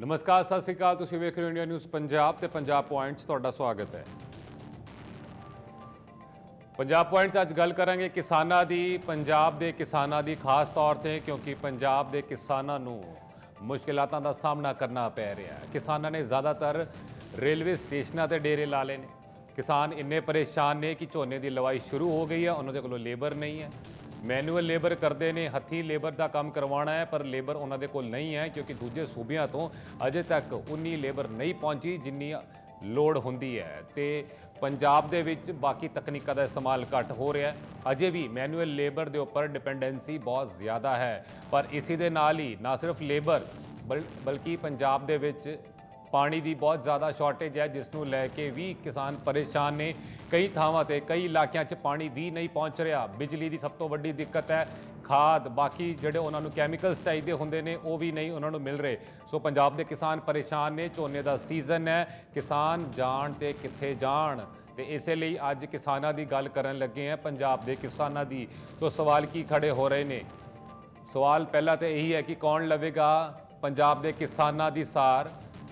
ਨਮਸਕਾਰ, ਸਤਿ ਸ੍ਰੀ ਅਕਾਲ। ਤੁਸੀਂ ਵੇਖ ਰਹੇ ਹੋ ਇੰਡੀਆ ਨਿਊਜ਼ ਪੰਜਾਬ ਤੇ ਪੰਜਾਬ ਪੁਆਇੰਟਸ, ਤੁਹਾਡਾ ਸਵਾਗਤ ਹੈ। ਪੰਜਾਬ ਪੁਆਇੰਟ 'ਚ ਅੱਜ ਗੱਲ ਕਰਾਂਗੇ ਕਿਸਾਨਾਂ ਦੀ, ਪੰਜਾਬ ਦੇ ਕਿਸਾਨਾਂ ਦੀ ਖਾਸ ਤੌਰ ਤੇ, ਕਿਉਂਕਿ ਪੰਜਾਬ ਦੇ ਕਿਸਾਨਾਂ ਨੂੰ ਮੁਸ਼ਕਿਲਾਤਾਂ ਦਾ ਸਾਹਮਣਾ ਕਰਨਾ ਪੈ ਰਿਹਾ ਹੈ। ਕਿਸਾਨਾਂ ਨੇ ਜ਼ਿਆਦਾਤਰ ਰੇਲਵੇ ਸਟੇਸ਼ਨਾਂ ਤੇ ਡੇਰੇ ਲਾ ਲਏ ਨੇ। ਕਿਸਾਨ ਇੰਨੇ ਪਰੇਸ਼ਾਨ ਨੇ ਕਿ ਝੋਨੇ ਦੀ ਲਵਾਈ ਸ਼ੁਰੂ ਹੋ ਗਈ ਹੈ, ਉਹਨਾਂ ਦੇ ਕੋਲੋਂ ਲੇਬਰ ਨਹੀਂ ਹੈ। ਮੈਨੂਅਲ ਲੇਬਰ ਕਰਦੇ ਨੇ, ਹੱਥੀ ਲੇਬਰ ਦਾ ਕੰਮ ਕਰਵਾਉਣਾ ਹੈ, ਪਰ ਲੇਬਰ ਉਹਨਾਂ ਦੇ ਕੋਲ ਨਹੀਂ ਹੈ, ਕਿਉਂਕਿ ਦੂਜੇ ਸੂਬਿਆਂ ਤੋਂ ਅਜੇ ਤੱਕ ਉਨੀ ਲੇਬਰ ਨਹੀਂ ਪਹੁੰਚੀ ਜਿੰਨੀ ਲੋੜ ਹੁੰਦੀ ਹੈ। ਤੇ ਪੰਜਾਬ ਦੇ ਵਿੱਚ ਬਾਕੀ ਤਕਨੀਕਾਂ ਦਾ ਇਸਤੇਮਾਲ ਘੱਟ ਹੋ ਰਿਹਾ ਅਜੇ ਵੀ ਮੈਨੂਅਲ ਲੇਬਰ ਦੇ ਉੱਪਰ ਡਿਪੈਂਡੈਂਸੀ ਬਹੁਤ ਜ਼ਿਆਦਾ ਹੈ। ਪਰ ਇਸੇ ਦੇ ਨਾਲ ਹੀ ਨਾ ਸਿਰਫ ਲੇਬਰ ਬਲ- ਬਲਕਿ ਪੰਜਾਬ ਦੇ ਵਿੱਚ ਪਾਣੀ ਦੀ ਬਹੁਤ ਜ਼ਿਆਦਾ ਸ਼ਾਰਟੇਜ ਹੈ, ਜਿਸ ਨੂੰ ਲੈ ਕੇ ਵੀ ਕਿਸਾਨ ਪਰੇਸ਼ਾਨ ਨੇ। ਕਈ ਥਾਵਾਂ ਤੇ ਕਈ ਇਲਾਕਿਆਂ 'ਚ ਪਾਣੀ ਵੀ ਨਹੀਂ ਪਹੁੰਚ ਰਿਹਾ। ਬਿਜਲੀ ਦੀ ਸਭ ਤੋਂ ਵੱਡੀ ਦਿੱਕਤ ਹੈ ਖਾਦ। ਬਾਕੀ ਜਿਹੜੇ ਉਹਨਾਂ ਨੂੰ ਕੈਮੀਕਲਸ ਚਾਹੀਦੇ ਹੁੰਦੇ ਨੇ, ਉਹ ਵੀ ਨਹੀਂ ਉਹਨਾਂ ਨੂੰ ਮਿਲ ਰਹੇ। ਸੋ ਪੰਜਾਬ ਦੇ ਕਿਸਾਨ ਪਰੇਸ਼ਾਨ ਨੇ। ਝੋਨੇ ਦਾ ਸੀਜ਼ਨ ਹੈ। ਕਿਸਾਨ ਜਾਣ ਤੇ ਕਿੱਥੇ ਜਾਣ? ਤੇ ਇਸੇ ਲਈ ਅੱਜ ਕਿਸਾਨਾਂ ਦੀ ਗੱਲ ਕਰਨ ਲੱਗੇ ਹਾਂ ਪੰਜਾਬ ਦੇ ਕਿਸਾਨਾਂ ਦੀ। ਸੋ ਸਵਾਲ ਕੀ ਖੜੇ ਹੋ ਰਹੇ ਨੇ? ਸਵਾਲ ਪਹਿਲਾ ਤੇ ਇਹੀ ਹੈ ਕਿ ਕੌਣ ਲਵੇਗਾ ਪੰਜਾਬ ਦੇ ਕਿਸਾਨਾਂ ਦੀ ਸਾਰ?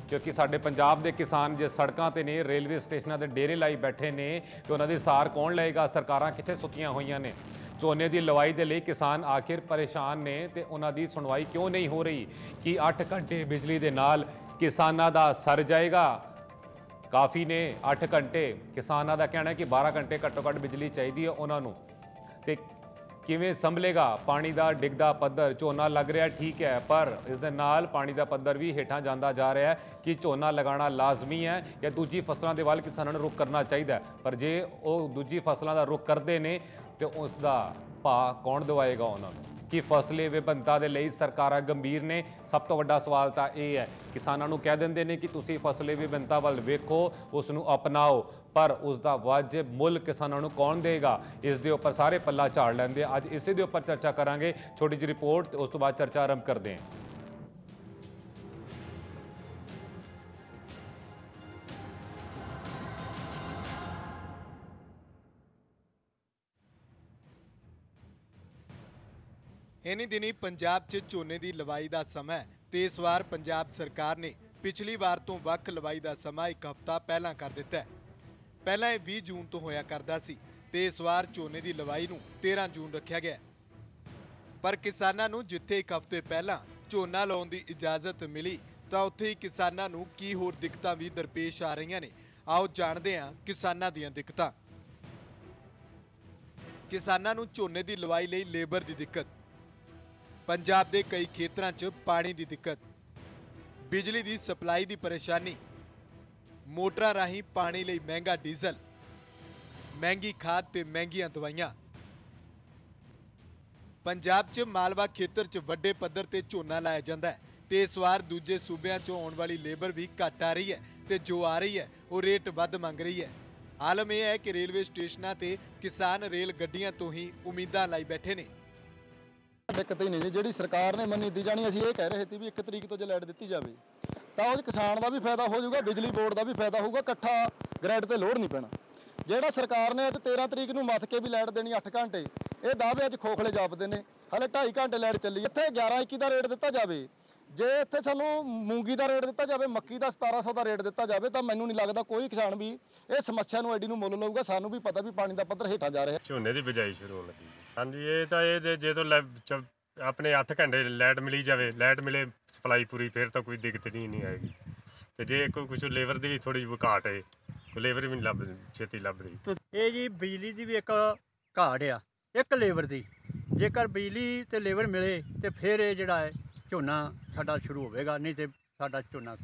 ਕਿਉਂਕਿ ਸਾਡੇ ਪੰਜਾਬ ਦੇ ਕਿਸਾਨ ਜੇ ਸੜਕਾਂ ਤੇ ਨੇ, ਰੇਲਵੇ ਸਟੇਸ਼ਨਾਂ ਤੇ ਡੇਰੇ ਲਾਈ ਬੈਠੇ ਨੇ ਤੇ ਉਹਨਾਂ ਦੀ ਸਾਰ ਕੌਣ ਲਏਗਾ? ਸਰਕਾਰਾਂ ਕਿੱਥੇ ਸੁੱਤੀਆਂ ਹੋਈਆਂ ਨੇ? ਝੋਨੇ ਦੀ ਲਵਾਈ ਦੇ ਲਈ ਕਿਸਾਨ ਆਖਿਰ ਪਰੇਸ਼ਾਨ ਨੇ ਤੇ ਉਹਨਾਂ ਦੀ ਸੁਣਵਾਈ ਕਿਉਂ ਨਹੀਂ ਹੋ ਰਹੀ? ਕਿ 8 ਘੰਟੇ ਬਿਜਲੀ ਦੇ ਨਾਲ ਕਿਸਾਨਾਂ ਦਾ ਸਰ ਜਾਏਗਾ? ਕਾਫੀ ਨੇ 8 ਘੰਟੇ। ਕਿਸਾਨਾਂ ਦਾ ਕਹਿਣਾ ਹੈ ਕਿ 12 ਘੰਟੇ ਘੱਟੋ ਘੱਟ ਬਿਜਲੀ ਚਾਹੀਦੀ ਹੈ ਉਹਨਾਂ ਨੂੰ। ਤੇ ਕਿਵੇਂ ਸੰਭਲੇਗਾ? ਪਾਣੀ ਦਾ ਡਿੱਗਦਾ ਪੱਧਰ ਝੋਨਾ ਲੱਗ ਰਿਹਾ, ਠੀਕ ਹੈ, ਪਰ ਇਸ ਦੇ ਨਾਲ ਪਾਣੀ ਦਾ ਪੱਧਰ ਵੀ ਹੇਠਾਂ ਜਾਂਦਾ ਜਾ ਰਿਹਾ ਹੈ ਕਿ ਝੋਨਾ ਲਗਾਉਣਾ ਲਾਜ਼ਮੀ ਹੈ ਜਾਂ ਦੂਜੀ ਫਸਲਾਂ ਦੇ ਵੱਲ ਕਿਸਾਨਾਂ ਨੂੰ ਰੁਕ ਕਰਨਾ ਚਾਹੀਦਾ ਪਰ ਜੇ ਉਹ ਦੂਜੀ ਫਸਲਾਂ ਦਾ ਰੁਕ ਕਰਦੇ ਨੇ ਤੇ ਉਸ ਦਾ ਭਾਅ ਕੌਣ ਦਵਾਏਗਾ ਉਹਨਾਂ ਨੂੰ? ਕਿ ਫਸਲੇ ਵਿਭਿੰਨਤਾ ਦੇ ਲਈ ਸਰਕਾਰਾਂ ਗੰਭੀਰ ਨੇ? ਸਭ ਤੋਂ ਵੱਡਾ ਸਵਾਲ ਤਾਂ ਇਹ ਹੈ। ਕਿਸਾਨਾਂ ਨੂੰ ਕਹਿ ਦਿੰਦੇ ਨੇ ਕਿ ਤੁਸੀਂ ਫਸਲੇ ਵਿਭਿੰਨਤਾ ਵੱਲ ਵੇਖੋ ਉਸ ਨੂੰ ਅਪਣਾਓ। ਪਰ ਉਸ ਦਾ ਵਾਜਬ ਮੁੱਲ ਕਿਸਾਨਾਂ ਨੂੰ ਕੌਣ ਦੇਗਾ? ਇਸ ਦੇ ਉੱਪਰ ਸਾਰੇ ਪੱਲਾ ਝਾੜ ਲੈਂਦੇ ਅੱਜ ਇਸੇ ਦੇ ਉੱਪਰ ਚਰਚਾ ਕਰਾਂਗੇ। ਛੋਟੀ ਜਿਹੀ ਰਿਪੋਰਟ ਉਸ ਤੋਂ ਬਾਅਦ ਚਰਚਾ ਆਰੰਭ ਕਰਦੇ ਹਾਂ। ਇਨੀ ਦਿਨੀ ਪੰਜਾਬ 'ਚ ਝੋਨੇ ਦੀ ਲਵਾਈ ਦਾ ਸਮਾਂ ਤੇ ਇਸ ਵਾਰ ਪੰਜਾਬ ਸਰਕਾਰ ਨੇ ਪਿਛਲੀ ਵਾਰ ਤੋਂ ਵੱਖ ਲਵਾਈ ਦਾ ਸਮਾਂ ਇੱਕ ਹਫ਼ਤਾ ਪਹਿਲਾਂ ਕਰ ਦਿੱਤਾ ਹੈ। ਪਹਿਲਾਂ ਇਹ 20 ਜੂਨ ਤੋਂ ਹੋਇਆ ਕਰਦਾ ਸੀ ਤੇ ਇਸ ਵਾਰ ਝੋਨੇ ਦੀ ਲਵਾਈ ਨੂੰ 13 ਜੂਨ ਰੱਖਿਆ ਗਿਆ ਪਰ ਕਿਸਾਨਾਂ ਨੂੰ ਜਿੱਥੇ ਇੱਕ ਹਫ਼ਤੇ ਪਹਿਲਾਂ ਝੋਨਾ ਲਾਉਣ ਦੀ ਇਜਾਜ਼ਤ ਮਿਲੀ, ਤਾਂ ਉੱਥੇ ਹੀ ਕਿਸਾਨਾਂ ਨੂੰ ਕੀ ਹੋਰ ਦਿੱਕਤਾਂ ਵੀ ਦਰਪੇਸ਼ ਆ ਰਹੀਆਂ ਨੇ। ਆਓ ਜਾਣਦੇ ਹਾਂ ਕਿਸਾਨਾਂ ਦੀਆਂ ਦਿੱਕਤਾਂ। ਕਿਸਾਨਾਂ ਨੂੰ ਝੋਨੇ ਦੀ ਲਵਾਈ ਲਈ ਲੇਬਰ ਦੀ ਦਿੱਕਤ। ਪੰਜਾਬ ਦੇ ਕਈ ਖੇਤਰਾਂ 'ਚ ਪਾਣੀ ਦੀ ਦਿੱਕਤ। ਬਿਜਲੀ ਦੀ ਸਪਲਾਈ ਦੀ ਪਰੇਸ਼ਾਨੀ। ਮੋਟਰਾਂ ਰਾਹੀਂ ਪਾਣੀ ਲਈ ਮਹਿੰਗਾ ਡੀਜ਼ਲ, ਮਹਿੰਗੀ ਖਾਦ ਤੇ ਮਹਿੰਗੀਆਂ ਦਵਾਈਆਂ। ਪੰਜਾਬ 'ਚ ਮਾਲਵਾ ਖੇਤਰ 'ਚ ਵੱਡੇ ਪੱਧਰ ਤੇ ਝੋਨਾ ਲਾਇਆ ਜਾਂਦਾ ਹੈ ਤੇ ਇਸ ਵਾਰ ਦੂਜੇ ਸੂਬਿਆਂ 'ਚੋਂ ਆਉਣ ਵਾਲੀ ਲੇਬਰ ਵੀ ਘੱਟ ਆ ਰਹੀ ਹੈ ਤੇ ਜੋ ਆ ਰਹੀ ਹੈ, ਉਹ ਰੇਟ ਵੱਧ ਮੰਗ ਰਹੀ ਹੈ। ਆਲਮ ਇਹ ਹੈ ਕਿ ਰੇਲਵੇ ਸਟੇਸ਼ਨਾਂ ਤੇ ਕਿਸਾਨ ਰੇਲ ਗੱਡੀਆਂ ਤੋਂ ਹੀ ਉਮੀਦਾਂ ਲਾਈ ਬੈਠੇ ਨੇ। ਦਿੱਕਤ ਹੀ ਨਹੀਂ ਜੀ, ਜਿਹੜੀ ਸਰਕਾਰ ਨੇ ਮੰਨੀ ਦੀ ਜਾਣੀ, ਅਸੀਂ ਇਹ ਕਹਿ ਰਹੇ ਸੀ ਵੀ 1 ਤਰੀਕ ਤੋਂ ਜੇ ਲਾਈਟ ਦਿੱਤੀ ਜਾਵੇ। ਤਾਂ ਉਹ ਕਿਸਾਨ ਦਾ ਵੀ ਫਾਇਦਾ ਹੋ ਜਾਊਗਾ, ਬਿਜਲੀ ਬੋਰਡ ਦਾ ਵੀ ਫਾਇਦਾ ਹੋਊਗਾ, ਇਕੱਠਾ ਗ੍ਰਿਡ ਤੇ ਲੋਡ ਨਹੀਂ ਪੈਣਾ। ਜਿਹੜਾ ਸਰਕਾਰ ਨੇ ਅੱਜ 13 ਤਰੀਕ ਨੂੰ ਮੱਥ ਕੇ ਵੀ ਲਾਈਟ ਦੇਣੀ 8 ਘੰਟੇ, ਇਹ ਦਾਅਵੇ ਅੱਜ ਖੋਖਲੇ ਜਾਪਦੇ ਨੇ। ਹਲੇ 2.5 ਘੰਟੇ ਲਾਈਟ ਚੱਲੀ ਇੱਥੇ 11 21 ਦਾ ਰੇਟ ਦਿੱਤਾ ਜਾਵੇ। ਜੇ ਇੱਥੇ ਸਾਨੂੰ ਮੂੰਗੀ ਦਾ ਰੇਟ ਦਿੱਤਾ ਜਾਵੇ, ਮੱਕੀ ਦਾ 1700 ਦਾ ਰੇਟ ਦਿੱਤਾ ਜਾਵੇ, ਤਾਂ ਮੈਨੂੰ ਨਹੀਂ ਲੱਗਦਾ ਕੋਈ ਕਿਸਾਨ ਵੀ ਇਹ ਸਮੱਸਿਆ ਨੂੰ ਐਡੀ ਨੂੰ ਮੁੱਲ ਲਊਗਾ। ਸਾਨੂੰ ਵੀ ਪਤਾ ਵੀ ਪਾਣੀ ਦਾ ਪੱਧਰ ਹੇਠਾਂ ਜਾ ਰਿਹਾ। ਝੋਨੇ ਦੀ ਬਿਜਾਈ ਸ਼ੁਰੂ ਹੋਣ ਲੱਗੀ ਹਾਂਜੀ, ਇਹ ਤਾਂ ਇਹ ਜੇ ਜਦੋਂ ਆਪਣੇ 8 ਘੰਟੇ ਲਾਈਟ ਮਿਲੀ ਜਾਵੇ ਲਾਈਟ ਮਿਲੇ ਸਪਲਾਈ ਪੂਰੀ ਫਿਰ ਤਾਂ ਕੋਈ ਦਿੱਕਤ ਨਹੀਂ ਨਹੀਂ ਆਏਗੀ। ਤੇ ਜੇ ਕੋਈ ਕੁਝ ਲੇਬਰ ਦੀ ਵੀ ਥੋੜੀ ਜਿਹੀ ਘਾਟ ਹੈ ਕੋਈ ਲੇਬਰ ਵੀ ਨਹੀਂ ਲੱਭ ਛੇਤੀ ਲੱਭ ਰਹੀ। ਇਹ ਜੀ ਬਿਜਲੀ ਦੀ ਵੀ ਇੱਕ ਘਾਟ ਆ ਇੱਕ ਲੇਬਰ ਦੀ। ਜੇਕਰ ਬਿਜਲੀ ਤੇ ਲੇਬਰ ਮਿਲੇ ਤੇ ਫਿਰ ਇਹ ਜਿਹੜਾ ਹੈ ਝੋਨਾ ਸਾਡਾ ਸ਼ੁਰੂ ਹੋਵੇਗਾ ਨਹੀਂ ਤੇ ਸਾਡਾ ਝੋਨਾ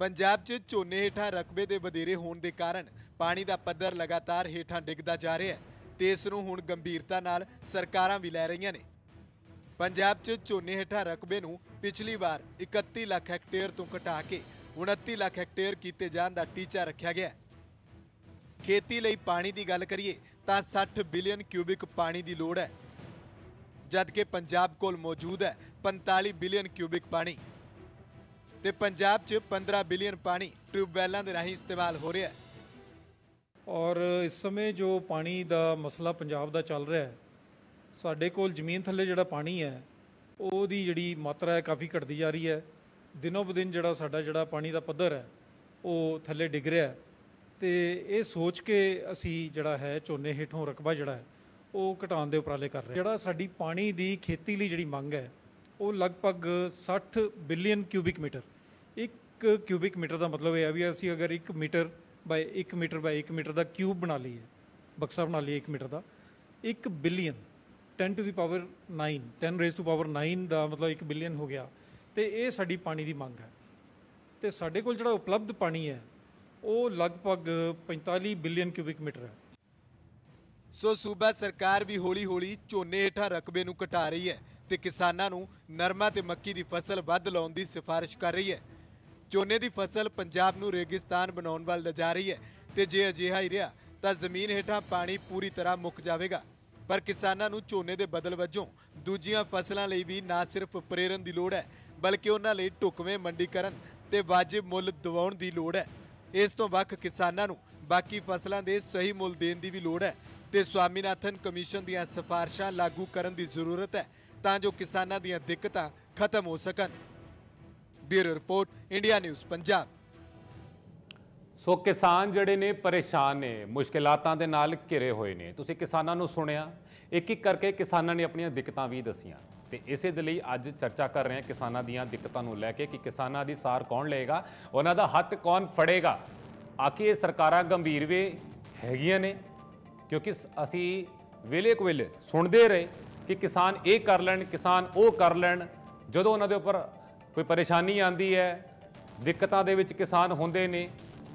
ਪੰਜਾਬ 'ਚ ਝੋਨੇ ਹੇਠਾਂ ਰਕਬੇ ਦੇ ਵਧੇਰੇ ਹੋਣ ਦੇ ਕਾਰਨ ਪਾਣੀ ਦਾ ਪੱਧਰ ਲਗਾਤਾਰ ਹੇਠਾਂ ਡਿੱਗਦਾ ਜਾ ਰਿਹਾ ਹੈ। ਤੇ ਇਸ ਨੂੰ ਹੁਣ ਗੰਭੀਰਤਾ ਨਾਲ ਸਰਕਾਰਾਂ ਵੀ ਲੈ ਰਹੀਆਂ ਨੇ। ਪੰਜਾਬ 'ਚ ਝੋਨੇ ਹੇਠਾਂ ਰਕਬੇ ਨੂੰ ਪਿਛਲੀ ਵਾਰ 31 ਲੱਖ ਹੈਕਟੇਅਰ ਤੋਂ ਘਟਾ ਕੇ 29 ਲੱਖ ਹੈਕਟੇਅਰ ਕੀਤੇ ਜਾਣ ਦਾ ਟੀਚਾ ਰੱਖਿਆ ਗਿਆ ਖੇਤੀ ਲਈ ਪਾਣੀ ਦੀ ਗੱਲ ਕਰੀਏ ਤਾਂ 60 ਬਿਲੀਅਨ ਕਿਊਬਿਕ ਪਾਣੀ ਦੀ ਲੋੜ ਹੈ। ਜਦਕਿ ਪੰਜਾਬ ਕੋਲ ਮੌਜੂਦ ਹੈ 45 ਬਿਲੀਅਨ ਕਿਊਬਿਕ ਪਾਣੀ ਤੇ ਪੰਜਾਬ 'ਚ 15 ਬਿਲੀਅਨ ਪਾਣੀ ਟਿਊਬਵੈਲਾਂ ਦੇ ਰਾਹੀਂ ਇਸਤੇਮਾਲ ਹੋ ਰਿਹਾ ਹੈ। ਔਰ ਇਸ ਸਮੇਂ ਜੋ ਪਾਣੀ ਦਾ ਮਸਲਾ ਪੰਜਾਬ ਦਾ ਚੱਲ ਰਿਹਾ ਹੈ, ਸਾਡੇ ਕੋਲ ਜ਼ਮੀਨ ਥੱਲੇ ਜਿਹੜਾ ਪਾਣੀ ਹੈ, ਉਹਦੀ ਜਿਹੜੀ ਮਾਤਰਾ ਹੈ ਕਾਫੀ ਘਟਦੀ ਜਾ ਰਹੀ ਹੈ। ਦਿਨੋ ਬਦਿਨ ਜਿਹੜਾ ਸਾਡਾ ਜਿਹੜਾ ਪਾਣੀ ਦਾ ਪੱਧਰ ਹੈ, ਉਹ ਥੱਲੇ ਡਿੱਗ ਰਿਹਾ ਹੈ। ਤੇ ਇਹ ਸੋਚ ਕੇ ਅਸੀਂ ਜਿਹੜਾ ਹੈ ਝੋਨੇ ਹੇਠੋਂ ਰਕਬਾ ਜਿਹੜਾ ਹੈ, ਉਹ ਘਟਾਉਣ ਦੇ ਉਪਰਾਲੇ ਕਰ ਰਹੇ ਜਿਹੜਾ ਸਾਡੀ ਪਾਣੀ ਦੀ ਖੇਤੀ ਲਈ ਜਿਹੜੀ ਮੰਗ ਹੈ, ਉਹ ਲਗਭਗ 60 ਬਿਲੀਅਨ ਕਿਊਬਿਕ ਮੀਟਰ। ਇੱਕ ਕਿਊਬਿਕ ਮੀਟਰ ਦਾ ਮਤਲਬ ਇਹ ਹੈ ਵੀ ਅਸੀਂ ਅਗਰ 1 metre by 1 metre by 1 metre the cube ਬਣਾ ਲਈਏ, ਬਕਸਾ ਬਣਾ ਲਈਏ 1 ਮੀਟਰ ਦਾ 1 billion 10 to the power 9 10 raise to power 9 ਦਾ ਮਤਲਬ 1 ਬਿਲੀਅਨ ਹੋ ਗਿਆ, ਤੇ ਇਹ ਸਾਡੀ ਪਾਣੀ ਦੀ ਮੰਗ ਹੈ। ਤੇ ਸਾਡੇ ਕੋਲ ਜਿਹੜਾ ਉਪਲਬਧ ਪਾਣੀ ਹੈ, ਉਹ ਲਗਭਗ 45 ਬਿਲੀਅਨ ਕਿਊਬਿਕ ਮੀਟਰ ਹੈ। ਸੋ ਸੂਬਾ ਸਰਕਾਰ ਵੀ ਹੌਲੀ-ਹੌਲੀ ਝੋਨੇ ਹੇਠਾਂ ਰਕਬੇ ਨੂੰ ਘਟਾ ਰਹੀ ਹੈ ਤੇ ਕਿਸਾਨਾਂ ਨੂੰ ਨਰਮਾ ਤੇ ਮੱਕੀ ਦੀ ਫਸਲ ਵੱਧ ਲਾਉਣ ਦੀ ਸਿਫਾਰਿਸ਼ ਕਰ ਰਹੀ ਹੈ। ਝੋਨੇ ਦੀ ਫਸਲ ਪੰਜਾਬ ਨੂੰ ਰੇਗਿਸਤਾਨ ਬਣਾਉਣ ਵੱਲ ਲਿਜਾ ਰਹੀ ਹੈ ਤੇ ਜੇ ਅਜਿਹਾ ਹੀ ਰਿਹਾ ਤਾਂ ਜ਼ਮੀਨ ਹੇਠਾਂ ਪਾਣੀ ਪੂਰੀ ਤਰ੍ਹਾਂ ਮੁੱਕ ਜਾਵੇਗਾ। ਪਰ ਕਿਸਾਨਾਂ ਨੂੰ ਝੋਨੇ ਦੇ ਬਦਲ ਵਜੋਂ ਦੂਜੀਆਂ ਫਸਲਾਂ ਲਈ ਵੀ ਨਾ ਸਿਰਫ ਪ੍ਰੇਰਨ ਦੀ ਲੋੜ ਹੈ, ਬਲਕਿ ਉਹਨਾਂ ਲਈ ਢੁਕਵੇਂ ਮੰਡੀਕਰਨ ਤੇ ਵਾਜਿਬ ਮੁੱਲ ਦਿਵਾਉਣ ਦੀ ਲੋੜ ਹੈ। ਇਸ ਤੋਂ ਵੱਖ ਕਿਸਾਨਾਂ ਨੂੰ ਬਾਕੀ ਫਸਲਾਂ ਦੇ ਸਹੀ ਮੁੱਲ ਦੇਣ ਦੀ ਵੀ ਲੋੜ ਹੈ ਤੇ ਸਵਾਮੀਨਾਥਨ ਕਮਿਸ਼ਨ ਦੀਆਂ ਸਿਫਾਰਸ਼ਾਂ ਲਾਗੂ ਕਰਨ ਦੀ ਜ਼ਰੂਰਤ ਹੈ ਤਾਂ ਜੋ ਕਿਸਾਨਾਂ ਦੀਆਂ ਦਿੱਕਤਾਂ ਖਤਮ ਹੋ ਸਕਣ। Bureau report, India news, Punjab. So ਕਿਸਾਨ ਜਿਹੜੇ ਨੇ ਪਰੇਸ਼ਾਨ ਨੇ, ਮੁਸ਼ਕਿਲਾਤਾਂ ਦੇ ਨਾਲ ਘਿਰੇ ਹੋਏ ਨੇ। ਤੁਸੀਂ ਕਿਸਾਨਾਂ ਨੂੰ ਸੁਣਿਆ, ਇੱਕ ਇੱਕ ਕਰਕੇ ਕਿਸਾਨਾਂ ਨੇ ਆਪਣੀਆਂ ਦਿੱਕਤਾਂ ਵੀ ਦੱਸੀਆਂ। ਤੇ ਇਸੇ ਦੇ ਲਈ ਅੱਜ ਚਰਚਾ ਕਰ ਰਹੇ ਹਾਂ ਕਿਸਾਨਾਂ ਦੀਆਂ ਦਿੱਕਤਾਂ ਨੂੰ ਲੈ ਕੇ ਕਿ ਕਿਸਾਨਾਂ ਦੀ ਸਾਰ ਕੌਣ ਲਏਗਾ, ਉਹਨਾਂ ਦਾ ਹੱਥ ਕੌਣ ਫੜੇਗਾ। ਆਖੀ ਇਹ ਸਰਕਾਰਾਂ ਗੰਭੀਰ ਵੀ ਹੈਗੀਆਂ ਨੇ, ਕਿਉਂਕਿ ਸ- ਅਸੀਂ ਵੇਲੇ ਕੁ ਵੇਲੇ ਸੁਣਦੇ ਰਹੇ ਕਿ ਕਿਸਾਨ ਇਹ ਕਰ ਲੈਣ, ਕਿਸਾਨ ਉਹ ਕਰ ਲੈਣ। ਜਦੋਂ ਉਹਨਾਂ ਦੇ ਉੱਪਰ ਕੋਈ ਪਰੇਸ਼ਾਨੀ ਆਂਦੀ ਹੈ, ਦਿੱਕਤਾਂ ਦੇ ਵਿੱਚ ਕਿਸਾਨ ਹੁੰਦੇ ਨੇ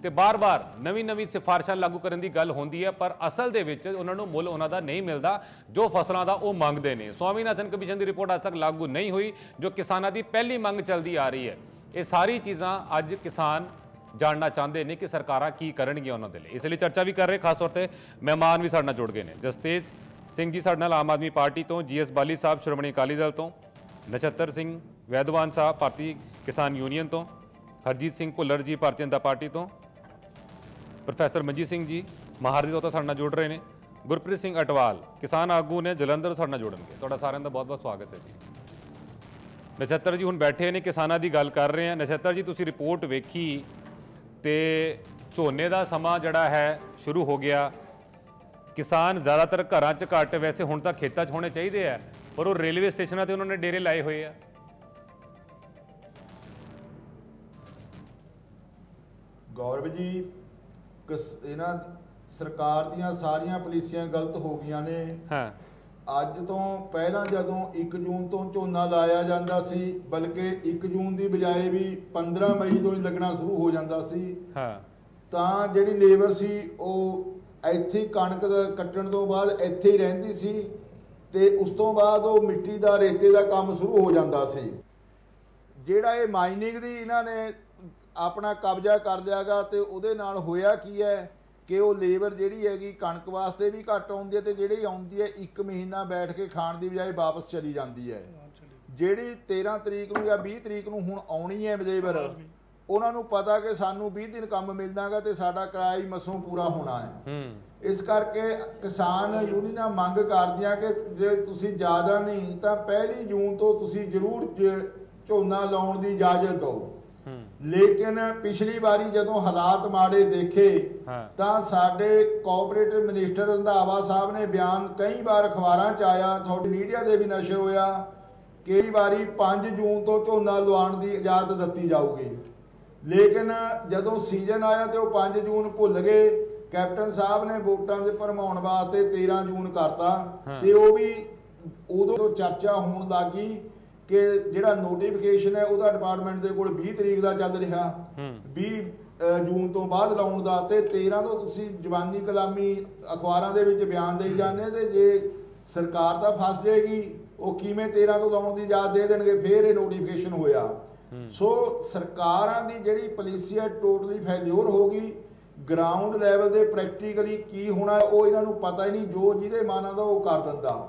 ਤੇ ਬਾਰ-ਬਾਰ ਨਵੀਂ-ਨਵੀਂ ਸਿਫਾਰਿਸ਼ਾਂ ਲਾਗੂ ਕਰਨ ਦੀ ਗੱਲ ਹੁੰਦੀ ਹੈ, ਪਰ ਅਸਲ ਦੇ ਵਿੱਚ ਉਹਨਾਂ ਨੂੰ ਮੁੱਲ ਉਹਨਾਂ ਦਾ ਨਹੀਂ ਮਿਲਦਾ, ਜੋ ਫਸਲਾਂ ਦਾ ਉਹ ਮੰਗਦੇ ਨੇ। ਸਵਾਮੀਨਾਥਨ ਕਮਿਸ਼ਨ ਦੀ ਰਿਪੋਰਟ ਅਜੇ ਤੱਕ ਲਾਗੂ ਨਹੀਂ ਹੋਈ, ਜੋ ਕਿਸਾਨਾਂ ਦੀ ਪਹਿਲੀ ਮੰਗ ਚੱਲਦੀ ਆ ਰਹੀ ਹੈ। ਇਹ ਸਾਰੀ ਚੀਜ਼ਾਂ ਅੱਜ ਕਿਸਾਨ ਜਾਣਨਾ ਚਾਹੁੰਦੇ ਨੇ ਕਿ ਸਰਕਾਰਾਂ ਕੀ ਕਰਨਗੀਆਂ ਉਹਨਾਂ ਦੇ ਲਈ। ਇਸ ਲਈ ਚਰਚਾ ਵੀ ਕਰ ਰਹੇ, ਖਾਸ ਤੌਰ ਤੇ ਮਹਿਮਾਨ ਵੀ ਸਾਡੇ ਨਾਲ ਜੁੜ ਗਏ ਨੇ। ਜਸਤੇਜ ਸਿੰਘ ਜੀ ਸਾਡੇ ਨਾਲ ਆਮ ਆਦਮੀ ਪਾਰਟੀ ਤੋਂ ਜੀਐਸ ਬਾਲੀ ਸਾਹਿਬ, ਸ਼੍ਰੋਮਣੀ ਅਕਾਲੀ ਦਲ ਤੋਂ। ਨਛੱਤਰ ਸਿੰਘ ਵੈਦਵਾਨ ਸਾਹਿਬ ਭਾਰਤੀ ਕਿਸਾਨ ਯੂਨੀਅਨ ਤੋਂ, ਹਰਜੀਤ ਸਿੰਘ ਭੁੱਲਰ ਜੀ ਭਾਰਤੀ ਜਨਤਾ ਪਾਰਟੀ ਤੋਂ, ਪ੍ਰੋਫੈਸਰ ਮਨਜੀਤ ਸਿੰਘ ਜੀ ਮਹਾਰਦੀ ਤੋਂ ਤਾਂ ਸਾਡੇ ਨਾਲ ਜੁੜ ਰਹੇ ਨੇ। ਗੁਰਪ੍ਰੀਤ ਸਿੰਘ ਅਟਵਾਲ, ਕਿਸਾਨ ਆਗੂ ਨੇ ਜਲੰਧਰ ਸਾਡੇ ਨਾਲ ਜੁੜਨਗੇ। ਤੁਹਾਡਾ ਸਾਰਿਆਂ ਦਾ ਬਹੁਤ-ਬਹੁਤ ਸਵਾਗਤ ਹੈ ਜੀ। ਨਛੱਤਰ ਜੀ ਹੁਣ ਬੈਠੇ ਨੇ, ਕਿਸਾਨਾਂ ਦੀ ਗੱਲ ਕਰ ਰਹੇ ਆ ਨਛੱਤਰ ਜੀ, ਤੁਸੀਂ ਰਿਪੋਰਟ ਵੇਖੀ ਤੇ ਝੋਨੇ ਦਾ ਸਮਾਂ ਜਿਹੜਾ ਹੈ, ਸ਼ੁਰੂ ਹੋ ਗਿਆ। ਕਿਸਾਨ ਜ਼ਿਆਦਾਤਰ ਘਰਾਂ 'ਚ ਘੱਟ, ਵੈਸੇ ਹੁਣ ਤਾਂ ਖੇਤਾਂ 'ਚ ਹੋਣੇ ਚਾਹੀਦੇ ਆ। ਪਰ ਉਹ ਰੇਲਵੇ ਸਟੇਸ਼ਨਾਂ ਤੇ ਉਹਨਾਂ ਨੇ ਡੇਰੇ ਲਾਏ ਹੋਏ ਆ। ਗੌਰਵ ਜੀ ਇਹਨਾਂ ਸਰਕਾਰ ਦੀਆਂ ਸਾਰੀਆਂ ਪਾਲਿਸੀਆਂ ਗਲਤ ਹੋ ਗਈਆਂ ਨੇ। ਹਾਂ। ਅੱਜ ਤੋਂ ਪਹਿਲਾਂ ਜਦੋਂ 1 ਜੂਨ ਤੋਂ ਝੋਨਾ ਲਾਇਆ ਜਾਂਦਾ ਸੀ ਬਲਕਿ 1 ਜੂਨ ਦੀ ਬਜਾਏ ਵੀ 15 ਮਈ ਤੋਂ ਹੀ ਲੱਗਣਾ ਸ਼ੁਰੂ ਹੋ ਜਾਂਦਾ ਸੀ ਹਾਂ। ਤਾਂ ਜਿਹੜੀ ਲੇਬਰ ਸੀ ਉਹ ਇੱਥੇ ਕਣਕ ਦਾ ਕੱਟਣ ਤੋਂ ਬਾਅਦ ਇੱਥੇ ਹੀ ਰਹਿੰਦੀ ਸੀ। ਤੇ ਉਸ ਤੋਂ ਬਾਅਦ ਉਹ ਮਿੱਟੀ ਦਾ ਰੇਤੇ ਦਾ ਕੰਮ ਸ਼ੁਰੂ ਹੋ ਜਾਂਦਾ ਸੀ। ਜਿਹੜਾ ਇਹ ਮਾਈਨਿੰਗ ਦੀ ਇਹਨਾਂ ਨੇ ਆਪਣਾ ਕਬਜ਼ਾ ਕਰ ਲਿਆਗਾ ਤੇ ਉਹਦੇ ਨਾਲ ਹੋਇਆ ਕੀ ਹੈ ਕਿ ਉਹ ਲੇਬਰ ਜਿਹੜੀ ਹੈਗੀ ਕਣਕ ਵਾਸਤੇ ਵੀ ਘੱਟ ਆਉਂਦੀ ਹੈ ਤੇ ਜਿਹੜੀ ਆਉਂਦੀ ਹੈ ਇੱਕ ਮਹੀਨਾ ਬੈਠ ਕੇ ਖਾਣ ਦੀ ਬਜਾਏ ਵਾਪਸ ਚਲੀ ਜਾਂਦੀ ਹੈ। ਜਿਹੜੀ 13 ਤਰੀਕ ਨੂੰ ਜਾਂ 20 ਤਰੀਕ ਨੂੰ ਹੁਣ ਆਉਣੀ ਹੈ ਲੇਬਰ ਉਹਨਾਂ ਨੂੰ ਪਤਾ ਕਿ ਸਾਨੂੰ 20 ਦਿਨ ਕੰਮ ਮਿਲਦਾਗਾ ਤੇ ਸਾਡਾ ਕਿਰਾਇਆ ਹੀ ਮਸੋਂ ਪੂਰਾ ਹੋਣਾ ਹੈ। ਹੂੰ। ਇਸ ਕਰਕੇ ਕਿਸਾਨ ਯੂਨੀਅਨਾਂ ਮੰਗ ਕਰਦੀਆਂ ਕਿ ਜੇ ਤੁਸੀਂ ਜ਼ਿਆਦਾ ਨਹੀਂ ਤਾਂ ਪਹਿਲੀ ਜੂਨ ਤੋਂ ਤੁਸੀਂ ਜ਼ਰੂਰ ਝੋਨਾ ਲਾਉਣ ਦੀ ਇਜਾਜ਼ਤ ਦਿਓ। ਹੂੰ। ਲੇਕਿਨ ਪਿਛਲੀ ਵਾਰੀ ਜਦੋਂ ਹਾਲਾਤ ਮਾੜੇ ਦੇਖੇ। ਤਾਂ ਸਾਡੇ ਕੋਆਪਰੇਟਿਵ ਮਿਨਿਸਟਰ ਰੰਧਾਵਾ ਸਾਹਿਬ ਨੇ ਬਿਆਨ ਕਈ ਵਾਰ ਅਖਬਾਰਾਂ 'ਚ ਆਇਆ ਤੁਹਾਡੀ ਮੀਡੀਆ ਦੇ ਵੀ ਨਸ਼ਰ ਹੋਇਆ ਕਈ ਵਾਰੀ 5 ਜੂਨ ਤੋਂ ਝੋਨਾ ਲਵਾਉਣ ਦੀ ਇਜਾਜ਼ਤ ਦਿੱਤੀ ਜਾਊਗੀ। ਲੇਕਿਨ ਜਦੋਂ ਸੀਜ਼ਨ ਆਇਆ ਤੇ ਉਹ 5 ਜੂਨ ਭੁੱਲ ਗਏ ਕੈਪਟਨ ਸਾਹਿਬ ਨੇ ਵੋਟਾਂ ਦੇ ਭਰਮਾਉਣ ਵਾਸਤੇ 13 ਜੂਨ ਕਰਤਾ। ਤੇ ਉਹ ਵੀ ਉਦੋਂ ਚਰਚਾ ਹੋਣ ਲੱਗੀ ਕਿ ਜਿਹੜਾ ਨੋਟੀਫਿਕੇਸ਼ਨ ਹੈ ਉਹਦਾ ਡਿਪਾਰਟਮੈਂਟ ਦੇ ਕੋਲ 20 ਤਰੀਕ ਦਾ ਚੱਲ ਰਿਹਾ। ਹੂੰ। 20 ਅ, ਜੂਨ ਤੋਂ ਬਾਅਦ ਲਾਉਣ ਦਾ ਤੇ 13 ਤੋਂ ਤੁਸੀਂ ਜਵਾਨੀ ਕਲਾਮੀ ਅਖਬਾਰਾਂ ਦੇ ਵਿੱਚ ਬਿਆਨ ਦੇਈ ਜਾਂਦੇ ਤੇ ਜੇ ਸਰਕਾਰ ਤਾਂ ਫਸ ਜਾਏਗੀ ਉਹ ਕਿਵੇਂ 13 ਤੋਂ ਲਾਉਣ ਦੀ ਇਜਾਜ਼ਤ ਦੇ ਦੇਣਗੇ ਫੇਰ ਇਹ ਨੋਟੀਫਿਕੇਸ਼ਨ ਹੋਇਆ। ਸੋ ਸਰਕਾਰਾਂ ਦੀ ਜਿਹੜੀ ਪਾਲਿਸੀ ਹੈ ਟੋਟਲੀ ਫੇਲਿਓਰ ਹੋ ਗਈ। ਗਰਾਊਂਡ ਲੈਵਲ ਤੇ ਪ੍ਰੈਕਟੀਕਲੀ ਕੀ ਹੋਣਾ ਉਹ ਇਹਨਾਂ ਨੂੰ ਪਤਾ ਹੀ ਨਹੀਂ ਜੋ ਜਿਹਦੇ ਮਨ ਆਉਂਦਾ ਉਹ ਕਰ ਦਿੰਦਾ।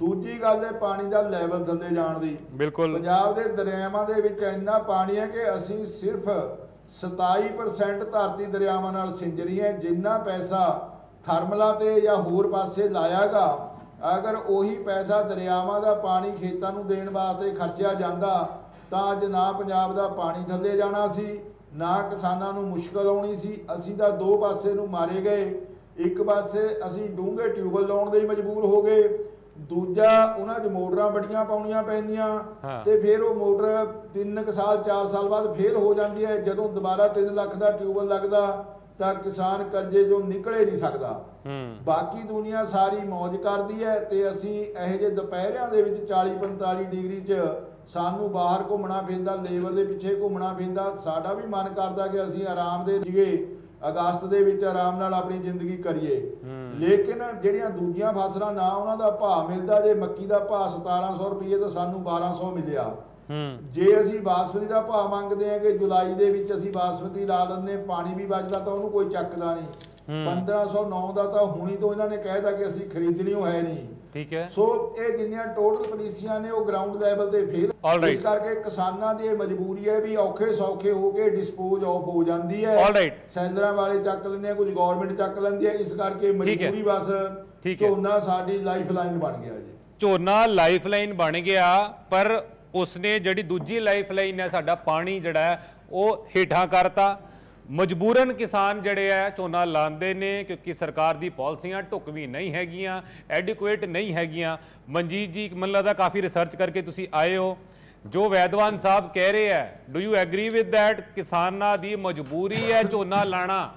ਦੂਜੀ ਗੱਲ ਹੈ ਪਾਣੀ ਦਾ ਲੈਵਲ ਥੱਲੇ ਜਾਣ ਦੀ। ਬਿਲਕੁਲ। ਪੰਜਾਬ ਦੇ ਦਰਿਆਵਾਂ ਦੇ ਵਿੱਚ ਇੰਨਾ ਪਾਣੀ ਹੈ ਕਿ ਅਸੀਂ ਸਿਰਫ 27% ਧਰਤੀ ਦਰਿਆਵਾਂ ਨਾਲ ਸਿੰਜ ਰਹੀ ਹੈ ਜਿੰਨਾ ਪੈਸਾ ਥਰਮਲਾਂ ਤੇ ਜਾਂ ਹੋਰ ਪਾਸੇ ਲਾਇਆਗਾ ਅਗਰ ਉਹੀ ਪੈਸਾ ਦਰਿਆਵਾਂ ਦਾ ਪਾਣੀ ਖੇਤਾਂ ਨੂੰ ਦੇਣ ਵਾਸਤੇ ਖਰਚਿਆ ਜਾਂਦਾ ਤਾਂ ਅੱਜ ਨਾ ਪੰਜਾਬ ਦਾ ਪਾਣੀ ਥੱਲੇ ਜਾਣਾ ਸੀ। ਨਾ ਕਿਸਾਨਾਂ ਨੂੰ ਮੁਸ਼ਕਲ ਆਉਣੀ ਸੀ ਅਸੀਂ ਤਾਂ ਦੋ ਪਾਸੇ ਨੂੰ ਮਾਰੇ ਗਏ। ਇੱਕ ਪਾਸੇ ਅਸੀਂ ਡੂੰਘੇ ਟਿਊਬਲ ਲਾਉਣ ਦੇ ਹੀ ਮਜਬੂਰ ਹੋ ਗਏ। ਦੂਜਾ ਉਹਨਾਂ 'ਚ ਮੋਟਰਾਂ ਬੜੀਆਂ ਪਾਉਣੀਆਂ ਪੈਂਦੀਆਂ। ਤੇ ਫਿਰ ਉਹ ਮੋਟਰ 3 ਕੁ ਸਾਲ 4 ਸਾਲ ਬਾਅਦ ਫੇਲ ਹੋ ਜਾਂਦੀ ਹੈ। ਜਦੋਂ ਦੁਬਾਰਾ 3 ਲੱਖ ਦਾ ਟਿਊਬਲ ਲੱਗਦਾ ਤਾਂ ਕਿਸਾਨ ਕਰਜ਼ੇ ਚੋਂ ਨਿਕਲੇ ਨਹੀਂ ਸਕਦਾ। ਬਾਕੀ ਦੁਨੀਆ ਸਾਰੀ ਮौज ਕਰਦੀ ਹੈ ਤੇ ਅਸੀਂ ਇਹੋ ਜਿਹੇ ਦੁਪਹਿਰਿਆਂ ਦੇ ਵਿੱਚ 40 45 ਡਿਗਰੀ 'ਚ ਸਾਨੂੰ ਬਾਹਰ ਘੁੰਮਣਾ ਪੈਂਦਾ ਲੇਬਰ ਦੇ ਪਿੱਛੇ ਘੁੰਮਣਾ ਪੈਂਦਾ ਸਾਡਾ ਵੀ ਮਨ ਕਰਦਾ ਕਿ ਅਸੀਂ ਆਰਾਮ ਦੇ ਜੀਏ ਅਗਸਤ ਦੇ ਵਿੱਚ ਆਰਾਮ ਨਾਲ ਆਪਣੀ ਜ਼ਿੰਦਗੀ ਕਰੀਏ। ਲੇਕਿਨ ਜਿਹੜੀਆਂ ਦੂਜੀਆਂ ਫਸਲਾਂ ਨਾ ਉਹਨਾਂ ਦਾ ਭਾਅ ਮਿਲਦਾ ਜੇ ਮੱਕੀ ਦਾ ਭਾਅ 1700 ਰੁਪਏ ਤਾਂ ਸਾਨੂੰ 1200 ਮਿਲਿਆ। ਹੂੰ। ਜੇ ਅਸੀਂ ਬਾਸਮਤੀ ਦਾ ਭਾਅ ਮੰਗਦੇ ਆ ਕਿ ਜੁਲਾਈ ਦੇ ਵਿੱਚ ਅਸੀਂ ਬਾਸਮਤੀ ਲਾ ਦਿੰਦੇ ਪਾਣੀ ਵੀ ਬਚਦਾ ਤਾਂ ਉਹਨੂੰ ਕੋਈ ਚੱਕਦਾ ਨਹੀਂ। 1509 ਦਾ ਤਾਂ ਹੁਣੀ ਤੋਂ ਇਹਨਾਂ ਨੇ ਕਹਿਦਾ ਕਿ ਅਸੀਂ ਖਰੀਦਣੀ ਹੋ ਹੈ ਨਹੀਂ। ਠੀਕ ਹੈ ਸੋ ਇਹ ਜਿੰਨੀਆਂ ਟੋਟਲ ਪਾਲਿਸੀਆਂ ਨੇ ਉਹ ਗਰਾਊਂਡ ਲੈਵਲ ਤੇ ਫੇਲ. ਇਸ ਕਰਕੇ ਕਿਸਾਨਾਂ ਦੀ ਇਹ ਮਜਬੂਰੀ ਹੈ ਵੀ ਔਖੇ ਸੌਖੇ ਹੋ ਕੇ ਡਿਸਪੋਜ਼ ਆਫ ਹੋ ਜਾਂਦੀ ਹੈ. ਸੈਂਦਰਾਂ ਵਾਲੇ ਚੱਕ ਲੈਂਦੇ ਆ ਕੁਝ ਗਵਰਨਮੈਂਟ ਚੱਕ ਲੈਂਦੀ ਹੈ ਇਸ ਕਰਕੇ। ਮਜਬੂਰੀ ਬਸ। ਝੋਨਾ ਸਾਡੀ ਲਾਈਫ ਲਾਈਨ ਬਣ ਗਿਆ ਜੀ ਝੋਨਾ ਲਾਈਫਲਾਈਨ ਬਣ ਗਿਆ ਪਰ ਉਸਨੇ ਜਿਹੜੀ ਦੂਜੀ ਲਾਈਫਲਾਈਨ ਹੈ ਸਾਡਾ ਪਾਣੀ ਜਿਹੜਾ ਉਹ ਹੇਠਾਂ ਕਰਤਾ ਮਜਬੂਰਨ ਕਿਸਾਨ ਜਿਹੜੇ ਆ ਝੋਨਾ ਲਾਉਂਦੇ ਨੇ ਕਿਉਂਕਿ ਸਰਕਾਰ ਦੀ ਪਾਲਿਸੀਆਂ ਢੁਕਵੀਂ ਨਹੀਂ ਹੈਗੀਆਂ ਐਡਿਕੁਏਟ ਨਹੀਂ ਹੈਗੀਆਂ। ਮਨਜੀਤ ਜੀ ਮੈਨੂੰ ਲੱਗਦਾ ਕਾਫੀ ਰਿਸਰਚ ਕਰਕੇ ਤੁਸੀਂ ਆਏ ਹੋ। ਜੋ ਵੈਦਵਾਨ ਸਾਹਿਬ ਕਹਿ ਰਹੇ ਆ do you agree with that ਕਿਸਾਨਾਂ ਦੀ ਮਜਬੂਰੀ ਹੈ ਝੋਨਾ ਲਾਣਾ?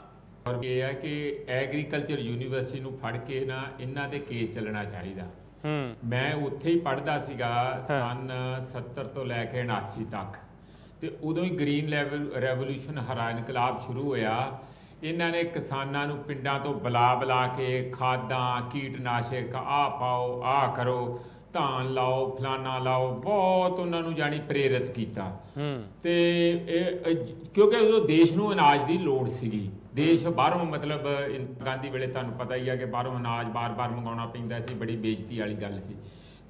ਔਰ ਇਹ ਹੈ ਕਿ ਐਗਰੀਕਲਚਰ ਯੂਨੀਵਰਸਿਟੀ ਨੂੰ ਫੜ ਕੇ ਨਾ ਇਹਨਾਂ ਤੇ ਕੇਸ ਚੱਲਣਾ ਚਾਹੀਦਾ। ਹੂੰ। ਮੈਂ ਉੱਥੇ ਹੀ ਪੜ੍ਹਦਾ ਸੀਗਾ ਸਨ 70 ਤੋਂ ਲੈ ਕੇ 79 ਤੱਕ। ਤੇ ਉਦੋਂ ਹੀ ਗ੍ਰੀਨ ਲੈਵਲ ਰੈਵੋਲੂਸ਼ਨ ਹਰਾ ਇਨਕਲਾਬ ਸ਼ੁਰੂ ਹੋਇਆ। ਇਹਨਾਂ ਨੇ ਕਿਸਾਨਾਂ ਨੂੰ ਪਿੰਡਾਂ ਤੋਂ ਬੁਲਾ ਬੁਲਾ ਕੇ ਖਾਦਾਂ ਕੀਟਨਾਸ਼ਕ ਆ ਪਾਓ ਆ ਕਰੋ ਧਾਨ ਲਾਓ ਫਲਾਨਾ ਲਾਓ ਬਹੁਤ ਉਹਨਾਂ ਨੂੰ ਜਾਣੀ ਪ੍ਰੇਰਿਤ ਕੀਤਾ। ਤੇ ਇਹ ਕਿਉਂਕਿ ਉਦੋਂ ਦੇਸ਼ ਨੂੰ ਅਨਾਜ ਦੀ ਲੋੜ ਸੀਗੀ। ਦੇਸ਼ ਬਾਹਰੋਂ ਮਤਲਬ ਗਾਂਧੀ ਵੇਲੇ ਤੁਹਾਨੂੰ ਪਤਾ ਹੀ ਆ ਕਿ ਬਾਹਰੋਂ ਅਨਾਜ ਬਾਰ-ਬਾਰ ਮੰਗਾਉਣਾ ਪੈਂਦਾ ਸੀ ਬੜੀ ਬੇਇੱਜ਼ਤੀ ਵਾਲੀ ਗੱਲ ਸੀ।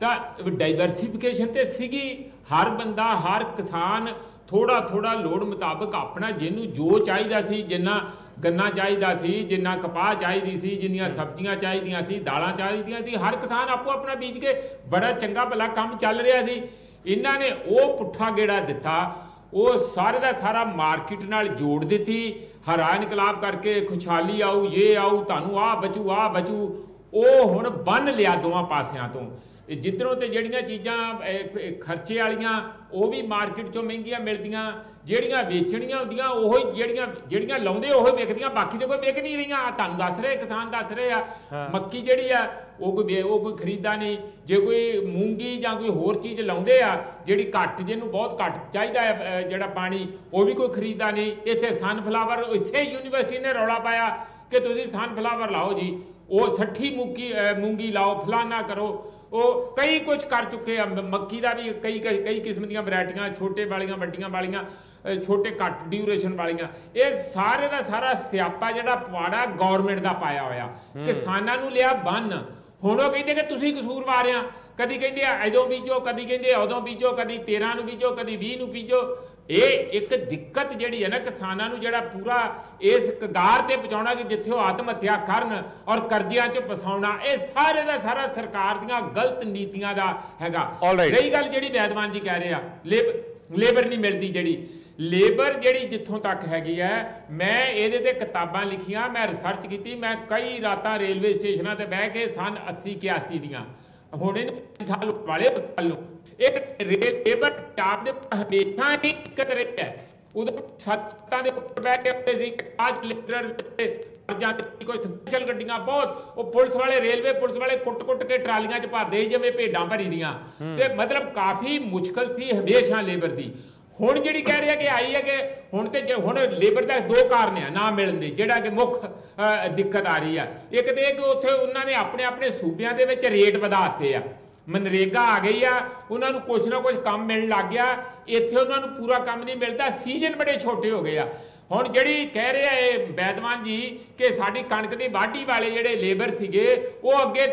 ਤਾਂ ਡਾਈਵਰਸਿਫਿਕੇਸ਼ਨ ਤੇ ਸੀਗੀ। ਹਰ ਬੰਦਾ ਹਰ ਕਿਸਾਨ ਥੋੜਾ ਥੋੜਾ ਲੋੜ ਮੁਤਾਬਕ ਆਪਣਾ ਜਿਹਨੂੰ ਜੋ ਚਾਹੀਦਾ ਸੀ, ਜਿੰਨਾ ਗੰਨਾ ਚਾਹੀਦਾ ਸੀ, ਜਿੰਨਾ ਕਪਾਹ ਚਾਹੀਦੀ ਸੀ, ਜਿੰਨੀਆਂ ਸਬਜ਼ੀਆਂ ਚਾਹੀਦੀਆਂ ਸੀ, ਦਾਲਾਂ ਚਾਹੀਦੀਆਂ ਸੀ, ਹਰ ਕਿਸਾਨ ਆਪੋ ਆਪਣਾ ਬੀਜ ਕੇ ਬੜਾ ਚੰਗਾ ਭਲਾ ਕੰਮ ਚੱਲ ਰਿਹਾ ਸੀ। ਇਹਨਾਂ ਨੇ ਉਹ ਪੁੱਠਾ ਗੇੜਾ ਦਿੱਤਾ, ਉਹ ਸਾਰੇ ਦਾ ਸਾਰਾ ਮਾਰਕੀਟ ਨਾਲ ਜੋੜ ਦਿੱਤੀ, ਹਰਾ ਇਨਕਲਾਬ ਕਰਕੇ ਖੁਸ਼ਹਾਲੀ ਆਊ ਇਹ ਆਊ, ਤੁਹਾਨੂੰ ਆ ਬਚੂ ਆ ਬਚੂ, ਉਹ ਹੁਣ ਬੰਨ ਲਿਆ ਦੋਵਾਂ ਪਾਸਿਆਂ ਤੋਂ। ਜਿੱਧਰੋਂ ਤੇ ਜਿਹੜੀਆਂ ਚੀਜ਼ਾਂ ਖਰਚੇ ਵਾਲੀਆਂ ਉਹ ਵੀ ਮਾਰਕੀਟ ਚੋਂ ਮਹਿੰਗੀਆਂ ਮਿਲਦੀਆਂ ਜਿਹੜੀਆਂ ਵੇਚਣੀਆਂ ਹੁੰਦੀਆਂ ਉਹ ਹੀ ਜਿਹੜੀਆਂ ਜਿਹੜੀਆਂ ਲਾਉਂਦੇ ਉਹ ਵਿਕਦੀਆਂ ਬਾਕੀ ਤੇ ਕੋਈ ਵਿਕ ਨਹੀਂ ਰਹੀਆਂ। ਤੁਹਾਨੂੰ ਦੱਸ ਰਹੇ ਕਿਸਾਨ ਦੱਸ ਰਹੇ ਆ ਮੱਕੀ ਜਿਹੜੀ ਆ ਉਹ ਕੋਈ ਉਹ ਕੋਈ ਖਰੀਦਾ ਨਹੀਂ। ਜੇ ਕੋਈ ਮੂੰਗੀ ਜਾਂ ਕੋਈ ਹੋਰ ਚੀਜ਼ ਲਾਉਂਦੇ ਆ ਜਿਹੜੀ ਘੱਟ ਜਿਹਨੂੰ ਬਹੁਤ ਘੱਟ ਚਾਹੀਦਾ ਹੈ ਜਿਹੜਾ ਪਾਣੀ ਉਹ ਵੀ ਕੋਈ ਖਰੀਦਾ ਨਹੀਂ। ਇੱਥੇ ਸਨਫਲਾਵਰ ਇਸੇ ਯੂਨੀਵਰਸਿਟੀ ਨੇ ਰੌਲਾ ਪਾਇਆ ਕਿ ਤੁਸੀਂ ਸਨਫਲਾਵਰ ਲਾਓ ਜੀ। ਉਹ 60 ਮੂੰਗੀ ਮੂੰਗੀ ਲਾਓ ਫਲਾਨਾ ਕਰੋ। ਉਹ ਕਈ ਕੁਝ ਕਰ ਚੁੱਕੇ ਆ ਮੱਕੀ ਦਾ ਵੀ ਕਈ ਕਈ ਕਿਸਮ ਦੀਆਂ ਵੈਰਾਈਟੀਆਂ ਛੋਟੇ ਵਾਲੀਆਂ ਵੱਡੀਆਂ ਵਾਲੀਆਂ ਛੋਟੇ ਘੱਟ ਡਿਊਰੇਸ਼ਨ ਵਾਲੀਆਂ। ਇਹ ਸਾਰੇ ਦਾ ਸਾਰਾ ਸਿਆਪਾ ਜਿਹੜਾ ਪਵਾੜਾ ਗਵਰਨਮੈਂਟ ਦਾ ਪਾਇਆ ਹੋਇਆ। ਕਿਸਾਨਾਂ ਨੂੰ ਲਿਆ ਬੰਨ। ਹੁਣ ਉਹ ਕਹਿੰਦੇ ਕਿ ਤੁਸੀਂ ਕਸੂਰਵਾਰ ਆ। ਕਦੀ ਕਹਿੰਦੇ ਆ ਇਦੋਂ ਬੀਜੋ ਕਦੀ ਕਹਿੰਦੇ ਉਦੋਂ ਬੀਜੋ ਕਦੀ 13 ਨੂੰ ਬੀਜੋ ਕਦੀ 20 ਨੂੰ ਬੀਜੋ। ਇਹ ਇੱਕ ਦਿੱਕਤ ਜਿਹੜੀ ਹੈ ਨਾ ਕਿਸਾਨਾਂ ਨੂੰ ਜਿਹੜਾ ਪੂਰਾ ਇਸ ਕਗਾਰ ਤੇ ਪਹੁੰਚਾਉਣਾ ਕਿ ਜਿੱਥੇ ਉਹ ਆਤਮ ਹੱਤਿਆ ਕਰਨ ਔਰ ਕਰਜ਼ਿਆਂ 'ਚ ਫਸਾਉਣਾ ਇਹ ਸਾਰੇ ਦਾ ਸਾਰਾ ਸਰਕਾਰ ਦੀਆਂ ਗਲਤ ਨੀਤੀਆਂ ਦਾ ਹੈਗਾ. ਰਹੀ ਗੱਲ ਜਿਹੜੀ ਵੈਦਵਾਨ ਜੀ ਕਹਿ ਰਹੇ ਆ ਲੇਬਰ ਨਹੀਂ ਮਿਲਦੀ ਜਿਹੜੀ। ਲੇਬਰ ਜਿਹੜੀ ਜਿੱਥੋਂ ਤੱਕ ਹੈਗੀ ਹੈ ਮੈਂ ਇਹਦੇ ਤੇ ਕਿਤਾਬਾਂ ਲਿਖੀਆਂ ਮੈਂ ਰਿਸਰਚ ਕੀਤੀ ਮੈਂ ਕਈ ਰਾਤਾਂ ਰੇਲਵੇ ਸਟੇਸ਼ਨਾਂ ਤੇ ਬਹਿ ਕੇ ਸਨ 80 81 ਦੀਆਂ। ਹੁਣ ਇਹਨੂੰ ਸਾਲ ਵਾਲੇ ਨੂੰ ਰੇ- ਲੇਬਰ ਟਾਪ ਦੇ ਹਮੇਸ਼ਾ ਹੀ ਦਿੱਕਤ ਰਹੀ ਹੈ। ਉਦੋਂ ਸੱਤਾਂ ਦੇ ਉੱਪਰ ਬਹਿ ਕੇ ਆਉਂਦੇ ਸੀ ਆਜ ਲਿਟਰ ਜਾਂ ਕੋਈ ਸਪੈਸ਼ਲ ਗੱਡੀਆਂ ਬਹੁਤ ਉਹ ਪੁਲਿਸ ਵਾਲੇ ਰੇਲਵੇ ਪੁਲਿਸ ਵਾਲੇ ਕੁੱਟ-ਕੁੱਟ ਕੇ ਟਰਾਲੀਆਂ 'ਚ ਭਰਦੇ ਜਿਵੇਂ ਭੇਡਾਂ ਭਰੀ ਦੀਆਂ। ਤੇ ਮਤਲਬ ਕਾਫੀ ਮੁਸ਼ਕਲ ਸੀ ਹਮੇਸ਼ਾ ਲੇਬਰ ਦੀ। ਹੁਣ ਜਿਹੜੀ ਕਹਿ ਰਿਹਾ ਕਿ ਆਈ ਹੈ ਕਿ ਹੁਣ ਤੇ ਜੇ- ਹੁਣ ਲੇਬਰ ਦਾ ਦੋ ਕਾਰਨ ਆ ਨਾ ਮਿਲਣ ਦੇ ਜਿਹੜਾ ਕਿ ਮੁੱਖ ਦਿੱਕਤ ਆ ਰਹੀ ਆ। ਇੱਕ ਤੇ ਇਹ ਕਿ ਉੱਥੇ ਉਹਨਾਂ ਨੇ ਆਪਣੇ ਆਪਣੇ ਸੂਬਿਆਂ ਦੇ ਵਿੱਚ ਰੇਟ ਵਧਾਤੇ ਆ। ਮਨਰੇਗਾ ਆ ਗਈ ਆ, ਉਹਨਾਂ ਨੂੰ ਕੁਛ ਨਾ ਕੁਛ ਕੰਮ ਮਿਲਣ ਲੱਗ ਗਿਆ। ਇੱਥੇ ਉਹਨਾਂ ਨੂੰ ਪੂਰਾ ਕੰਮ ਨਹੀਂ ਮਿਲਦਾ, ਸੀਜ਼ਨ ਬੜੇ ਛੋਟੇ ਹੋ ਗਏ ਆ। ਹੁਣ ਜਿਹੜੀ ਕਹਿ ਰਿਹਾ ਇਹ ਬੈਦਵਾਨ ਜੀ ਕਿ ਸਾਡੀ ਕਣਕ ਦੀ ਵਾਢੀ ਵਾਲੇ ਜਿਹੜੇ ਲੇਬਰ ਸੀਗੇ, ਉਹ ਅੱਗੇ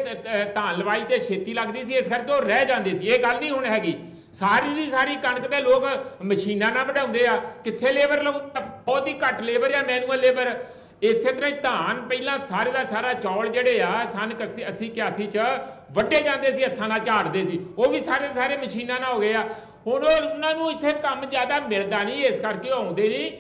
ਧਾਨ ਲਵਾਈ ਤੇ ਛੇਤੀ ਲੱਗਦੀ ਸੀ, ਇਸ ਕਰਕੇ ਉਹ ਰਹਿ ਜਾਂਦੇ ਸੀ। ਇਹ ਗੱਲ ਨਹੀਂ ਹੁਣ ਹੈਗੀ। ਸਾਰੀ ਦੀ ਸਾਰੀ ਕਣਕ ਦੇ ਲੋਕ ਮਸ਼ੀਨਾਂ ਨਾਲ ਵਢਾਉਂਦੇ ਆ। ਕਿੱਥੇ ਲੇਬਰ ਲਾਉਂਦਾ ਬਹੁਤ ਹੀ ਘੱਟ ਲੇਬਰ ਆ ਮੈਨੂਅਲ ਲੇਬਰ। ਇਸੇ ਤਰ੍ਹਾਂ ਹੀ ਧਾਨ ਪਹਿਲਾਂ ਸਾਰੇ ਦਾ ਸਾਰਾ ਚੌਲ ਜਿਹੜੇ ਆ ਸਨ 80 81 ਚ ਵੱਡੇ ਜਾਂਦੇ ਸੀ ਹੱਥਾਂ ਨਾਲ ਝਾੜਦੇ ਸੀ। ਉਹ ਵੀ ਸਾਰੇ ਸਾਰੇ ਮਸ਼ੀਨਾਂ ਨਾਲ ਹੋ ਗਏ ਆ। ਹੁਣ ਉਹ- ਉਹਨਾਂ ਨੂੰ ਇੱਥੇ ਕੰਮ ਜ਼ਿਆਦਾ ਮਿਲਦਾ ਨਹੀਂ ਇਸ ਕਰਕੇ ਆਉਂਦੇ ਨਹੀਂ।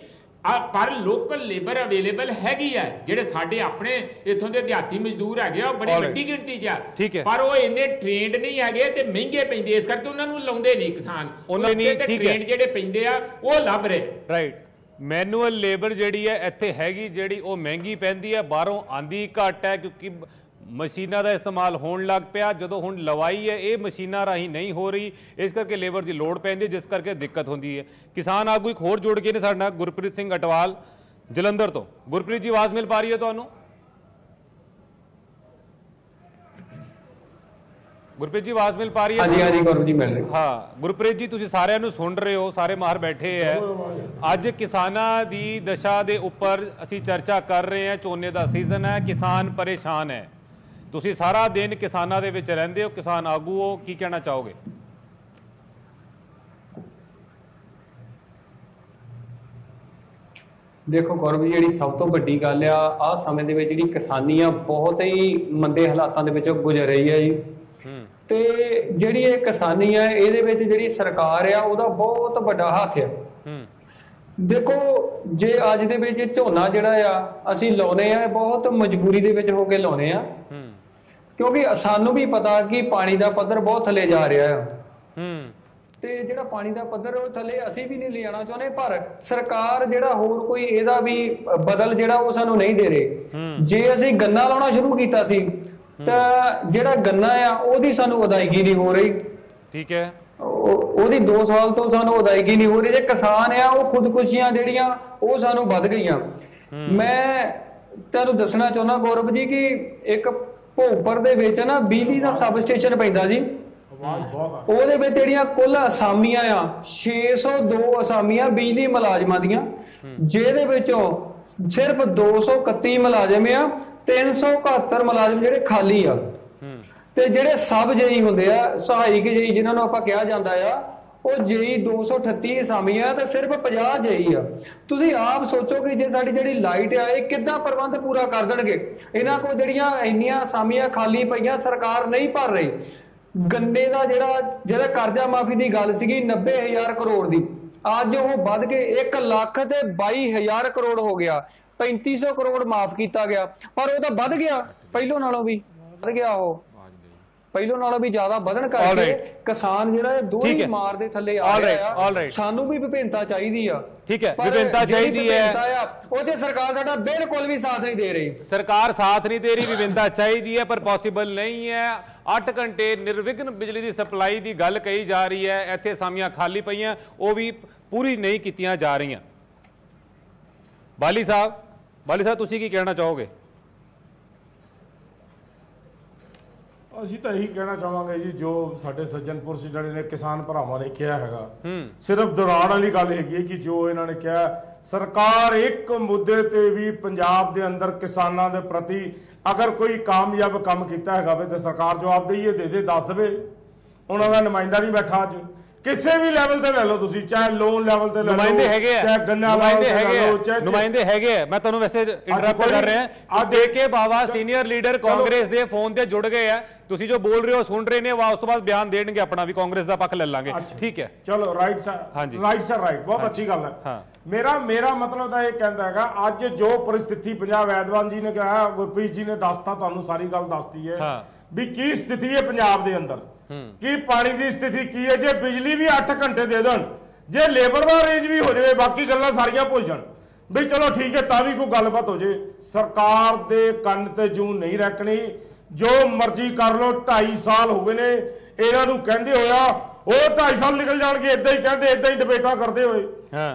ਪਰ ਲੋਕਲ ਲੇਬਰ ਅਵੇਲੇਬਲ ਹੈਗੀ ਆ ਜਿਹੜੇ ਸਾਡੇ ਆਪਣੇ ਇਥੋਂ ਦੇ ਦਿਹਾਤੀ ਮਜ਼ਦੂਰ ਹੈਗੇ ਆ ਉਹ ਬੜੀ. ਵੱਡੀ ਗਿਣਤੀ 'ਚ ਆ। ਪਰ ਉਹ ਇੰਨੇ ਟ੍ਰੇਨਡ ਨਹੀਂ ਹੈਗੇ ਤੇ ਮਹਿੰਗੇ ਪੈਂਦੇ ਇਸ ਕਰਕੇ ਉਹਨਾਂ ਨੂੰ ਲਾਉਂਦੇ ਨਹੀਂ ਕਿਸਾਨ। ਉਹਨਾਂ ਹੈ। ਟ੍ਰੇਨਡ ਜਿਹੜੇ ਪੈਂਦੇ ਆ ਉਹ ਲੱਭ ਰਹੇ। ਰਾਈਟ ਮੈਨੂਅਲ ਲੇਬਰ ਜਿਹੜੀ ਹੈ ਇੱਥੇ ਹੈਗੀ ਜਿਹੜੀ ਉਹ ਮਹਿੰਗੀ ਪੈਂਦੀ ਹੈ ਬਾਹਰੋਂ ਆਂਦੀ ਘੱਟ ਹੈ ਕਿਉਂਕਿ ਮਸ਼ੀਨਾਂ ਦਾ ਇਸਤੇਮਾਲ ਹੋਣ ਲੱਗ ਪਿਆ। ਜਦੋਂ ਹੁਣ ਲਵਾਈ ਹੈ ਇਹ ਮਸ਼ੀਨਾਂ ਰਾਹੀਂ ਨਹੀਂ ਹੋ ਰਹੀ। ਇਸ ਕਰਕੇ ਲੇਬਰ ਦੀ ਲੋੜ ਪੈਂਦੀ ਹੈ, ਜਿਸ ਕਰਕੇ ਦਿੱਕਤ ਹੁੰਦੀ ਹੈ। ਕਿਸਾਨ ਆਗੂ ਇੱਕ ਹੋਰ ਜੁੜ ਕੇ ਨੇ ਸਾਡੇ ਨਾਲ ਗੁਰਪ੍ਰੀਤ ਸਿੰਘ ਅਟਵਾਲ ਜਲੰਧਰ ਤੋਂ। ਗੁਰਪ੍ਰੀਤ ਜੀ ਆਵਾਜ਼ ਮਿਲ ਪਾ ਰਹੀ ਹੈ ਤੁਹਾਨੂੰ? ਗੁਰਪ੍ਰੀਤ ਜੀ ਆਵਾਜ਼ ਮਿਲ ਪਾ ਰਹੀ ਹੈ? ਹਾਂਜੀ ਹਾਂਜੀ ਗੌਰਵ ਜੀ ਮਿਲ ਰਹੀ। ਹਾਂ ਗੁਰਪ੍ਰੀਤ ਜੀ ਤੁਸੀਂ ਸਾਰਿਆਂ ਨੂੰ ਸੁਣ ਰਹੇ ਹੋ ਸਾਰੇ ਮਾਹਰ ਬੈਠੇ ਹੈ। ਅੱਜ ਕਿਸਾਨਾਂ ਦੀ ਦਸ਼ਾ ਦੇ ਉੱਪਰ ਅਸੀਂ ਚਰਚਾ ਕਰ ਰਹੇ ਹਾਂ ਝੋਨੇ ਦਾ ਸੀਜ਼ਨ ਹੈ ਕਿਸਾਨ ਪਰੇਸ਼ਾਨ ਹੈ। ਤੁਸੀਂ ਸਾਰਾ ਦਿਨ ਕਿਸਾਨਾਂ ਦੇ ਵਿੱਚ ਰਹਿੰਦੇ ਹੋ ਕਿਸਾਨ ਆਗੂ ਹੋ ਕੀ ਕਹਿਣਾ ਚਾਹੋਗੇ? ਦੇਖੋ ਗੌਰਵ ਜੀ ਜਿਹੜੀ ਸਭ ਤੋਂ ਵੱਡੀ ਗੱਲ ਆ ਆਹ ਸਮੇਂ ਦੇ ਵਿੱਚ ਜਿਹੜੀ ਕਿਸਾਨੀ ਆ ਬਹੁਤ ਹੀ ਮੰਦੇ ਹਾਲਾਤਾਂ ਦੇ ਵਿੱਚੋਂ ਗੁਜ਼ਰ ਰਹੀ ਹੈ ਜੀ। ਹੂੰ। ਤੇ ਜਿਹੜੀ ਇਹ ਕਿਸਾਨੀ ਆ ਇਹਦੇ ਵਿੱਚ ਜਿਹੜੀ ਸਰਕਾਰ ਆ ਉਹਦਾ ਬਹੁਤ ਵੱਡਾ ਹੱਥ ਆ। ਦੇਖੋ ਜੇ ਅੱਜ ਦੇ ਵਿੱਚ ਝੋਨਾ ਜਿਹੜਾ ਆ ਅਸੀਂ ਲਾਉਨੇ ਆ ਬਹੁਤ ਮਜਬੂਰੀ ਦੇ ਵਿੱਚ ਹੋ ਕੇ ਲਾਉਨੇ ਆ। ਕਿਉਂਕਿ ਸਾਨੂੰ ਵੀ ਪਤਾ ਕਿ ਪਾਣੀ ਦਾ ਪੱਧਰ ਬਹੁਤ ਥੱਲੇ ਜਾ ਰਿਹਾ ਆ। ਹੂੰ। ਤੇ ਜਿਹੜਾ ਪਾਣੀ ਦਾ ਪੱਧਰ ਉਹ ਥੱਲੇ ਅਸੀਂ ਵੀ ਨਹੀਂ ਲਿਆਣਾ ਚਾਹੁੰਦੇ ਪਰ ਸਰਕਾਰ ਜਿਹੜਾ ਹੋਰ ਕੋਈ ਇਹਦਾ ਵੀ ਬਦਲ ਜਿਹੜਾ ਉਹ ਸਾਨੂੰ ਨਹੀਂ ਦੇ ਰਹੇ। ਜੇ ਅਸੀਂ ਗੰਨਾ ਲਾਉਣਾ ਸ਼ੁਰੂ ਕੀਤਾ ਸੀ ਤਾਂ ਜਿਹੜਾ ਗੰਨਾ ਆ ਉਹਦੀ ਸਾਨੂੰ ਅਦਾਇਗੀ ਨਹੀਂ ਹੋ ਰਹੀ। ਠੀਕ ਹੈ। ਉਹ- ਉਹਦੀ 2 ਸਾਲ ਤੋਂ ਸਾਨੂੰ ਅਦਾਇਗੀ ਨਹੀਂ ਹੋ ਰਹੀ। ਜੇ ਕਿਸਾਨ ਆ ਉਹ ਖੁਦਕੁਸ਼ੀਆਂ ਜਿਹੜੀਆਂ ਉਹ ਸਾਨੂੰ ਵੱਧ ਗਈਆਂ। ਮੈਂ ਤੁਹਾਨੂੰ ਦੱਸਣਾ ਚਾਹੁੰਦਾ ਗੌਰਵ ਜੀ ਕਿ ਇੱਕ ਭੋਗਪੁਰ ਦੇ ਵਿੱਚ ਨਾ ਬਿਜਲੀ ਦਾ ਸਬ ਸਟੇਸ਼ਨ ਪੈਂਦਾ ਜੀ। ਉਹਦੇ ਵਿੱਚ ਜਿਹੜੀਆਂ ਕੁੱਲ ਅਸਾਮੀਆਂ ਆ 602 ਅਸਾਮੀਆਂ ਬਿਜਲੀ ਮੁਲਾਜ਼ਮਾਂ ਦੀਆਂ। ਜਿਹਦੇ ਵਿੱਚੋਂ ਸਿਰਫ 231 ਮੁਲਾਜ਼ਮ ਆ 371 ਮੁਲਾਜ਼ਮ ਜਿਹੜੇ ਖਾਲੀ ਆ। ਤੇ ਜਿਹੜੇ ਸਬ ਜੇਈ ਹੁੰਦੇ ਆ ਸਹਾਇਕ ਜੇਈ ਜਿਨ੍ਹਾਂ ਨੂੰ ਆਪਾਂ ਕਿਹਾ ਜਾਂਦਾ ਆ ਉਹ ਜੇਈ 238 ਅਸਾਮੀਆਂ ਤੇ ਸਿਰਫ 50 ਜੇਈ ਆ। ਤੁਸੀਂ ਆਪ ਸੋਚੋ ਕਿ ਜੇ ਸਾਡੀ ਜਿਹੜੀ ਲਾਈਟ ਆ ਇਹ ਕਿੱਦਾਂ ਪ੍ਰਬੰਧ ਪੂਰਾ ਕਰ ਦੇਣਗੇ? ਇਹਨਾਂ ਕੋਲ ਜਿਹੜੀਆਂ ਇੰਨੀਆਂ ਅਸਾਮੀਆਂ ਖਾਲੀ ਪਈਆਂ ਸਰਕਾਰ ਨਹੀਂ ਭਰ ਰਹੀ। ਗੰਨੇ ਦਾ ਜਿਹੜਾ ਜਿਹੜਾ ਕਰਜ਼ਾ ਮਾਫੀ ਦੀ ਗੱਲ ਸੀਗੀ 90000 ਕਰੋੜ ਦੀ। ਅੱਜ ਉਹ ਵੱਧ ਕੇ 1 ਲੱਖ ਤੇ 22000 ਕਰੋੜ ਹੋ ਗਿਆ। 3500 ਕਰੋੜ ਮਾਫ ਕੀਤਾ ਗਿਆ ਪਰ ਉਹ ਤਾਂ ਵੱਧ ਗਿਆ ਪਹਿਲੋਂ ਨਾਲੋਂ ਵੀ ਵੱਧ ਗਿਆ ਉਹ ਪਹਿਲੋਂ ਨਾਲੋਂ ਵੀ ਜ਼ਿਆਦਾ ਵਧਣ ਕਰਕੇ. ਕਿਸਾਨ ਜਿਹੜਾ ਇਹ ਦੋਹਰੀ। ਮਾਰ ਦੇ ਥੱਲੇ ਆ ਰਿਹਾ ਆ. ਸਾਨੂੰ ਵੀ ਵਿਭਿੰਨਤਾ ਚਾਹੀਦੀ ਆ ਠੀਕ ਹੈ, ਵਿਭਿੰਨਤਾ ਚਾਹੀਦੀ ਹੈ। ਉਹਦੇ ਸਰਕਾਰ ਸਾਡਾ ਬਿਲਕੁਲ ਵੀ ਸਾਥ ਨਹੀਂ ਦੇ ਰਹੀ ਸਰਕਾਰ ਸਾਥ ਨਹੀਂ ਦੇ ਰਹੀ ਵਿਭਿੰਨਤਾ ਚਾਹੀਦੀ ਹੈ ਪਰ ਪੋਸੀਬਲ ਨਹੀਂ ਹੈ 8 ਘੰਟੇ ਨਿਰਵਿਘਨ ਬਿਜਲੀ ਦੀ ਸਪਲਾਈ ਦੀ ਗੱਲ ਕਹੀ ਜਾ ਰਹੀ ਹੈ ਇੱਥੇ ਸਾਮੀਆਂ ਖਾਲੀ ਪਈਆਂ ਉਹ ਵੀ ਪੂਰੀ ਨਹੀਂ ਕੀਤੀਆਂ ਜਾ ਰਹੀਆਂ ਬਾਲੀ ਸਾਹਿਬ ਬਾਲੀ ਸਾਹਿਬ ਤੁਸੀਂ ਕੀ ਕਹਿਣਾ ਚਾਹੋਗੇ? ਅਸੀਂ ਤਾਂ ਇਹੀ ਕਹਿਣਾ ਚਾਹਾਂਗੇ ਜੀ ਜੋ ਸਾਡੇ ਸੱਜਣਪੁਰ ਸੀ ਜਿਹੜੇ ਨੇ ਕਿਸਾਨ ਭਰਾਵਾਂ ਨੇ ਕਿਹਾ ਹੈਗਾ। ਸਿਰਫ ਦੁਹਰਾਉਣ ਵਾਲੀ ਗੱਲ ਹੈਗੀ ਹੈ ਕਿ ਜੋ ਇਹਨਾਂ ਨੇ ਕਿਹਾ ਸਰਕਾਰ ਇੱਕ ਮੁੱਦੇ ਤੇ ਵੀ ਪੰਜਾਬ ਦੇ ਅੰਦਰ ਕਿਸਾਨਾਂ ਦੇ ਪ੍ਰਤੀ ਅਗਰ ਕੋਈ ਕਾਮਯਾਬ ਕੰਮ ਕੀਤਾ ਹੈਗਾ ਵੇ ਤੇ ਸਰਕਾਰ ਜਵਾਬ ਦੇਈਏ ਦੇ ਦੇ ਦੱਸ ਦੇਵੇ। ਉਹਨਾਂ ਦਾ ਨੁਮਾਇੰਦਾ ਨਹੀਂ ਬੈਠਾ ਅੱਜ। ਕਿਸੇ ਵੀ ਲੈਵਲ ਤੇ ਲੈ ਲਓ ਤੁਸੀਂ ਚਾਹੇ ਲੋਨ ਲੈਵਲ ਤੇ ਲੈ ਲਓ ਨੁਮਾਇੰਦੇ ਹੈਗੇ ਆ। ਚਾਹੇ ਗੰਨਾ ਨੁਮਾਇੰਦੇ ਹੈਗੇ ਆ। ਨੁਮਾਇੰਦੇ ਹੈਗੇ ਆ। ਮੈਂ ਤੁਹਾਨੂੰ ਵੈਸੇ ਇੰਟਰਰਪਟ ਕੋਈ- ਕਰ ਰਿਹਾ। ਅੱਜ ਅੱਜ ਦੇ ਕੇ ਬਾਵਾ ਸੀਨੀਅਰ ਲੀਡਰ। ਕਾਂਗਰਸ ਦੇ ਫੋਨ ਤੇ ਜੁੜ ਗਏ ਆ। ਤੁਸੀਂ ਜੋ ਬੋਲ ਰਹੇ ਹੋ ਸੁਣ ਰਹੇ ਨੇ ਵਾ ਉਸ ਤੋਂ ਬਾਅਦ ਬਿਆਨ ਦੇਣਗੇ ਆਪਣਾ ਵੀ ਕਾਂਗਰਸ ਦਾ ਪੱਖ ਲੈ ਲਾਂਗੇ। ਠੀਕ ਹੈ। ਚਲੋ right sir. Right sir right ਬਹੁਤ ਅੱਛੀ ਗੱਲ ਹੈ। ਮੇਰਾ ਮੇਰਾ ਮਤਲਬ ਤਾਂ ਇਹ ਕਹਿੰਦਾ ਹੈਗਾ ਅੱਜ ਜੋ ਪਰਿਸਥਿਤੀ ਪੰਜਾਬ ਐਦਵਾਨ ਜੀ ਨੇ ਕਿਹਾ ਗੁਰਪ੍ਰੀਤ ਜੀ ਨੇ ਦੱਸਤਾ ਤੁਹਾਨੂੰ ਸਾਰੀ ਗੱਲ ਦੱਸਤੀ ਹਾਂ। ਵੀ ਕੀ ਸਥਿਤੀ ਹੈ ਪੰਜਾਬ ਦੇ ਅੰਦਰ। ਕੀ ਪਾਣੀ ਦੀ ਸਥਿਤੀ ਕੀ ਹੈ? ਜੇ ਬਿਜਲੀ ਵੀ 8 ਘੰਟੇ ਦੇ ਦੇਣ ਜੇ ਲੇਬਰ ਦਾ ਅਰੇਂਜ ਵੀ ਹੋ ਜਾਵੇ ਬਾਕੀ ਗੱਲਾਂ ਸਾਰੀਆਂ ਭੁੱਲ ਜਾਣ। ਵੀ ਚਲੋ ਠੀਕ ਹੈ ਤਾਂ ਵੀ ਕੋਈ ਗੱਲਬਾਤ ਹੋ ਜੇ। ਸਰਕਾਰ ਦੇ ਕੰਨ ਤੇ ਜੂੰ ਨਹੀਂ ਰੱਖਣੀ ਜੋ ਮਰਜ਼ੀ ਕਰ ਲੋ 2.5 ਸਾਲ ਹੋ ਗਏ ਨੇ ਇਹਨਾਂ ਨੂੰ ਕਹਿੰਦੇ ਹੋਇਆ ਉਹ 2.5 ਸਾਲ ਨਿਕਲ ਜਾਣਗੇ ਇਦਾਂ ਹੀ ਕਹਿੰਦੇ ਇਦਾਂ ਹੀ ਡਿਬੇਟਾਂ ਕਰਦੇ ਹੋਏ।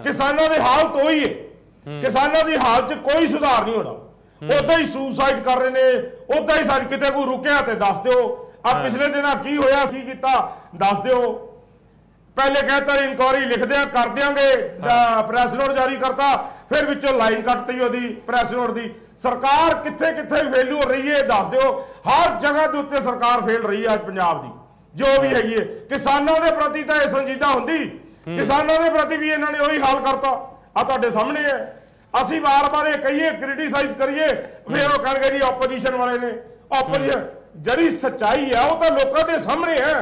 ਕਿਸਾਨਾਂ ਦੀ ਹਾਲਤ ਉਹੀ ਹੈ ਕਿਸਾਨਾਂ ਦੀ ਹਾਲਤ 'ਚ ਕੋਈ ਸੁਧਾਰ ਨਹੀਂ ਹੋਣਾ। ਉਦਾਂ ਹੀ ਸੁਸਾਈਡ ਕਰ ਰਹੇ ਨੇ ਉਦਾਂ ਹੀ ਸਾਡੇ ਕਿਤੇ ਕੋਈ ਰੁਕਿਆ ਤੇ ਦੱਸ ਦਿਓ। ਆ ਪਿਛਲੇ ਦਿਨਾਂ ਕੀ ਹੋਇਆ ਕੀ ਕੀਤਾ? ਦੱਸ ਦਿਓ। ਪਹਿਲੇ ਕਹਿੰਦਾ ਇਨਕੁਆਰੀ ਲਿਖਦੇ ਆ ਕਰ ਦਿਆਂਗੇ ਪ੍ਰੈਸ ਨੋਟ ਜਾਰੀ ਕਰਤਾ ਫਿਰ ਵਿੱਚੋਂ ਲਾਈਨ ਕੱਟਤੀ ਉਹਦੀ ਪ੍ਰੈਸ ਨੋਟ ਦੀ। ਸਰਕਾਰ ਕਿੱਥੇ ਕਿੱਥੇ ਫੇਲ ਹੋ ਰਹੀ ਹੈ ਦੱਸ ਦਿਓ। ਹਰ ਜਗ੍ਹਾ ਦੇ ਉੱਤੇ ਸਰਕਾਰ ਫੇਲ ਰਹੀ ਹੈ ਅੱਜ ਪੰਜਾਬ ਦੀ। ਜੋ ਵੀ ਹੈਗੀ ਹੈ ਕਿਸਾਨਾਂ ਦੇ ਪ੍ਰਤੀ ਤਾਂ ਇਹ ਸੰਜੀਦਾ ਹੁੰਦੀ। ਕਿਸਾਨਾਂ ਦੇ ਪ੍ਰਤੀ ਵੀ ਇਹਨਾਂ ਨੇ ਉਹੀ ਹਾਲ ਕਰਤਾ। ਆ ਤੁਹਾਡੇ ਸਾਹਮਣੇ ਹੈ। ਅਸੀਂ ਵਾਰ-ਵਾਰ ਇਹ ਕਹੀਏ ਕ੍ਰਿਟਿਸਾਈਜ਼ ਕਰੀਏ। ਫਿਰ ਉਹ ਕਹਿਣਗੇ ਜੀ ਆਪੋਜੀਸ਼ਨ ਵਾਲੇ ਨੇ। ਆਪੋਜੀਸ਼ਨ ਜਿਹੜੀ ਸੱਚਾਈ ਆ ਉਹ ਤਾਂ ਲੋਕਾਂ ਦੇ ਸਾਹਮਣੇ ਹੈ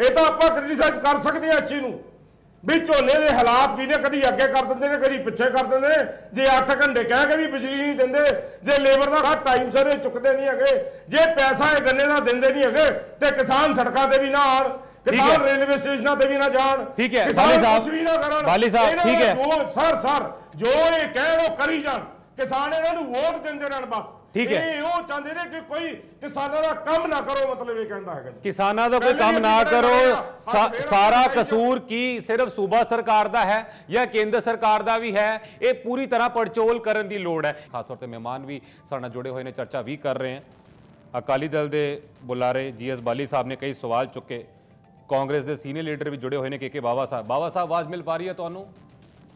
ਇਹ ਤਾਂ ਆਪਾਂ ਕ੍ਰਿਟਿਸਾਈਜ਼ ਕਰ ਸਕਦੇ ਹਾਂ ਅੱਛੀ ਨੂੰ। ਵੀ ਝੋਨੇ ਦੇ ਹਾਲਾਤ ਕੀ ਨੇ ਕਦੀ ਅੱਗੇ ਕਰ ਦਿੰਦੇ ਨੇ ਕਦੀ ਪਿੱਛੇ ਕਰ ਦਿੰਦੇ ਨੇ। ਜੇ 8 ਘੰਟੇ ਕਹਿ ਕੇ ਵੀ ਬਿਜਲੀ ਨਹੀਂ ਦਿੰਦੇ ਜੇ ਲੇਬਰ ਦਾ ਟਾਈਮ ਸਿਰ ਇਹ ਚੁੱਕਦੇ ਨਹੀਂ ਹੈਗੇ ਜੇ ਪੈਸਾ ਇਹ ਗੰਨੇ ਦਾ ਦਿੰਦੇ ਨਹੀਂ ਹੈਗੇ ਤੇ ਕਿਸਾਨ ਸੜਕਾਂ ਤੇ ਵੀ ਨਾ ਆਣ। ਕਿਸਾਨ ਰੇਲਵੇ ਸਟੇਸ਼ਨਾਂ ਤੇ ਵੀ ਨਾ ਜਾਣ ਠੀਕ ਹੈ, ਬਾਲੀ ਸਾਹਿਬ, ਕੁਛ ਵੀ ਨਾ ਕਰਨ ਬਾਲੀ ਸਾਹਿਬ, ਠੀਕ ਹੈ। ਜੋ ਸਰ ਸਰ ਜੋ ਇਹ ਕਹਿਣ ਉਹ ਕਰੀ ਜਾਣ। ਕਿਸਾਨ ਇਹਨਾਂ ਨੂੰ ਵੋਟ ਦਿੰਦੇ ਰਹਿਣ ਬਸ। ਠੀਕ ਹੈ। ਇਹ ਉਹ ਚਾਹੁੰਦੇ ਨੇ ਕਿ ਕੋਈ ਕਿਸਾਨਾਂ ਦਾ ਕੰਮ ਨਾ ਕਰੋ ਮਤਲਬ ਇਹ ਕਹਿੰਦਾ ਹੈਗਾ ਜੀ। ਕਿਸਾਨਾਂ ਦਾ ਕੋਈ ਕੰਮ ਨਾ ਕਰੋ ਸਾਰਾ ਕਸੂਰ ਕੀ ਸਿਰਫ ਸੂਬਾ ਸਰਕਾਰ ਦਾ ਹੈ ਜਾਂ ਕੇਂਦਰ ਸਰਕਾਰ ਦਾ ਵੀ ਹੈ? ਇਹ ਪੂਰੀ ਤਰ੍ਹਾਂ ਪੜਚੋਲ ਕਰਨ ਦੀ ਲੋੜ ਹੈ। ਖਾਸ ਤੌਰ ਤੇ ਮਹਿਮਾਨ ਵੀ ਸਾਡੇ ਨਾਲ ਜੁੜੇ ਹੋਏ ਨੇ ਚਰਚਾ ਵੀ ਕਰ ਰਹੇ ਹਨ ਅਕਾਲੀ ਦਲ ਦੇ ਬੁਲਾਰੇ ਜੀਐਸ ਬਾਲੀ ਸਾਹਿਬ ਨੇ ਕਈ ਸਵਾਲ ਚੁੱਕੇ। ਕਾਂਗਰਸ ਦੇ ਸੀਨੀਅਰ ਲੀਡਰ ਵੀ ਜੁੜੇ ਹੋਏ ਨੇ ਕੇ ਕੇ ਬਾਵਾ ਸਾਹਿਬ। ਬਾਵਾ ਸਾਹਿਬ ਆਵਾਜ਼ ਮਿਲ ਪਾ ਰਹੀ ਹੈ ਤੁਹਾਨੂੰ?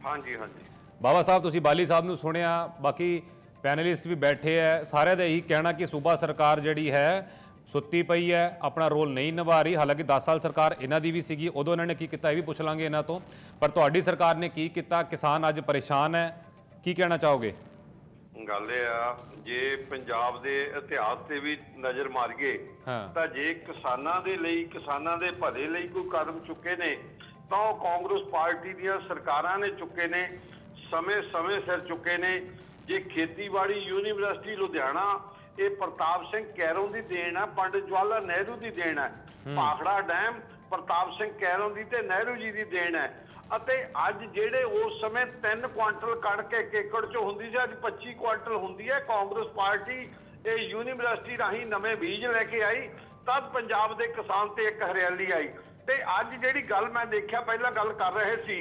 ਹਾਂਜੀ ਹਾਂਜੀ। ਬਾਬਾ ਸਾਹਿਬ ਤੁਸੀਂ ਬਾਲੀ ਸਾਹਿਬ ਨੂੰ ਸੁਣਿਆ ਬਾਕੀ ਪੈਨਲਿਸਟ ਵੀ ਬੈਠੇ ਐ ਸਾਰਿਆਂ ਦਾ ਇਹੀ ਕਹਿਣਾ ਕਿ ਸੂਬਾ ਸਰਕਾਰ ਜਿਹੜੀ ਹੈ ਸੁੱਤੀ ਪਈ ਹੈ ਆਪਣਾ ਰੋਲ ਨਹੀਂ ਨਿਭਾ ਰਹੀ। ਹਾਲਾਂਕਿ 10 ਸਾਲ ਸਰਕਾਰ ਇਹਨਾਂ ਦੀ ਵੀ ਸੀਗੀ ਉਦੋਂ ਇਹਨਾਂ ਨੇ ਕੀ ਕੀਤਾ ਇਹ ਵੀ ਪੁੱਛ ਲਾਂਗੇ ਇਹਨਾਂ ਤੋਂ। ਪਰ ਤੁਹਾਡੀ ਸਰਕਾਰ ਨੇ ਕੀ ਕੀਤਾ? ਕਿਸਾਨ ਅੱਜ ਪਰੇਸ਼ਾਨ ਹੈ ਕੀ ਕਹਿਣਾ ਚਾਹੋਗੇ? ਗੱਲ ਇਹ ਆ ਜੇ ਪੰਜਾਬ ਦੇ ਇਤਿਹਾਸ ਤੇ ਵੀ ਨਜ਼ਰ ਮਾਰੀਏ ਤਾਂ ਜੇ ਕਿਸਾਨਾਂ ਦੇ ਲਈ ਕਿਸਾਨਾਂ ਦੇ ਭਲੇ ਲਈ ਕੋਈ ਕਦਮ ਚੁੱਕੇ ਨੇ ਤਾਂ ਉਹ ਕਾਂਗਰਸ ਪਾਰਟੀ ਦੀਆਂ ਸਰਕਾਰਾਂ ਨੇ ਚੁੱਕੇ ਨੇ। ਸਮੇਂ ਸਮੇਂ ਸਿਰ ਚੁੱਕੇ ਨੇ। ਜੇ ਖੇਤੀਬਾੜੀ ਯੂਨੀਵਰਸਿਟੀ ਲੁਧਿਆਣਾ ਇਹ ਪ੍ਰਤਾਪ ਸਿੰਘ ਕੈਰੋਂ ਦੀ ਦੇਣ ਹੈ ਪੰਡਿਤ ਜਵਾਹਰ ਲਾਲ ਨਹਿਰੂ ਦੀ ਦੇਣ ਹੈ। ਭਾਖੜਾ ਡੈਮ ਪ੍ਰਤਾਪ ਸਿੰਘ ਕੈਰੋਂ ਦੀ ਤੇ ਨਹਿਰੂ ਜੀ ਦੀ ਦੇਣ ਹੈ ਅਤੇ ਅੱਜ ਜਿਹੜੇ ਉਸ ਸਮੇਂ 3 ਕੁਆਂਟਲ ਕੱਢ ਕੇ ਇੱਕ ਏਕੜ ਚ ਹੁੰਦੀ ਸੀ ਅੱਜ 25 ਕੁਆਂਟਲ ਹੁੰਦੀ ਹੈ। ਕਾਂਗਰਸ ਪਾਰਟੀ ਇਹ ਯੂਨੀਵਰਸਿਟੀ ਰਾਹੀਂ ਨਵੇਂ ਬੀਜ ਲੈ ਕੇ ਆਈ ਤਦ ਪੰਜਾਬ ਦੇ ਕਿਸਾਨ ਤੇ ਇੱਕ ਹਰਿਆਲੀ ਆਈ। ਤੇ ਅੱਜ ਜਿਹੜੀ ਗੱਲ ਮੈਂ ਦੇਖਿਆ ਪਹਿਲਾਂ ਗੱਲ ਕਰ ਰਹੇ ਸੀ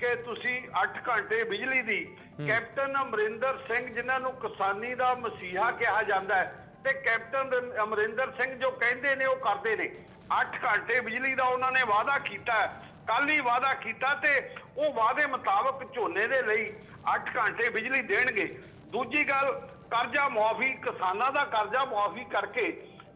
ਕਿ ਤੁਸੀਂ 8 ਘੰਟੇ ਬਿਜਲੀ ਦੀ ਕੈਪਟਨ ਅਮਰਿੰਦਰ ਸਿੰਘ ਜਿਨ੍ਹਾਂ ਨੂੰ ਕਿਸਾਨੀ ਦਾ ਮਸੀਹਾ ਕਿਹਾ ਜਾਂਦਾ ਹੈ ਤੇ ਕੈਪਟਨ ਅਮਰਿੰਦਰ ਸਿੰਘ ਜੋ ਕਹਿੰਦੇ ਨੇ ਉਹ ਕਰਦੇ ਨੇ। 8 ਘੰਟੇ ਬਿਜਲੀ ਦਾ ਉਹਨਾਂ ਨੇ ਵਾਅਦਾ ਕੀਤਾ ਕੱਲ ਹੀ ਵਾਅਦਾ ਕੀਤਾ ਤੇ ਉਹ ਵਾਅਦੇ ਮੁਤਾਬਕ ਝੋਨੇ ਦੇ ਲਈ 8 ਘੰਟੇ ਬਿਜਲੀ ਦੇਣਗੇ। ਦੂਜੀ ਗੱਲ ਕਰਜ਼ਾ ਮੁਆਫੀ ਕਿਸਾਨਾਂ ਦਾ ਕਰਜ਼ਾ ਮੁਆਫੀ ਕਰਕੇ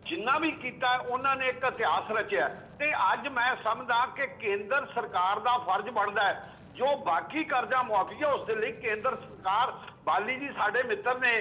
ਜਿੰਨਾ ਵੀ ਕੀਤਾ ਉਹਨਾਂ ਨੇ ਇੱਕ ਇਤਿਹਾਸ ਰਚਿਆ ਤੇ ਅੱਜ ਮੈਂ ਸਮਝਦਾ ਕਿ ਕੇਂਦਰ ਸਰਕਾਰ ਦਾ ਫਰਜ਼ ਬਣਦਾ ਹੈ ਜੋ ਬਾਕੀ ਕਰਜ਼ਾ ਮੁਆਫੀ ਹੈ ਉਸ ਦੇ ਲਈ ਕੇਂਦਰ ਸਰਕਾਰ, ਬਾਲੀ ਜੀ ਸਾਡੇ ਮਿੱਤਰ ਨੇ,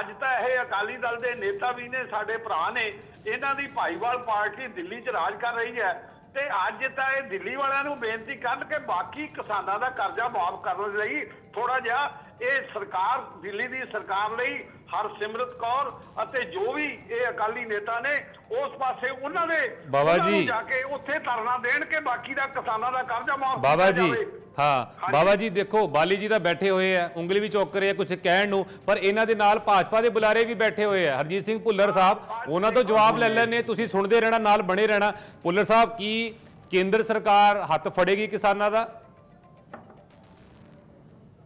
ਅੱਜ ਤਾਂ ਇਹ ਅਕਾਲੀ ਦਲ ਦੇ ਨੇਤਾ ਵੀ ਨੇ, ਸਾਡੇ ਭਰਾ ਨੇ, ਇਹਨਾਂ ਦੀ ਭਾਈਵਾਲ ਪਾਰਟੀ ਦਿੱਲੀ 'ਚ ਰਾਜ ਕਰ ਰਹੀ ਹੈ ਤੇ ਅੱਜ ਤਾਂ ਇਹ ਦਿੱਲੀ ਵਾਲਿਆਂ ਨੂੰ ਬੇਨਤੀ ਕਰਨ ਕਿ ਬਾਕੀ ਕਿਸਾਨਾਂ ਦਾ ਕਰਜ਼ਾ ਮਾਫ ਕਰਨ ਲਈ ਥੋੜਾ ਜਿਹਾ ਇਹ ਸਰਕਾਰ, ਦਿੱਲੀ ਦੀ ਸਰਕਾਰ ਲਈ ਹਰਸਿਮਰਤ ਕੌਰ ਅਤੇ ਜੋ ਵੀ ਇਹ ਅਕਾਲੀ ਨੇਤਾ ਨੇ ਉਸ ਪਾਸੇ ਉਹਨਾਂ ਦੇ ਬਾਬਾ ਜੀ। ਜਾ ਕੇ ਉੱਥੇ ਧਰਨਾ ਦੇਣ ਕਿ ਬਾਕੀ ਦਾ ਕਿਸਾਨਾਂ ਦਾ ਕਰਜ਼ਾ ਮਾਫ ਬਾਬਾ ਜੀ ਹਾਂ ਬਾਬਾ ਜੀ ਦੇਖੋ ਬਾਲੀ ਜੀ ਤਾਂ ਬੈਠੇ ਹੋਏ ਆ ਉਂਗਲੀ ਵੀ ਚੁੱਕ ਰਹੇ ਆ ਕੁਝ ਕਹਿਣ ਨੂੰ ਪਰ ਇਹਨਾਂ ਦੇ ਨਾਲ ਭਾਜਪਾ ਦੇ ਬੁਲਾਰੇ ਵੀ ਬੈਠੇ ਹੋਏ ਆ। ਹਰਜੀਤ ਸਿੰਘ ਭੁੱਲਰ ਸਾਹਿਬ ਉਹਨਾਂ ਤੋਂ ਜਵਾਬ ਲੈ ਲੈਣੇ ਤੁਸੀਂ ਸੁਣਦੇ ਰਹਿਣਾ ਨਾਲ ਬਣੇ ਰਹਿਣਾ। ਭੁੱਲਰ ਸਾਹਿਬ ਕੀ ਕੇਂਦਰ ਸਰਕਾਰ ਹੱਥ ਫੜੇਗੀ ਕਿਸਾਨਾਂ ਦਾ?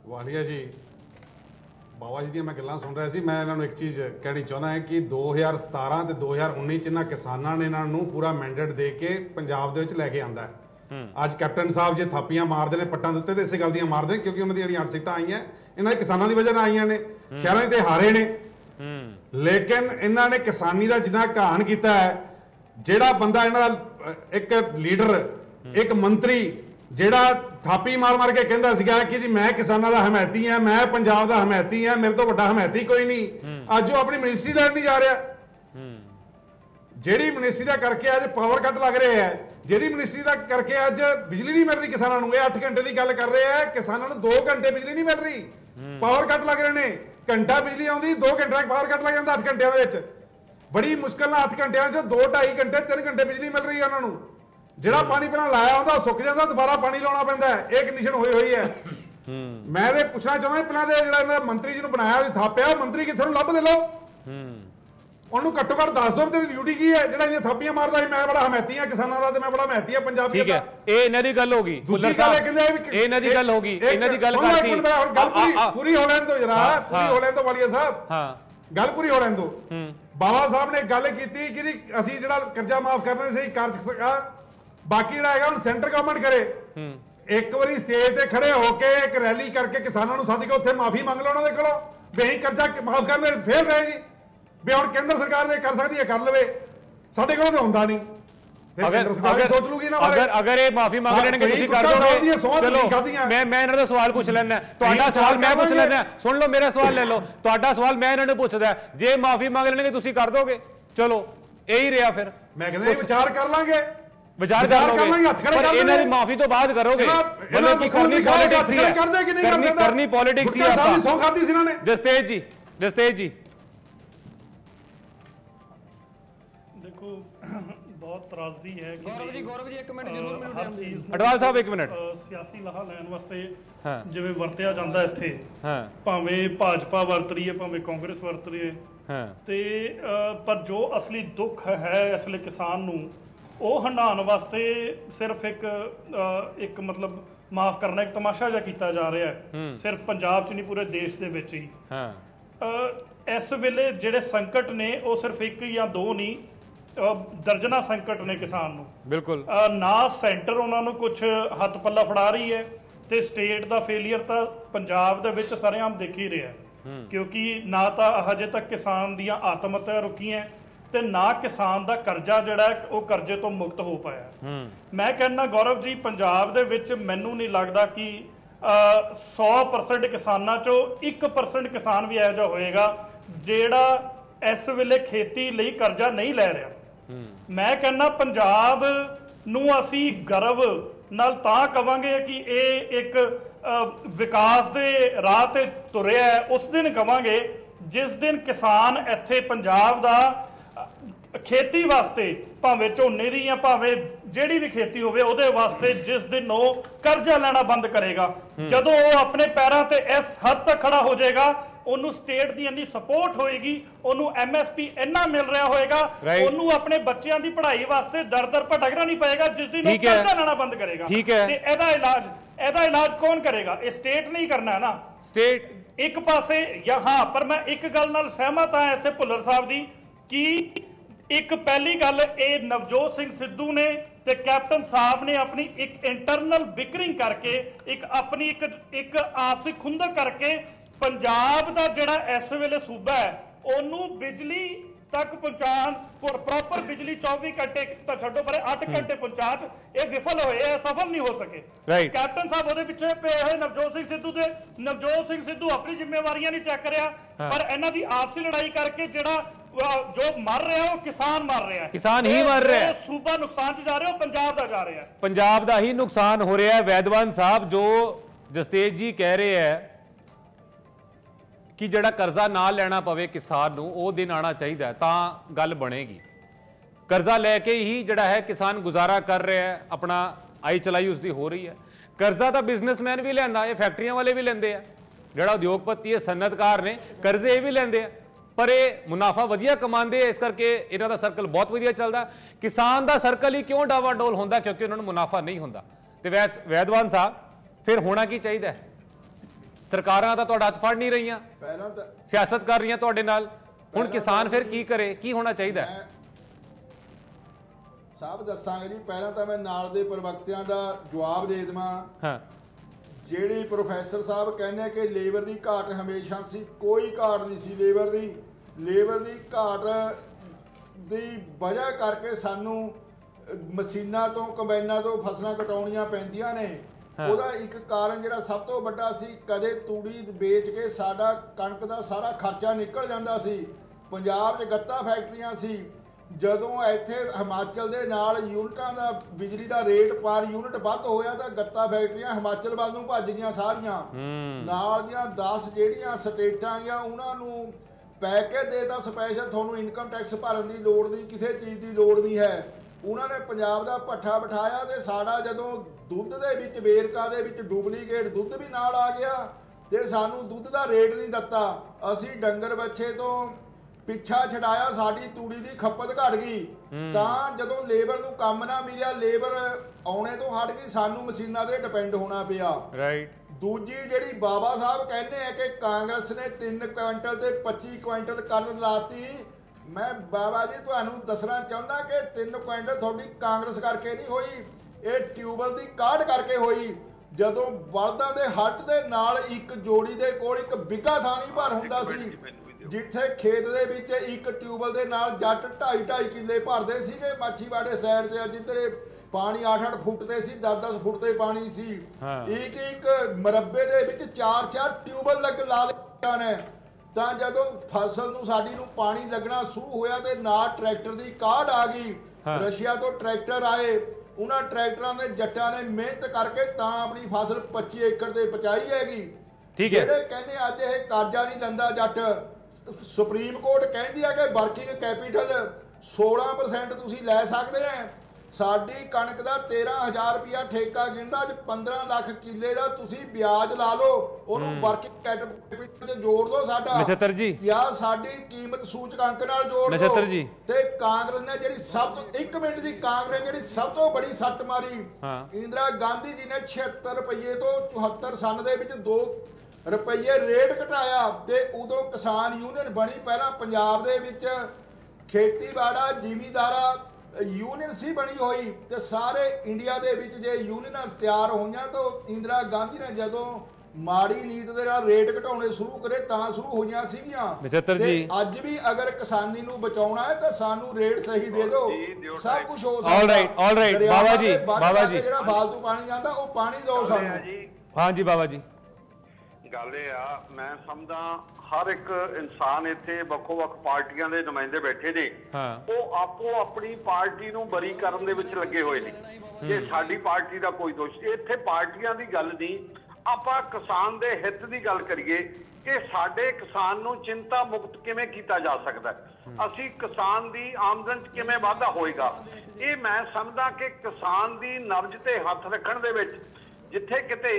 ਵਾਲੀਆ ਜੀ ਬਾਬਾ ਜੀ ਦੀਆਂ ਮੈਂ ਗੱਲਾਂ ਸੁਣ ਰਿਹਾ ਸੀ। ਮੈਂ ਇਹਨਾਂ ਨੂੰ ਇੱਕ ਚੀਜ਼ ਕਹਿਣੀ ਚਾਹੁੰਦਾ ਹਾਂ ਕਿ 2017 ਤੇ 2019 ਚ ਇਹਨਾਂ ਕਿਸਾਨਾਂ ਨੇ ਇਹਨਾਂ ਨੂੰ ਪੂਰਾ ਮੈਂਡੇਟ ਦੇ ਕੇ ਪੰਜਾਬ ਦੇ ਵਿੱਚ ਲੈ ਕੇ ਆਂਦਾ ਹੈ। ਅੱਜ ਕੈਪਟਨ ਸਾਹਿਬ ਜੇ ਥਾਪੀਆਂ ਮਾਰਦੇ ਨੇ ਪੱਟਾਂ ਦੇ ਉੱਤੇ ਤੇ ਇਸੇ ਗੱਲ ਦੀਆਂ ਮਾਰਦੇ ਕਿਉਂਕਿ ਉਹਨਾਂ ਦੀਆਂ ਜਿਹੜੀਆਂ 8 ਸੀਟਾਂ ਆਈਆਂ ਇਹਨਾਂ ਦੇ ਕਿਸਾਨਾਂ ਦੀ ਵਜ੍ਹਾ ਨਾਲ ਆਈਆਂ ਨੇ। ਸ਼ਹਿਰਾਂ 'ਚ ਤੇ ਹਾਰੇ ਨੇ। ਲੇਕਿਨ ਇਹਨਾਂ ਨੇ ਕਿਸਾਨੀ ਦਾ ਜਿੰਨਾ ਘਾਣ ਕੀਤਾ ਹੈ ਜਿਹੜਾ ਬੰਦਾ ਇਹਨਾਂ ਦਾ ਇੱਕ ਲੀਡਰ ਇੱਕ ਮੰਤਰੀ ਜਿਹੜਾ ਥਾਪੀ ਮਾਰ ਮਾਰ ਕੇ ਕਹਿੰਦਾ ਸੀਗਾ ਕਿ ਜੀ ਮੈਂ ਕਿਸਾਨਾਂ ਦਾ ਹਮਾਇਤੀ ਹਾਂ ਮੈਂ ਪੰਜਾਬ ਦਾ ਹਮਾਇਤੀ ਹਾਂ ਮੇਰੇ ਤੋਂ ਵੱਡਾ ਹਮਾਇਤੀ ਕੋਈ ਨਹੀਂ। ਅੱਜ ਉਹ ਆਪਣੀ ਮਿਨਿਸਟਰੀ ਲੈਣ ਨਹੀਂ ਜਾ ਰਿਹਾ। ਜਿਹੜੀ ਮਿਨਿਸਟਰੀ ਦਾ ਕਰਕੇ ਅੱਜ ਪਾਵਰ ਕੱਟ ਲੱਗ ਰਿਹਾ ਹੈ ਜਿਹਦੀ ਮਿਨਿਸਟਰੀ ਦਾ ਕਰਕੇ ਅੱਜ ਬਿਜਲੀ ਨਹੀਂ ਮਿਲ ਰਹੀ ਕਿਸਾਨਾਂ ਨੂੰ ਇਹ 8 ਘੰਟੇ ਦੀ ਗੱਲ ਕਰ ਰਹੇ ਆ ਕਿਸਾਨਾਂ ਨੂੰ 2 ਘੰਟੇ ਬਿਜਲੀ ਨਹੀਂ ਮਿਲ ਰਹੀ। ਪਾਵਰ ਕੱਟ ਲੱਗ ਰਹੇ ਨੇ। ਘੰਟਾ ਬਿਜਲੀ ਆਉਂਦੀ 2 ਘੰਟੇ ਦਾ ਪਾਵਰ ਕੱਟ ਲੱਗ ਜਾਂਦਾ 8 ਘੰਟਿਆਂ ਦੇ ਵਿੱਚ। ਬੜੀ ਮੁਸ਼ਕਲ ਨਾਲ 8 ਘੰਟਿਆਂ 'ਚ 2 2.5 ਘੰਟੇ 3 ਘੰਟੇ ਬਿਜਲੀ ਮਿਲ ਰਹੀ ਹੈ ਉਹਨਾਂ ਨੂੰ। ਜਿਹੜਾ ਪਾਣੀ ਪਹਿਲਾਂ ਲਾਇਆ ਹੁੰਦਾ ਸੁੱਕ ਜਾਂਦਾ ਦੁਬਾਰਾ ਪਾਣੀ ਲਾਉਣਾ ਪੈਂਦਾ ਇਹ ਕੰਡੀਸ਼ਨ ਹੋਈ ਹੋਈ ਹੈ। ਮੈਂ ਇਹ ਪੁੱਛਣਾ ਚਾਹੁੰਦਾ ਪਹਿਲਾਂ ਦੇ ਜਿਹੜਾ ਇਹਨਾਂ ਦਾ ਮੰਤਰੀ ਜੀ ਨੂੰ ਬਣਾਇਆ ਉਹ ਥਾਪਿਆ ਮੰਤਰੀ ਕਿੱਥੋਂ ਨੂੰ ਲੱਭ ਦੇ ਲਓ? ਉਹਨੂੰ ਘੱਟੋ ਘੱਟ ਦੱਸ ਵੀ ਤੇਰੀ ਡਿਊਟੀ ਕੀ ਹੈ ਜਿਹੜਾ ਇਹਨੇ ਥਾਪੀਆਂ ਮਾਰਦਾ ਸੀ ਮੈਂ ਬੜਾ ਹਮੈਤੀ ਆ ਕਿਸਾਨਾਂ ਦਾ ਤੇ ਮੈਂ ਬੜਾ ਹਮੈਤੀ ਆ ਪੰਜਾਬੀਆਂ ਠੀਕ ਦਾ। ਹੈ ਇਹ ਇਹਨਾਂ ਦੀ ਗੱਲ ਹੋ ਗਈ। ਦੂਜੀ ਭੁੱਲਰ ਸਾਹਿਬ ਕਹਿੰਦੇ ਆ ਵੀ ਇਹ ਇਹਨਾਂ ਦੀ ਗੱਲ ਹੋ ਗਈ। ਇਹਨਾਂ ਦੀ ਗੱਲ ਕਰਤੀ। ਗੱਲ ਪੂਰੀ ਪੂਰੀ ਹੋ ਲੈਣ ਦਿਓ ਜਰਾ ਪੂਰੀ ਹਾਂ। ਲੈਣ ਦਿਓ ਵਾਲੀਆ ਸਾਹਿਬ। ਹਾਂ। ਗੱਲ ਪੂਰੀ ਹੋ ਲੈਣ ਦਿਓ। ਬਾਬਾ ਸਾਹਿਬ ਨੇ ਗੱਲ ਕੀਤੀ ਕਿ ਅਸੀਂ ਜਿਹੜਾ ਕਰਜ਼ਾ ਮਾਫ ਕਰਨਾ ਸੀ ਕਰਜ਼ ਸਕਾ ਬਾਕੀ ਜਿਹੜਾ ਹੈਗਾ ਹੁਣ ਸੈਂਟਰ ਗਵਰਨਮੈਂਟ ਕਰੇ। ਇੱਕ ਵਾਰੀ ਸਟੇਜ ਤੇ ਖੜੇ ਹੋ ਕੇ ਇੱਕ ਰੈਲੀ ਕਰਕੇ ਕਿਸਾਨਾਂ ਨੂੰ ਸੱਦ ਕੇ ਉੱਥੇ ਮਾਫੀ ਮੰਗ ਲਓ ਉਹਨਾਂ ਦੇ ਕੋਲੋਂ ਅਸੀਂ ਕਰਜ਼ਾ ਮਾਫ ਕਰਨ ਦੇ ਫੇਲ ਰਹੇ ਜੀ। ਵੀ ਹੁਣ ਕੇਂਦਰ ਸਰਕਾਰ ਜੇ ਕਰ ਸਕਦੀ ਹੈ ਕਰ ਲਵੇ। ਸਾਡੇ ਕੋਲੋਂ ਤਾਂ ਹੁੰਦਾ ਨਹੀਂ। ਅਗਰ ਸੋਚ ਲੂਗੀ ਨਾ ਅਗਰ ਅਗਰ ਇਹ ਮਾਫੀ ਮੰਗ ਹਾਂ, ਲੈਣਗੇ ਤੁਸੀਂ ਕਰ ਦੋਗੇ। ਚਲੋ। ਮੈਂ ਮੈਂ ਇਹਨਾਂ ਦਾ ਸਵਾਲ ਪੁੱਛ ਲੈਣਾ ਤੁਹਾਡਾ ਸਵਾਲ ਮੈਂ ਪੁੱਛ। ਲੈਣਾ ਸੁਣ ਲਓ ਮੇਰਾ ਸਵਾਲ ਲੈ ਲਓ। ਤੁਹਾਡਾ ਸਵਾਲ ਮੈਂ ਇਹਨਾਂ ਨੂੰ ਪੁੱਛਦਾ। ਜੇ ਮਾਫੀ ਮੰਗ ਲੈਣਗੇ ਤੁਸੀਂ ਕਰ ਦੋਗੇ? ਚਲੋ ਇਹੀ ਰਿਹਾ ਫਿਰ। ਮੈਂ ਕਹਿੰਦਾ ਵਿਚਾਰ ਕਰ ਲਾਂਗੇ। ਵਿਚਾਰ ਵਿਚਾਰ ਕਰ ਕਰ ਲਾਂਗੇ, ਲੋਗੇ ਹੱਥ ਖੜੇ ਪਰ ਕਰ ਇਹਨਾਂ ਦੀ। ਮਾਫੀ ਤੋਂ ਬਾਅਦ ਕਰੋਗੇ ਮਤਲਬ ਕੀ ਕਰਨੀ ਪੋਲਿਟਿਕਸ ਹੀ ਕਰਦੇ ਕਿ ਨਹੀਂ ਕਰ ਕਰਨੀ- ਸਕਦਾ? ਕਰਨੀ ਪੋਲਿਟਿਕਸ ਹੀ ਆਪਾਂ। ਸਹੁੰ ਖਾਧੀ ਸੀ ਇਹਨਾਂ ਨੇ। ਜਸਤੇਜ ਜੀ ਜਸਤੇਜ ਜੀ ਦੇਖੋ ਬਹੁਤ ਤਰਾਸਦੀ ਹੈ ਕਿ ਗੌਰਵ ਜੀ, ਗੌਰਵ ਜੀ, ਇੱਕ ਮਿੰਟ ਜ਼ਰੂਰ ਮੈਨੂੰ ਟਾਈਮ ਦਿਓ। ਅਡਵਾਲ ਸਾਹਿਬ, ਇੱਕ ਮਿੰਟ। ਸਿਆਸੀ ਲਾਹਾ ਲੈਣ ਵਾਸਤੇ ਹਾਂ। ਜਿਵੇਂ ਵਰਤਿਆ ਜਾਂਦਾ ਇੱਥੇ ਹਾਂ ਭਾਵੇਂ ਭਾਜਪਾ ਵਰਤ ਰਹੀ ਹੈ ਭਾਵੇਂ ਕਾਂਗਰਸ ਵਰਤ ਰਹੀ ਹੈ ਹਾਂ ਤੇ ਪਰ ਜੋ ਅਸਲੀ ਦੁੱਖ ਹੈ ਇਸ ਵੇਲੇ ਕਿਸਾਨ ਨੂੰ ਉਹ ਹੰਡਾਉਣ ਵਾਸਤੇ ਸਿਰਫ ਇੱਕ ਇੱਕ ਮਤਲਬ ਮਾਫ ਕਰਨਾ ਇੱਕ ਤਮਾਸ਼ਾ ਜਿਹਾ ਕੀਤਾ ਜਾ ਰਿਹਾ ਹੈ। ਸਿਰਫ ਪੰਜਾਬ 'ਚ ਨਹੀਂ ਪੂਰੇ ਦੇਸ਼ ਦੇ ਵਿੱਚ ਹੀ। ਹਾਂ। ਇਸ ਵੇਲੇ ਜਿਹੜੇ ਸੰਕਟ ਨੇ ਉਹ ਸਿਰਫ ਇੱਕ ਜਾਂ ਦੋ ਨਹੀਂ ਦਰਜਨਾ ਸੰਕਟ ਨੇ ਕਿਸਾਨ ਨੂੰ। ਬਿਲਕੁਲ। ਨਾ ਸੈਂਟਰ ਉਹਨਾਂ ਨੂੰ ਕੁਝ ਹੱਥ ਪੱਲਾ ਫੜਾ ਰਹੀ ਹੈ ਤੇ ਸਟੇਟ ਦਾ ਫੇਲਿਅਰ ਤਾਂ ਪੰਜਾਬ ਦੇ ਵਿੱਚ ਸਰੇਆਮ ਦੇਖ ਹੀ। ਰਿਹਾ। ਕਿਉਂਕਿ ਨਾ ਤਾਂ ਹਜੇ ਤੱਕ ਕਿਸਾਨ ਦੀਆਂ ਆਤਮ ਹੱਤਿਆ ਰੁਕੀਆਂ ਤੇ ਨਾ ਕਿਸਾਨ ਦਾ ਕਰਜ਼ਾ ਜਿਹੜਾ ਉਹ ਕਰਜ਼ੇ ਤੋਂ ਮੁਕਤ ਹੋ ਪਾਇਆ ਮੈਂ ਕਹਿੰਦਾ ਗੌਰਵ ਜੀ ਪੰਜਾਬ ਦੇ ਵਿੱਚ ਮੈਨੂੰ ਨਹੀਂ ਲੱਗਦਾ ਕਿ ਅ, 100% ਕਿਸਾਨਾਂ ਚੋਂ 1% ਕਿਸਾਨ ਵੀ ਇਹੋ ਜਿਹਾ ਹੋਏਗਾ ਜਿਹੜਾ ਇਸ ਵੇਲੇ ਖੇਤੀ ਲਈ ਕਰਜ਼ਾ ਨਹੀਂ ਲੈ ਰਿਹਾ। ਮੈਂ ਕਹਿੰਦਾ ਪੰਜਾਬ ਨੂੰ ਅਸੀਂ ਗਰਵ ਨਾਲ ਤਾਂ ਕਵਾਂਗੇ ਕਿ ਇਹ ਇੱਕ ਵਿਕਾਸ ਦੇ ਰਾਹ ਤੇ ਤੁਰਿਆ ਉਸ ਦਿਨ ਕਵਾਂਗੇ ਜਿਸ ਦਿਨ ਕਿਸਾਨ ਇੱਥੇ ਪੰਜਾਬ ਦਾ ਖੇਤੀ ਵਾਸਤੇ ਭਾਵੇਂ ਝੋਨੇ ਦੀ ਜਾਂ ਭਾਵੇਂ ਜਿਹੜੀ ਵੀ ਖੇਤੀ ਹੋਵੇ ਉਹਦੇ ਵਾਸਤੇ ਜਿਸ ਦਿਨ ਉਹ ਕਰਜ਼ਾ ਲੈਣਾ ਬੰਦ ਕਰੇਗਾ। ਜਦੋਂ ਉਹ ਆਪਣੇ ਪੈਰਾਂ ਤੇ ਇਸ ਹੱਦ ਤੱਕ ਖੜਾ ਹੋ ਜਾਏਗਾ ਉਹਨੂੰ ਸਟੇਟ ਦੀ ਇੰਨੀ ਸਪੋਰਟ ਹੋਏਗੀ ਉਹਨੂੰ ਐਮਐਸਪੀ ਇੰਨਾ ਮਿਲ ਰਿਹਾ ਹੋਏਗਾ. ਉਹਨੂੰ ਆਪਣੇ ਬੱਚਿਆਂ ਦੀ ਪੜ੍ਹਾਈ ਵਾਸਤੇ ਦਰ-ਦਰ ਭਟਕਣਾ ਨਹੀਂ ਪਏਗਾ ਜਿਸ ਦਿਨ ਉਹ। ਕਰਜ਼ਾ ਲੈਣਾ ਬੰਦ ਕਰੇਗਾ। ਤੇ ਇਹਦਾ ਇਲਾਜ ਇਹਦਾ ਇਲਾਜ ਕੌਣ ਕਰੇਗਾ ਇਹ ਸਟੇਟ ਨਹੀਂ ਕਰਨਾ ਹੈ ਨਾ ਸਟੇਟ ਇੱਕ ਪਾਸੇ ਜਾਂ ਹਾਂ ਪਰ ਮੈਂ ਇੱਕ ਗੱਲ ਨਾਲ ਸਹਿਮਤ ਹਾਂ ਇੱਥੇ ਭੁੱਲਰ ਸਾਹਿਬ ਦੀ ਕਿ ਇੱਕ ਪਹਿਲੀ ਗੱਲ ਇਹ ਨਵਜੋਤ ਸਿੰਘ ਸਿੱਧੂ ਨੇ ਤੇ ਕੈਪਟਨ ਸਾਹਿਬ ਨੇ ਆਪਣੀ ਇੱਕ ਇੰਟਰਨਲ ਬਿਕਰਿੰਗ ਕਰਕੇ, ਇੱਕ ਆਪਣੀ ਇੱਕ ਇੱਕ ਆਪਸੀ ਖੁੰਦਕ ਕਰਕੇ ਪੰਜਾਬ ਦਾ ਜਿਹੜਾ ਇਸ ਵੇਲੇ ਸੂਬਾ ਹੈ, ਉਹਨੂੰ ਬਿਜਲੀ ਤੱਕ ਪਹੁੰਚਾਉਣ ਪ੍ਰੋਪਰ ਬਿਜਲੀ 24 ਘੰਟੇ ਤਾਂ ਛੱਡੋ ਪਰੇ 8 ਘੰਟੇ ਪਹੁੰਚਾ ਚ ਇਹ ਵਿਫਲ ਹੋਏ ਆ ਸਫਲ ਨਹੀਂ ਹੋ ਸਕੇ. ਕੈਪਟਨ ਸਾਹਿਬ ਉਹਦੇ ਪਿੱਛੇ ਪਏ ਹੋਏ ਨਵਜੋਤ ਸਿੰਘ ਸਿੱਧੂ ਦੇ ਨਵਜੋਤ ਸਿੰਘ ਸਿੱਧੂ ਆਪਣੀ ਜ਼ਿੰਮੇਵਾਰੀਆਂ ਨਹੀਂ ਚੱਕ ਰਿਹਾ। ਪਰ ਇਹਨਾਂ ਦੀ ਆਪਸੀ ਲੜਾਈ ਕਰਕੇ ਜਿਹੜਾ ਜੋ ਮਰ ਰਿਹਾ ਉਹ ਕਿਸਾਨ ਮਰ ਰਿਹਾ ਹੈ। ਕਿਸਾਨ ਹੀ ਮਰ ਰਿਹਾ ਸੂਬਾ ਨੁਕਸਾਨ 'ਚ ਜਾ ਰਿਹਾ ਉਹ ਪੰਜਾਬ ਦਾ ਜਾ ਰਿਹਾ। ਪੰਜਾਬ ਦਾ ਹੀ ਨੁਕਸਾਨ ਹੋ ਰਿਹਾ ਹੈ ਵੈਦਵਾਨ ਸਾਹਿਬ ਜੋ ਜਸਤੇਜ ਜੀ ਕਹਿ ਰਹੇ ਹੈ ਕਿ ਜਿਹੜਾ ਕਰਜ਼ਾ ਨਾ ਲੈਣਾ ਪਵੇ ਕਿਸਾਨ ਨੂੰ, ਉਹ ਦਿਨ ਆਣਾ ਚਾਹੀਦਾ ਤਾਂ ਗੱਲ ਬਣੇਗੀ। ਕਰਜ਼ਾ ਲੈ ਕੇ ਹੀ ਜਿਹੜਾ ਹੈ ਕਿਸਾਨ ਗੁਜ਼ਾਰਾ ਕਰ ਰਿਹਾ ਹੈ, ਆਪਣਾ ਆਈ ਚਲਾਈ ਉਸ ਦੀ ਹੋ ਰਹੀ ਹੈ। ਕਰਜ਼ਾ ਤਾਂ ਬਿਜ਼ਨਸਮੈਨ ਵੀ ਲੈਂਦਾ, ਇਹ ਫੈਕਟਰੀਆਂ ਵਾਲੇ ਵੀ ਲੈਂਦੇ ਆ। ਜਿਹੜਾ ਉਦਯੋਗਪਤੀ ਹੈ, ਸਨਅਤਕਾਰ ਨੇ, ਕਰਜ਼ੇ ਇਹ ਵੀ ਲੈਂਦੇ ਆ। ਪਰ ਇਹ ਮੁਨਾਫਾ ਵਧੀਆ ਕਮਾਉਂਦੇ ਆ, ਇਸ ਕਰਕੇ ਇਹਨਾਂ ਦਾ ਸਰਕਲ ਬਹੁਤ ਵਧੀਆ ਚੱਲਦਾ। ਕਿਸਾਨ ਦਾ ਸਰਕਲ ਹੀ ਕਿਉਂ ਡਾਵਾਡੋਲ ਹੁੰਦਾ, ਕਿਉਂਕਿ ਉਹਨਾਂ ਨੂੰ ਮੁਨਾਫਾ ਨਹੀਂ ਹੁੰਦਾ। ਤੇ ਵੈਦ, ਵੈਦਵਾਨ ਸਾਹਿਬ, ਫਿਰ ਹੋਣਾ ਕੀ ਚਾਹੀਦਾ ਹੈ? ਸਰਕਾਰਾਂ ਤਾਂ ਤੁਹਾਡਾ ਹੱਥ ਫੜ ਨਹੀਂ ਰਹੀਆਂ। ਪਹਿਲਾਂ ਤਾਂ ਸਿਆਸਤ ਕਰ ਰਹੀਆਂ ਤੁਹਾਡੇ ਨਾਲ। ਹੁਣ ਕਿਸਾਨ ਫਿਰ ਕੀ ਕਰੇ ਕੀ ਹੋਣਾ ਚਾਹੀਦਾ? ਸਭ ਦੱਸਾਂਗੇ ਜੀ ਪਹਿਲਾਂ ਤਾਂ ਮੈਂ ਨਾਲ ਦੇ ਪ੍ਰਵਕਤਿਆਂ ਦਾ ਜਵਾਬ ਦੇ ਦੇਵਾਂ। ਹਾਂ। ਜਿਹੜੀ ਪ੍ਰੋਫੈਸਰ ਸਾਹਿਬ ਕਹਿੰਦੇ ਕਿ ਲੇਬਰ ਦੀ ਘਾਟ ਹਮੇਸ਼ਾ ਸੀ ਕੋਈ ਘਾਟ ਨਹੀਂ ਸੀ ਲੇਬਰ ਦੀ। ਲੇਬਰ ਦੀ ਘਾਟ ਦੀ ਵਜ੍ਹਾ ਕਰਕੇ ਸਾਨੂੰ ਮਸ਼ੀਨਾਂ ਤੋਂ ਕੰਬਾਈਨਾਂ ਤੋਂ ਫਸਲਾਂ ਕਟਾਉਣੀਆਂ ਪੈਂਦੀਆਂ ਨੇ। ਉਹਦਾ ਇੱਕ ਕਾਰਨ ਜਿਹੜਾ ਸਭ ਤੋਂ ਵੱਡਾ ਸੀ ਕਦੇ ਤੂੜੀ ਵੇਚ ਕੇ ਸਾਡਾ ਕਣਕ ਦਾ ਸਾਰਾ ਖਰਚਾ ਨਿਕਲ ਜਾਂਦਾ ਸੀ। ਪੰਜਾਬ 'ਚ ਗੱਤਾ ਫੈਕਟਰੀਆਂ ਸੀ। ਜਦੋਂ ਇੱਥੇ ਹਿਮਾਚਲ ਦੇ ਨਾਲ ਯੂਨਿਟਾਂ ਦਾ ਬਿਜਲੀ ਦਾ ਰੇਟ ਪਰ ਯੂਨਿਟ ਵੱਧ ਹੋਇਆ ਤਾਂ ਗੱਤਾ ਫੈਕਟਰੀਆਂ ਹਿਮਾਚਲ ਵੱਲ ਨੂੰ ਭੱਜ ਗਈਆਂ ਸਾਰੀਆਂ। ਨਾਲ ਦੀਆਂ 10 ਜਿਹੜੀਆਂ ਸਟੇਟਾਂ ਆ ਉਹਨਾਂ ਨੂੰ ਪੈਕੇਜ ਦੇਤਾ ਸਪੈਸ਼ਲ ਤੁਹਾਨੂੰ ਇਨਕਮ ਟੈਕਸ ਭਰਨ ਦੀ ਲੋੜ ਨਹੀਂ ਕਿਸੇ ਚੀਜ਼ ਦੀ ਲੋੜ ਨਹੀਂ ਹੈ। ਉਹਨਾਂ ਨੇ ਪੰਜਾਬ ਦਾ ਪੱਠਾ ਬਿਠਾਇਆ ਤੇ ਸਾਡਾ ਜਦੋਂ ਦੁੱਧ ਦੇ ਵਿੱਚ ਵੇਰਕਾ ਦੇ ਵਿੱਚ ਡੁਪਲੀਕੇਟ ਦੁੱਧ ਵੀ ਨਾਲ ਆ ਗਿਆ ਤੇ ਸਾਨੂੰ ਦੁੱਧ ਦਾ ਰੇਟ ਨਹੀਂ ਦਿੱਤਾ। ਅਸੀਂ ਡੰਗਰ ਬੱਚੇ ਤੋਂ ਪਿੱਛਾ ਛਡਾਇਆ ਸਾਡੀ ਤੂੜੀ ਦੀ ਖਪਤ ਘਟ ਗਈ। ਤਾਂ ਜਦੋਂ ਲੇਬਰ ਨੂੰ ਕੰਮ ਨਾ ਮਿਲਿਆ ਲੇਬਰ ਆਉਣੇ ਤੋਂ ਹਟ ਗਈ ਸਾਨੂੰ ਮਸ਼ੀਨਾਂ ਤੇ ਡਿਪੈਂਡ ਹੋਣਾ ਪਿਆ। ਰਾਈਟ ਦੂਜੀ ਜਿਹੜੀ ਬਾਬਾ ਸਾਹਿਬ ਕਹਿੰਦੇ ਆ ਕਿ ਕਾਂਗਰਸ ਨੇ 3 ਕੁਇੰਟਲ ਤੇ 25 ਕੁਇੰਟਲ ਕਰ ਲਾਤੀ ਮੈਂ ਬਾਬਾ ਜੀ ਤੁਹਾਨੂੰ ਦੱਸਣਾ ਚਾਹੁੰਦਾ ਕਿ 3 ਕੁਇੰਟਲ ਤੁਹਾਡੀ ਕਾਂਗਰਸ ਕਰਕੇ ਨਹੀਂ ਹੋਈ ਇਹ ਟਿਊਬਲ ਦੀ ਕਾਢ ਕਰਕੇ ਹੋਈ। ਜਦੋਂ ਬਲਦਾਂ ਦੇ ਹੱਟ ਦੇ ਨਾਲ ਇੱਕ ਜੋੜੀ ਦੇ ਕੋਲ ਇੱਕ ਬਿੱਗਾ ਥਾਣੀ ਭਰ ਹੁੰਦਾ ਸੀ ਜਿੱਥੇ ਖੇਤ ਦੇ ਵਿੱਚ ਇੱਕ ਟਿਊਬਲ ਦੇ ਨਾਲ ਜੱਟ 2.5 2.5 ਕਿੱਲੇ ਭਰਦੇ ਸੀਗੇ। ਮਾਛੀਵਾੜੇ ਸਾਈਡ ਤੇ ਜਿੱਥੇ ਪਾਣੀ 8-8 ਫੁੱਟ ਤੇ ਸੀ 10-10 ਫੁੱਟ ਤੇ ਪਾਣੀ ਸੀ। ਇੱਕ ਇੱਕ ਮਰੱਬੇ ਦੇ ਵਿੱਚ 4-4 ਟਿਊਬਲ ਲੱਗ ਲਾ ਲਿਆ ਨੇ। ਤਾਂ ਜਦੋਂ ਫਸਲ ਨੂੰ ਸਾਡੀ ਨੂੰ ਪਾਣੀ ਲੱਗਣਾ ਸ਼ੁਰੂ ਹੋਇਆ ਤੇ ਨਾਲ ਟਰੈਕਟਰ ਦੀ ਕਾਢ ਆ ਗਈ ਹਾਂ। ਰਸ਼ੀਆ ਤੋਂ ਟਰੈਕਟਰ ਆਏ ਉਹਨਾਂ ਟਰੈਕਟਰਾਂ ਨੇ ਜੱਟਾਂ ਨੇ ਮਿਹਨਤ ਕਰਕੇ ਤਾਂ ਆਪਣੀ ਫਸਲ 25 ਏਕੜ ਤੇ ਪਹੁੰਚਾਈ ਹੈਗੀ ਠੀਕ ਹੈ। ਜਿਹੜੇ ਕਹਿੰਦੇ ਅੱਜ ਇਹ ਕਰਜ਼ਾ ਨਹੀਂ ਲੈਂਦਾ ਜੱਟ ਸੁਪਰੀਮ ਕੋਰਟ ਕਹਿੰਦੀ ਆ ਕਿ ਵਰਕਿੰਗ ਕੈਪੀਟਲ 16% ਤੁਸੀਂ ਲੈ ਸਕਦੇ ਆ ਸਾਡੀ ਕਣਕ ਦਾ 13000 ਰੁਪਿਆ ਠੇਕਾ ਗਿਣਦਾ ਅੱਜ 15 ਲੱਖ ਕਿੱਲੇ ਦਾ ਤੁਸੀਂ ਵਿਆਜ ਲਾ ਲਓ ਉਹਨੂੰ ਵਰਕਿੰਗ ਕੈਪੀਟਲ 'ਚ ਜੋੜ ਦਿਓ ਸਾਡਾ ਨਛੱਤਰ ਜੀ। ਜਾਂ ਸਾਡੀ ਕੀਮਤ ਸੂਚਕਾਂਕ ਨਾਲ ਜੋੜ ਦਿਓ ਨਛੱਤਰ ਜੀ। ਤੇ ਕਾਂਗਰਸ ਨੇ ਜਿਹੜੀ ਸਭ ਤੋਂ ਇੱਕ ਮਿੰਟ ਦੀ ਕਾਂਗਰਸ ਜਿਹੜੀ ਸਭ ਤੋਂ ਬੜੀ ਸੱਟ ਮਾਰੀ ਹਾਂ। ਇੰਦਰਾ ਗਾਂਧੀ ਜੀ ਨੇ 76 ਰੁਪਏ ਤੋਂ 74 ਸਨ ਦੇ ਵਿੱਚ 2 ਰੁਪਏ ਰੇਟ ਘਟਾਇਆ ਤੇ ਉਦੋਂ ਕਿਸਾਨ ਯੂਨੀਅਨ ਬਣੀ ਪਹਿਲਾਂ ਪੰਜਾਬ ਦੇ ਵਿੱਚ ਖੇਤੀਬਾੜਾ ਜ਼ਿਮੀਦਾਰਾ ਯੂਨੀਅਨ ਸੀ ਬਣੀ ਹੋਈ ਤੇ ਸਾਰੇ ਇੰਡੀਆ ਦੇ ਵਿੱਚ ਜੇ ਯੂਨੀਅਨਾਂ ਤਿਆਰ ਹੋਈਆਂ ਤਾਂ ਇੰਦਰਾ ਗਾਂਧੀ ਨੇ ਜਦੋਂ ਮਾੜੀ ਨੀਤ ਦੇ ਨਾਲ ਰੇਟ ਘਟਾਉਣੇ ਸ਼ੁਰੂ ਕਰੇ ਤਾਂ ਸ਼ੁਰੂ ਹੋਈਆਂ ਸੀਗੀਆਂ। ਤੇ ਜੀ। ਅੱਜ ਵੀ ਅਗਰ ਕਿਸਾਨੀ ਨੂੰ ਬਚਾਉਣਾ ਹੈ ਤਾਂ ਸਾਨੂੰ ਰੇਟ ਸਹੀ ਦੇ ਦਿਓ। ਸਭ ਕੁਝ ਹੋ all right, ਦਰਿਆਵਾਂ ਬਾਬਾ ਜੀ, ਬਾਬਾ ਜੀ। ਜਿਹੜਾ ਫਾਲਤੂ ਪਾਣੀ ਜਾਂਦਾ ਉਹ ਪਾਣੀ ਦਿਓ ਸਾਨੂੰ। ਜੀ। ਹਾਂਜੀ ਬਾਬਾ ਜੀ। ਗੱਲ ਇਹ ਆ ਮੈਂ ਸਮਝਦਾ ਹਰ ਇੱਕ ਇਨਸਾਨ ਇੱਥੇ ਵੱਖੋ-ਵੱਖ ਪਾਰਟੀਆਂ ਦੇ ਨੁਮਾਇੰਦੇ ਬੈਠੇ ਨੇ। ਹਾਂ। ਉਹ ਆਪੋ ਆਪਣੀ ਪਾਰਟੀ ਨੂੰ ਬਰੀ ਕਰਨ ਦੇ ਵਿੱਚ ਲੱਗੇ ਹੋਏ ਨੇ। ਜੇ ਸਾਡੀ ਪਾਰਟੀ ਦਾ ਕੋਈ ਦੋਸ਼ ਇੱਥੇ ਪਾਰਟੀਆਂ ਦੀ ਗੱਲ ਨਹੀਂ ਆਪਾਂ ਕਿਸਾਨ ਦੇ ਹਿੱਤ ਦੀ ਗੱਲ ਕਰੀਏ ਕਿ ਸਾਡੇ ਕਿਸਾਨ ਨੂੰ ਚਿੰਤਾ ਮੁਕਤ ਕਿਵੇਂ ਕੀਤਾ ਜਾ ਸਕਦਾ। ਅਸੀਂ ਕਿਸਾਨ ਦੀ ਆਮਦਨ 'ਚ ਕਿਵੇਂ ਵਾਧਾ ਹੋਏਗਾ? ਇਹ ਮੈਂ ਸਮਝਦਾ ਕਿ ਕਿਸਾਨ ਦੀ ਨਬਜ ਤੇ ਹੱਥ ਰੱਖਣ ਦੇ ਵਿੱਚ ਜਿੱਥੇ ਕਿਤੇ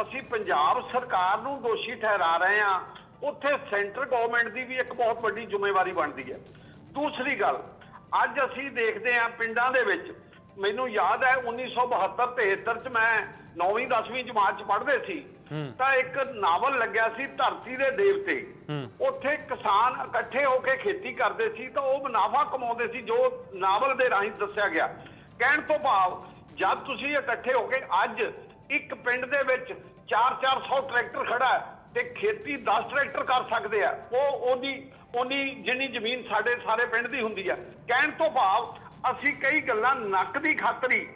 ਅਸੀਂ ਪੰਜਾਬ ਸਰਕਾਰ ਨੂੰ ਦੋਸ਼ੀ ਠਹਿਰਾ ਰਹੇ ਹਾਂ ਉੱਥੇ ਸੈਂਟਰ ਗਵਰਨਮੈਂਟ ਦੀ ਵੀ ਇੱਕ ਬਹੁਤ ਵੱਡੀ ਜ਼ਿੰਮੇਵਾਰੀ ਬਣਦੀ ਹੈ। ਦੂਸਰੀ ਗੱਲ ਅੱਜ ਅਸੀਂ ਦੇਖਦੇ ਹਾਂ ਪਿੰਡਾਂ ਦੇ ਵਿੱਚ ਮੈਨੂੰ ਯਾਦ ਹੈ 1972 73 ਚ ਮੈਂ 9ਵੀਂ 10ਵੀਂ ਜਮਾਤ ਚ ਪੜ੍ਹਦੇ ਸੀ। ਤਾਂ ਇੱਕ ਨਾਵਲ ਲੱਗਿਆ ਸੀ ਧਰਤੀ ਦੇ ਦੇਵਤੇ। ਉੱਥੇ ਕਿਸਾਨ ਇਕੱਠੇ ਹੋ ਕੇ ਖੇਤੀ ਕਰਦੇ ਸੀ ਤਾਂ ਉਹ ਮੁਨਾਫਾ ਕਮਾਉਂਦੇ ਸੀ ਜੋ ਨਾਵਲ ਦੇ ਰਾਹੀਂ ਦੱਸਿਆ ਗਿਆ। ਕਹਿਣ ਤੋਂ ਭਾਵ ਜਦ ਤੁਸੀਂ ਇਕੱਠੇ ਹੋ ਕੇ ਅੱਜ ਇੱਕ ਪਿੰਡ ਦੇ ਵਿੱਚ 4-400 ਟਰੈਕਟਰ ਖੜਾ ਤੇ ਖੇਤੀ 10 ਟਰੈਕਟਰ ਕਰ ਸਕਦੇ ਆ। ਉਹ ਉਹਦੀ ਉਹਨੀ ਜਿੰਨੀ ਜ਼ਮੀਨ ਸਾਡੇ ਸਾਰੇ ਪਿੰਡ ਦੀ ਹੁੰਦੀ ਆ। ਕਹਿਣ ਤੋਂ ਭਾਵ ਅਸੀਂ ਕਈ ਗੱਲਾਂ ਨੱਕ ਦੀ ਖਾਤਰੀ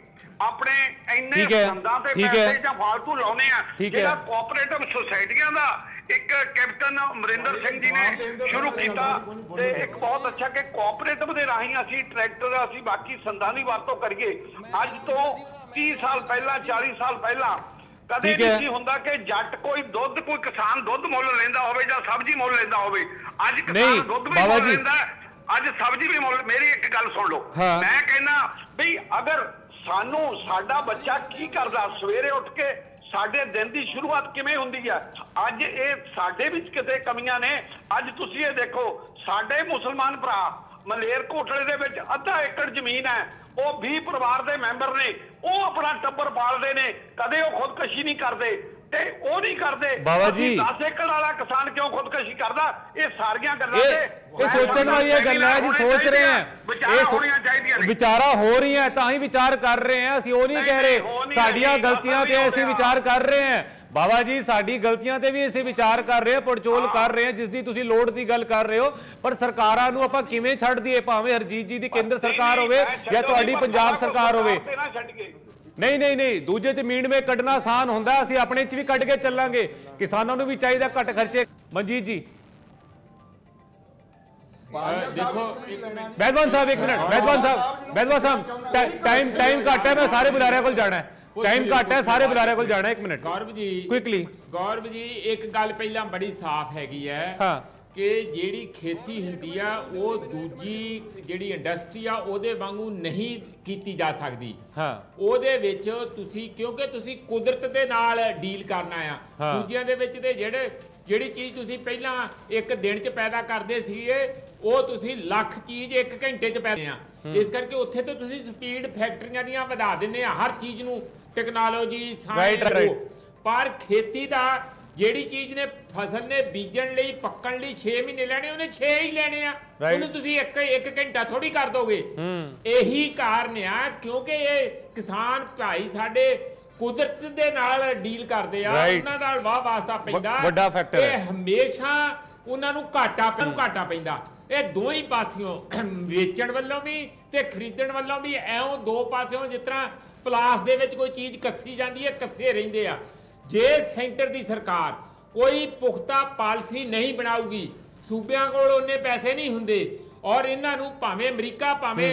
ਆਪਣੇ ਇੰਨੇ ਸੰਦਾਂ ਤੇ। ਪੈਸੇ ਜਾਂ ਫਾਲਤੂ ਲਾਉਨੇ ਆ। ਜਿਹੜਾ ਕੋਆਪਰੇਟਿਵ ਸੁਸਾਇਟੀਆਂ ਦਾ ਇੱਕ ਕੈਪਟਨ ਅਮਰਿੰਦਰ ਸਿੰਘ ਜੀ ਨੇ ਸ਼ੁਰੂ ਕੀਤਾ ਤੇ ਇੱਕ ਬਹੁਤ ਅੱਛਾ ਕਿ ਕੋਆਪਰੇਟਿਵ ਦੇ ਰਾਹੀਂ ਅਸੀਂ ਟਰੈਕਟਰ ਅਸੀਂ ਬਾਕੀ ਸੰਦਾਂ ਦੀ ਵਰਤੋਂ ਕਰੀਏ। ਅੱਜ ਤੋਂ 30 ਸਾਲ ਪਹਿਲਾਂ 40 ਸਾਲ ਪਹਿਲਾਂ ਕਦੇ। ਨਹੀਂ ਸੀ ਹੁੰਦਾ ਕਿ ਜੱਟ ਕੋਈ ਦੁੱਧ ਕੋਈ ਕਿਸਾਨ ਦੁੱਧ ਮੁੱਲ ਲੈਂਦਾ ਹੋਵੇ ਜਾਂ ਸਬਜ਼ੀ ਮੁੱਲ ਲੈਂਦਾ ਹੋਵੇ ਅੱਜ ਕਿਸਾਨ ਦੁੱਧ ਵੀ ਮੁੱਲ। ਲੈਂਦਾ ਅੱਜ ਸਬਜ਼ੀ ਵੀ ਮੁੱਲ ਮੇਰੀ ਇੱਕ ਗੱਲ ਸੁਣ ਲਓ। ਮੈਂ ਕਹਿੰਦਾ ਵੀ ਅਗਰ ਸਾਨੂੰ ਸਾਡਾ ਬੱਚਾ ਕੀ ਕਰਦਾ ਸਵੇਰੇ ਉੱਠ ਕੇ ਸਾਡੇ ਦਿਨ ਦੀ ਸ਼ੁਰੂਆਤ ਕਿਵੇਂ ਹੁੰਦੀ ਹੈ ਅੱਜ ਇਹ ਸਾਡੇ ਵਿੱਚ ਕਿਤੇ ਕਮੀਆਂ ਨੇ ਅੱਜ ਤੁਸੀਂ ਇਹ ਦੇਖੋ ਸਾਡੇ ਮੁਸਲਮਾਨ ਭਰਾ ਮਲੇਰ ਕੋਟਲੇ ਦੇ ਵਿੱਚ ਅੱਧਾ ਏਕੜ ਜ਼ਮੀਨ ਹੈ। ਉਹ 20 ਪਰਿਵਾਰ ਦੇ ਮੈਂਬਰ ਨੇ। ਉਹ ਆਪਣਾ ਟੱਬਰ ਪਾਲਦੇ ਨੇ। ਕਦੇ ਉਹ ਖੁਦਕਸ਼ੀ ਨਹੀਂ ਕਰਦੇ ਤੇ ਉਹ ਨਹੀਂ ਕਰਦੇ। ਬਾਬਾ ਜੀ। 10 ਏਕੜ ਵਾਲਾ ਕਿਸਾਨ ਕਿਉਂ ਖੁਦਕਸ਼ੀ ਕਰਦਾ? ਇਹ ਸਾਰੀਆਂ ਗੱਲਾਂ ਤੇ ਇਹ ਸੋਚਣ ਵਾਲੀਆਂ ਗੱਲਾਂ ਹੈ ਜੀ ਸੋਚ ਰਹੇ ਹਾਂ। ਵਿਚਾਰਾਂ ਹੋਣੀਆਂ ਚਾਹੀਦੀਆਂ ਨੇ। ਵਿਚਾਰਾਂ ਹੋ ਰਹੀਆਂ ਤਾਂ ਹੀ ਵਿਚਾਰ ਕਰ ਰਹੇ ਹਾਂ। ਅਸੀਂ ਉਹ ਨਹੀਂ ਕਹਿ ਰਹੇ। ਸਾਡੀਆਂ ਗਲਤੀਆਂ ਤੇ ਅਸੀਂ ਵਿਚਾਰ ਕਰ ਰਹੇ ਹਾਂ। ਬਾਬਾ ਜੀ ਸਾਡੀ ਗਲਤੀਆਂ ਤੇ ਵੀ ਅਸੀਂ ਵਿਚਾਰ ਕਰ ਰਹੇ ਹਾਂ ਪੜਚੋਲ ਕਰ ਰਹੇ ਹਾਂ ਜਿਸ ਦੀ ਤੁਸੀਂ ਲੋੜ ਦੀ ਗੱਲ ਕਰ ਰਹੇ ਹੋ। ਪਰ ਸਰਕਾਰਾਂ ਨੂੰ ਆਪਾਂ ਕਿਵੇਂ ਛੱਡ ਦਈਏ? ਭਾਵੇਂ ਹਰਜੀਤ ਜੀ ਦੀ ਕੇਂਦਰ ਸਰਕਾਰ ਹੋਵੇ ਜਾਂ ਤੁਹਾਡੀ ਪੰਜਾਬ ਸਰਕਾਰ ਹੋਵੇ। ਨਹੀਂ ਨਹੀਂ ਨਹੀਂ ਦੂਜੇ ਚ ਮੀਂਡ ਮੇ ਕੱਢਣਾ ਆਸਾਨ ਹੁੰਦਾ ਅਸੀਂ ਆਪਣੇ ਚ ਵੀ ਕੱਢ ਕੇ ਚੱਲਾਂਗੇ। ਕਿਸਾਨਾਂ ਨੂੰ ਵੀ ਚਾਹੀਦਾ ਘੱਟ ਖਰਚੇ। ਮਨਜੀਤ ਜੀ। ਬੈਦਵਾਨ ਸਾਹਿਬ ਇੱਕ minute. Baidwan sahib Baidwan sahib time time ਘੱਟ ਹੈ ਮੈਂ ਸਾਰੇ ਬੁਲਾਰਿਆਂ ਕੋਲ ਜਾਣਾ ਹੈ। ਟਾਈਮ ਘੱਟ ਹੈ ਸਾਰੇ ਬੁਲਾਰਿਆਂ ਕੋਲ ਜਾਣਾ ਹੈ ਇੱਕ ਮਿੰਟ। ਗੌਰਵ ਜੀ ਕੁਇਕਲੀ ਗੌਰਵ ਜੀ ਇੱਕ ਗੱਲ ਪਹਿਲਾਂ ਬੜੀ ਸਾਫ਼ ਹੈਗੀ ਹੈ ਹਾਂ। ਕਿ ਜਿਹੜੀ ਖੇਤੀ ਹੁੰਦੀ ਆ ਉਹ ਦੂਜੀ ਜਿਹੜੀ ਇੰਡਸਟਰੀ ਆ ਉਹਦੇ ਵਾਂਗੂ ਨਹੀਂ ਕੀਤੀ ਜਾ ਸਕਦੀ। ਹਾਂ। ਉਹਦੇ ਵਿੱਚ ਤੁਸੀਂ ਕਿਉਂਕਿ ਤੁਸੀਂ ਕੁਦਰਤ ਦੇ ਨਾਲ ਡੀਲ ਕਰਨਾ ਆ। ਦੂਜਿਆਂ ਦੇ ਵਿੱਚ ਤੇ ਜਿਹੜੇ ਜਿਹੜੀ ਚੀਜ਼ ਤੁਸੀਂ ਪਹਿਲਾਂ ਇੱਕ ਦਿਨ 'ਚ ਪੈਦਾ ਕਰਦੇ ਸੀਗੇ ਉਹ ਤੁਸੀਂ ਲੱਖ ਚੀਜ਼ ਇੱਕ ਘੰਟੇ 'ਚ ਪੈਦੇ ਆ। ਇਸ ਕਰਕੇ ਉੱਥੇ ਤੇ ਤੁਸੀਂ ਸਪੀਡ ਫੈਕਟਰੀਆਂ ਦੀਆਂ ਵਧਾ ਦਿੰਦੇ ਆ ਹਰ ਚੀਜ਼ ਨੂੰ। Technology right. ਪਰ ਖੇਤੀ ਦਾ ਜਿਹੜੀ ਚੀਜ਼ ਨੇ ਫਸਲ ਨੇ ਬੀਜਣ ਲਈ ਪੱਕਣ ਲਈ 6 ਮਹੀਨੇ ਲੈਣੇ ਉਹਨੇ 6 ਹੀ ਲੈਣੇ ਆ. ਉਹਨੂੰ ਤੁਸੀਂ ਇੱਕ ਇੱਕ ਘੰਟਾ ਥੋੜੀ ਕਰ ਦੋਗੇ ਇਹੀ ਕਾਰਨ ਆ ਕਿਉਂਕਿ ਇਹ ਕਿਸਾਨ ਭਾਈ ਸਾਡੇ ਕੁਦਰਤ ਦੇ ਨਾਲ ਡੀਲ ਕਰਦੇ ਆ. ਉਹਨਾਂ ਨਾਲ ਵਾਹ ਵਾਸਤਾ ਪੈਂਦਾ ਵੱਡਾ factor ਇਹ। ਹਮੇਸ਼ਾ ਉਹਨਾਂ ਨੂੰ ਘਾਟਾ ਨੂੰ ਘਾਟਾ ਪੈਂਦਾ ਇਹ ਦੋਵੇਂ ਹੀ ਪਾਸਿਓਂ ਵੇਚਣ ਵੱਲੋਂ ਵੀ ਤੇ ਖਰੀਦਣ ਵੱਲੋਂ ਵੀ ਐਉਂ ਦੋ ਪਾਸਿਓਂ ਜਿਸ ਤਰ੍ਹਾਂ ਪਲਾਸ ਦੇ ਵਿੱਚ ਕੋਈ ਚੀਜ਼ ਕੱਸੀ ਜਾਂਦੀ ਹੈ ਕੱਸੇ ਰਹਿੰਦੇ ਆ। ਜੇ ਸੈਂਟਰ ਦੀ ਸਰਕਾਰ ਕੋਈ ਪੁਖਤਾ ਪਾਲਿਸੀ ਨਹੀਂ ਬਣਾਊਗੀ ਸੂਬਿਆਂ ਕੋਲ ਉਹਨੇ ਪੈਸੇ ਨਹੀਂ ਹੁੰਦੇ ਔਰ ਇਹਨਾਂ ਨੂੰ ਭਾਵੇਂ ਅਮਰੀਕਾ ਭਾਵੇਂ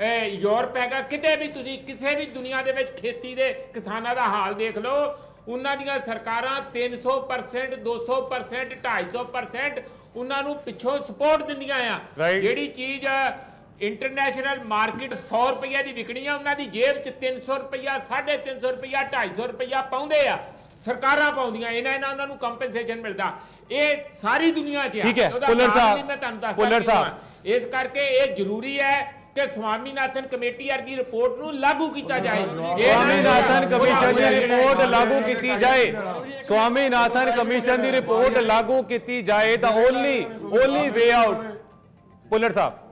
ਇਹ ਯੂਰਪ ਹੈਗਾ ਕਿਤੇ ਵੀ ਤੁਸੀਂ ਕਿਸੇ ਵੀ ਦੁਨੀਆ ਦੇ ਵਿੱਚ ਖੇਤੀ ਦੇ ਕਿਸਾਨਾਂ ਦਾ ਹਾਲ ਦੇਖ ਲਓ ਉਹਨਾਂ ਦੀਆਂ ਸਰਕਾਰਾਂ 300% 200% 250% ਉਹਨਾਂ ਨੂੰ ਪਿੱਛੋਂ ਸਪੋਰਟ ਦਿੰਦੀਆਂ ਆ. ਜਿਹੜੀ ਚੀਜ਼ ਇੰਟਰਨੈਸ਼ਨਲ ਮਾਰਕੀਟ 100 ਰੁਪਈਆ ਦੀ ਵਿਕਣੀ ਆ ਉਹਨਾਂ ਦੀ ਜੇਬ 'ਚ 300 ਰੁਪਈਆ 350 ਰੁਪਈਆ 250 ਰੁਪਈਆ ਪਾਉਂਦੇ ਆ। ਸਰਕਾਰਾਂ ਪਾਉਂਦੀਆਂ ਇਹਨਾਂ ਇਹਨਾਂ ਉਹਨਾਂ ਨੂੰ ਕੰਪਨਸੇਸ਼ਨ ਮਿਲਦਾ। ਇਹ ਸਾਰੀ ਦੁਨੀਆ 'ਚ ਆ। ਠੀਕ ਹੈ, ਉਹਦਾ ਵੀ ਮੈਂ ਤੁਹਾਨੂੰ ਦੱਸਦਾ। ਇਸ ਕਰਕੇ ਇਹ ਜ਼ਰੂਰੀ ਹੈ ਕਿ ਸਵਾਮੀਨਾਥਨ ਕਮੇਟੀ ਵਰਗੀ ਰਿਪੋਰਟ ਨੂੰ ਲਾਗੂ ਕੀਤਾ ਜਾਏ। ਸਵਾਮੀਨਾਥਨ ਕਮਿਸ਼ਨ ਦੀ ਰਿਪੋਰਟ ਲਾਗੂ ਕੀਤੀ ਜਾਏ। ਸਵਾਮੀਨਾਥਨ ਕਮਿਸ਼ਨ ਦੀ ਰਿਪੋਰਟ ਲਾਗੂ ਕੀਤੀ ਜਾਏ ਤਾਂ only only way out Bhullar sahib.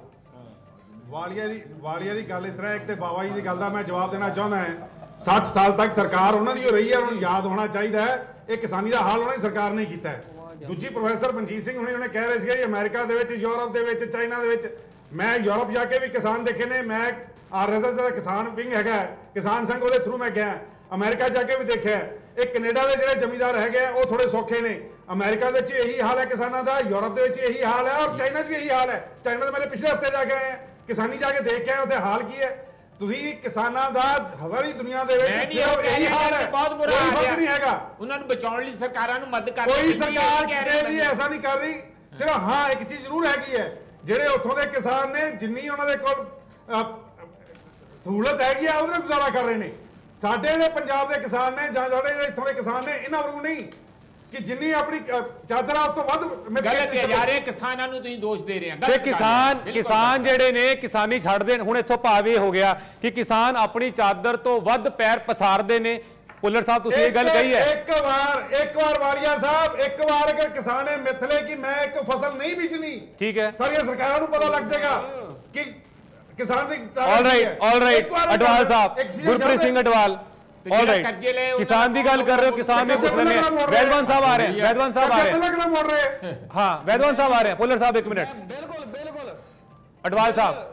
Walia ਦੀ ਵਾਲੀਆ ਦੀ ਗੱਲ ਇਸ ਤਰ੍ਹਾਂ ਇੱਕ ਤੇ ਬਾਬਾ ਜੀ ਦੀ ਗੱਲ ਦਾ ਮੈਂ ਜਵਾਬ ਦੇਣਾ ਚਾਹੁੰਦਾ ਹਾਂ। 60 ਸਾਲ ਤੱਕ ਸਰਕਾਰ ਉਹਨਾਂ ਦੀ ਹੋ ਰਹੀ ਹੈ ਉਹਨਾਂ ਨੂੰ ਯਾਦ ਹੋਣਾ ਚਾਹੀਦਾ ਹੈ। ਇਹ ਕਿਸਾਨੀ ਦਾ ਹਾਲ ਉਹਨਾਂ ਦੀ ਸਰਕਾਰ ਨੇ ਕੀਤਾ ਦੂਜੀ ਪ੍ਰੋਫੈਸਰ ਮਨਜੀਤ ਸਿੰਘ ਹੁਣੇ ਉਹਨੇ ਕਹਿ ਰਹੇ ਸੀਗੇ ਜੀ ਅਮਰੀਕਾ ਦੇ ਵਿੱਚ ਯੂਰਪ ਦੇ ਵਿੱਚ ਚਾਈਨਾ ਦੇ ਵਿੱਚ। ਮੈਂ ਯੂਰਪ ਜਾ ਕੇ ਵੀ ਕਿਸਾਨ ਦੇਖੇ ਨੇ ਮੈਂ ਆਰਐਸਐਸ ਦਾ ਕਿਸਾਨ ਵਿੰਗ ਹੈਗਾ ਕਿਸਾਨ ਸੰਘ ਉਹਦੇ ਥਰੂ ਮੈਂ ਗਿਆ ਅਮਰੀਕਾ ਜਾ ਕੇ ਵੀ ਦੇਖਿਆ ਇਹ ਕੈਨੇਡਾ ਦੇ ਜਿਹੜੇ ਜ਼ਮੀਂਦਾਰ ਹੈਗੇ ਆ, ਉਹ ਥੋੜੇ ਸੌਖੇ ਨੇ। ਅਮਰੀਕਾ ਦੇ ਵਿੱਚ ਇਹੀ ਹਾਲ ਹੈ ਕਿਸਾਨਾਂ ਦਾ ਯੂਰਪ ਦੇ ਵਿੱਚ ਇਹੀ ਹਾਲ ਹੈ ਔਰ ਚਾਈਨਾ 'ਚ ਵੀ ਇਹੀ ਹਾਲ ਹੈ। ਚਾਈਨਾ ਦੇ ਮੇਰੇ ਪਿਛਲੇ ਹਫ਼ਤੇ ਜਾ ਕੇ ਆਏ ਹਾਂ ਕਿਸਾਨੀ ਜਾ ਕੇ ਦੇਖ ਕੇ ਆਏ ਉੱਥੇ ਹਾਲ ਕੀ ਹੈ? ਤੁਸੀਂ ਕਿਸਾਨਾਂ ਦਾ ਹਜ਼ਾਰੀ ਦੁਨੀਆ ਦੇ ਵਿੱਚ ਸਿਰਫ ਇਹੀ ਹਾਲ ਹੈ। ਬਹੁਤ ਬੁਰਾ ਹਾਲ ਹੈ। ਨਹੀਂ ਹੈਗਾ। ਉਹਨਾਂ ਨੂੰ ਬਚਾਉਣ ਲਈ ਸਰਕਾਰਾਂ ਨੂੰ ਮਦਦ ਕਰ ਕੋਈ ਸਰਕਾਰ ਕਿਤੇ ਵੀ ਐਸਾ ਨਹੀਂ ਕਰ ਰਹੀ। ਸਿਰਫ ਹਾਂ ਇੱਕ ਚੀਜ਼ ਜ਼ਰੂਰ ਹੈਗੀ ਹੈ। ਜਿਹੜੇ ਉੱਥੋਂ ਦੇ ਕਿਸਾਨ ਨੇ ਜਿੰਨੀ ਉਹਨਾਂ ਦੇ ਕੋਲ ਸਹੂਲਤ ਹੈਗੀ ਆ ਉਹਦੇ ਨਾਲ ਗੁਜ਼ਾਰਾ ਕਰ ਰਹੇ ਨੇ। ਸਾਡੇ ਜਿਹੜੇ ਪੰਜਾਬ ਦੇ ਕਿਸਾਨ ਨੇ ਜਾਂ ਸਾਡੇ ਜਿਹੜੇ ਇੱਥੋਂ ਦੇ ਕਿਸਾਨ ਨੇ ਇਹਨਾਂ ਵਰਗੂ ਨਹੀਂ। ਕਿ ਜਿੰਨੀ ਆਪਣੀ ਚਾਦਰ ਆ ਉਸ ਤੋਂ ਵੱਧ ਗਲਤ ਹੈ ਯਾਰ ਇਹ ਕਿਸਾਨਾਂ ਨੂੰ ਤੁਸੀਂ ਦੋਸ਼ ਦੇ ਰਹੇ ਆ ਤੇ ਕਿਸਾਨ ਕਿਸਾਨ ਜਿਹੜੇ ਨੇ ਕਿਸਾਨੀ ਛੱਡ ਦੇਣ। ਹੁਣ ਇੱਥੋਂ ਭਾਵ ਇਹ ਹੋ ਗਿਆ ਕਿ ਕਿਸਾਨ ਆਪਣੀ ਚਾਦਰ ਤੋਂ ਵੱਧ ਪੈਰ ਪਸਾਰਦੇ ਨੇ। ਪੁੱਲਰ ਸਾਹਿਬ ਤੁਸੀਂ ਇਹ ਗੱਲ ਕਹੀ ਹੈ? ਇੱਕ ਵਾਰ ਇੱਕ ਵਾਰ ਵਾਲੀਆ ਸਾਹਿਬ ਇੱਕ ਵਾਰ ਅਗਰ ਕਿਸਾਨ ਨੇ ਮਿੱਥ ਲਏ ਕਿ ਮੈਂ ਇੱਕ ਫਸਲ ਨਹੀਂ ਬੀਜਣੀ ਠੀਕ ਹੈ। ਸਾਰੀਆਂ ਸਰਕਾਰਾਂ ਨੂੰ ਪਤਾ ਲੱਗ ਜਾਏਗਾ ਕਿ ਕਿਸਾਨ ਦੀ all right all Adwal sahib Gurpreet Singh Adwal. ਤੇ ਆਲ ਜਿਹੜਾ ਕਰਜ਼ੇ ਲਏ ਰਾਈਟ ਉਹਨਾਂ ਕਿਸਾਨ ਦੀ ਗੱਲ ਕਰ ਰਹੇ ਹੋ ਕਿਸਾਨ ਵੀ ਪੁੱਛ ਲੈਣੇ ਵੈਦਵਾਨ ਸਾਹਿਬ ਆ ਰਹੇ ਹਨ ਵੈਦਵਾਨ ਸਾਹਿਬ ਆ ਰਹੇ ਪਹਿਲਾਂ ਹਨ ਕਿਉਂ ਮੋੜ ਰਹੇ? ਹਾਂ ਵੈਦਵਾਨ ਸਾਹਿਬ ਆ ਰਹੇ ਹਨ ਪੁੱਲਰ ਸਾਹਿਬ ਇੱਕ ਮਿੰਟ। ਬਿਲਕੁਲ ਬਿਲਕੁਲ। ਅਡਵਾਲ ਸਾਹਿਬ।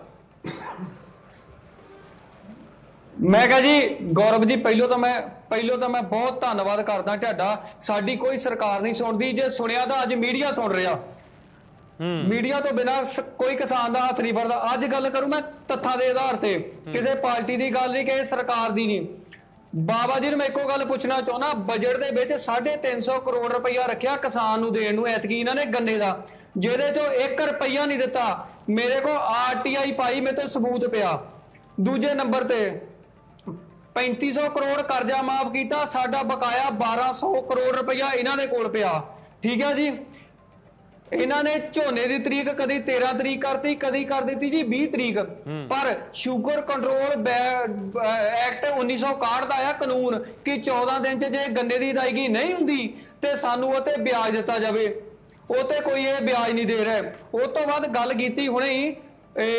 ਮੈਂ ਕਹਾਂ ਜੀ ਗੌਰਵ ਜੀ ਪਹਿਲੋਂ ਤਾਂ ਮੈਂ ਪਹਿਲੋਂ ਤਾਂ ਮੈਂ ਬਹੁਤ ਧੰਨਵਾਦ ਕਰਦਾ ਤੁਹਾਡਾ। ਸਾਡੀ ਕੋਈ ਸਰਕਾਰ ਨਹੀਂ ਸੁਣਦੀ। ਜੇ ਸੁਣਿਆ ਤਾਂ ਅੱਜ ਮੀਡੀਆ ਸੁਣ ਰਿਹਾ। ਮੀਡੀਆ ਤੋਂ ਬਿਨਾ ਕੋਈ ਕਿਸਾਨ ਦਾ ਹੱਥ ਨਹੀਂ ਫੜਦਾ। ਅੱਜ ਗੱਲ ਕਰੂੰ ਮੈਂ ਤੱਥਾਂ ਦੇ ਆਧਾਰ ਤੇ। ਕਿਸੇ ਪਾਰਟੀ ਦੀ ਗੱਲ ਨਹੀਂ ਕਿਸੇ ਸਰਕਾਰ ਦੀ ਨਹੀਂ। ਬਾਬਾ ਜੀ ਨੂੰ ਮੈਂ ਇੱਕੋ ਗੱਲ ਪੁੱਛਣਾ ਚਾਹੁੰਦਾ ਬਜਟ ਦੇ ਵਿੱਚ 350 ਕਰੋੜ ਰੁਪਈਆ ਰੱਖਿਆ ਕਿਸਾਨ ਨੂੰ ਦੇਣ ਨੂੰ, ਐਤਕੀ ਇਹਨਾਂ ਨੇ ਗੰਨੇ ਦਾ, ਜਿਹਦੇ ਚੋਂ 1 ਰੁਪਈਆ ਨਹੀਂ ਦਿੱਤਾ। ਮੇਰੇ ਕੋਲ ਆਰਟੀਆਈ ਪਾਈ, ਮੇਰੇ ਤੋਂ ਸਬੂਤ ਪਿਆ। ਦੂਜੇ ਨੰਬਰ ਤੇ 3500 ਕਰੋੜ ਕਰਜ਼ਾ ਮਾਫ ਕੀਤਾ, ਸਾਡਾ ਬਕਾਇਆ 1200 ਕਰੋੜ ਰੁਪਇਆ ਇਹਨਾਂ ਦੇ ਕੋਲ ਪਿਆ। ਠੀਕ ਹੈ ਜੀ? ਇਹਨਾਂ ਨੇ ਝੋਨੇ ਦੀ ਤਰੀਕ ਕਦੀ 13 ਤਰੀਕ ਕਰਤੀ ਕਦੀ ਕਰ ਦਿੱਤੀ ਜੀ 20 ਤਰੀਕ। ਪਰ ਸ਼ੂਗਰ ਕੰਟਰੋਲ ਐਕਟ 1961 ਦਾ ਆਇਆ ਕਾਨੂੰਨ ਕਿ 14 ਦਿਨ ਚ ਜੇ ਗੰਨੇ ਦੀ ਅਦਾਇਗੀ ਨਹੀਂ ਹੁੰਦੀ ਤੇ ਸਾਨੂੰ ਉਹ ਤੇ ਵਿਆਜ ਦਿੱਤਾ ਜਾਵੇ। ਉਹ ਤੇ ਕੋਈ ਇਹ ਵਿਆਜ ਨਹੀਂ ਦੇ ਰਿਹਾ। ਉਹ ਤੋਂ ਬਾਅਦ ਗੱਲ ਕੀਤੀ ਹੁਣੇ ਹੀ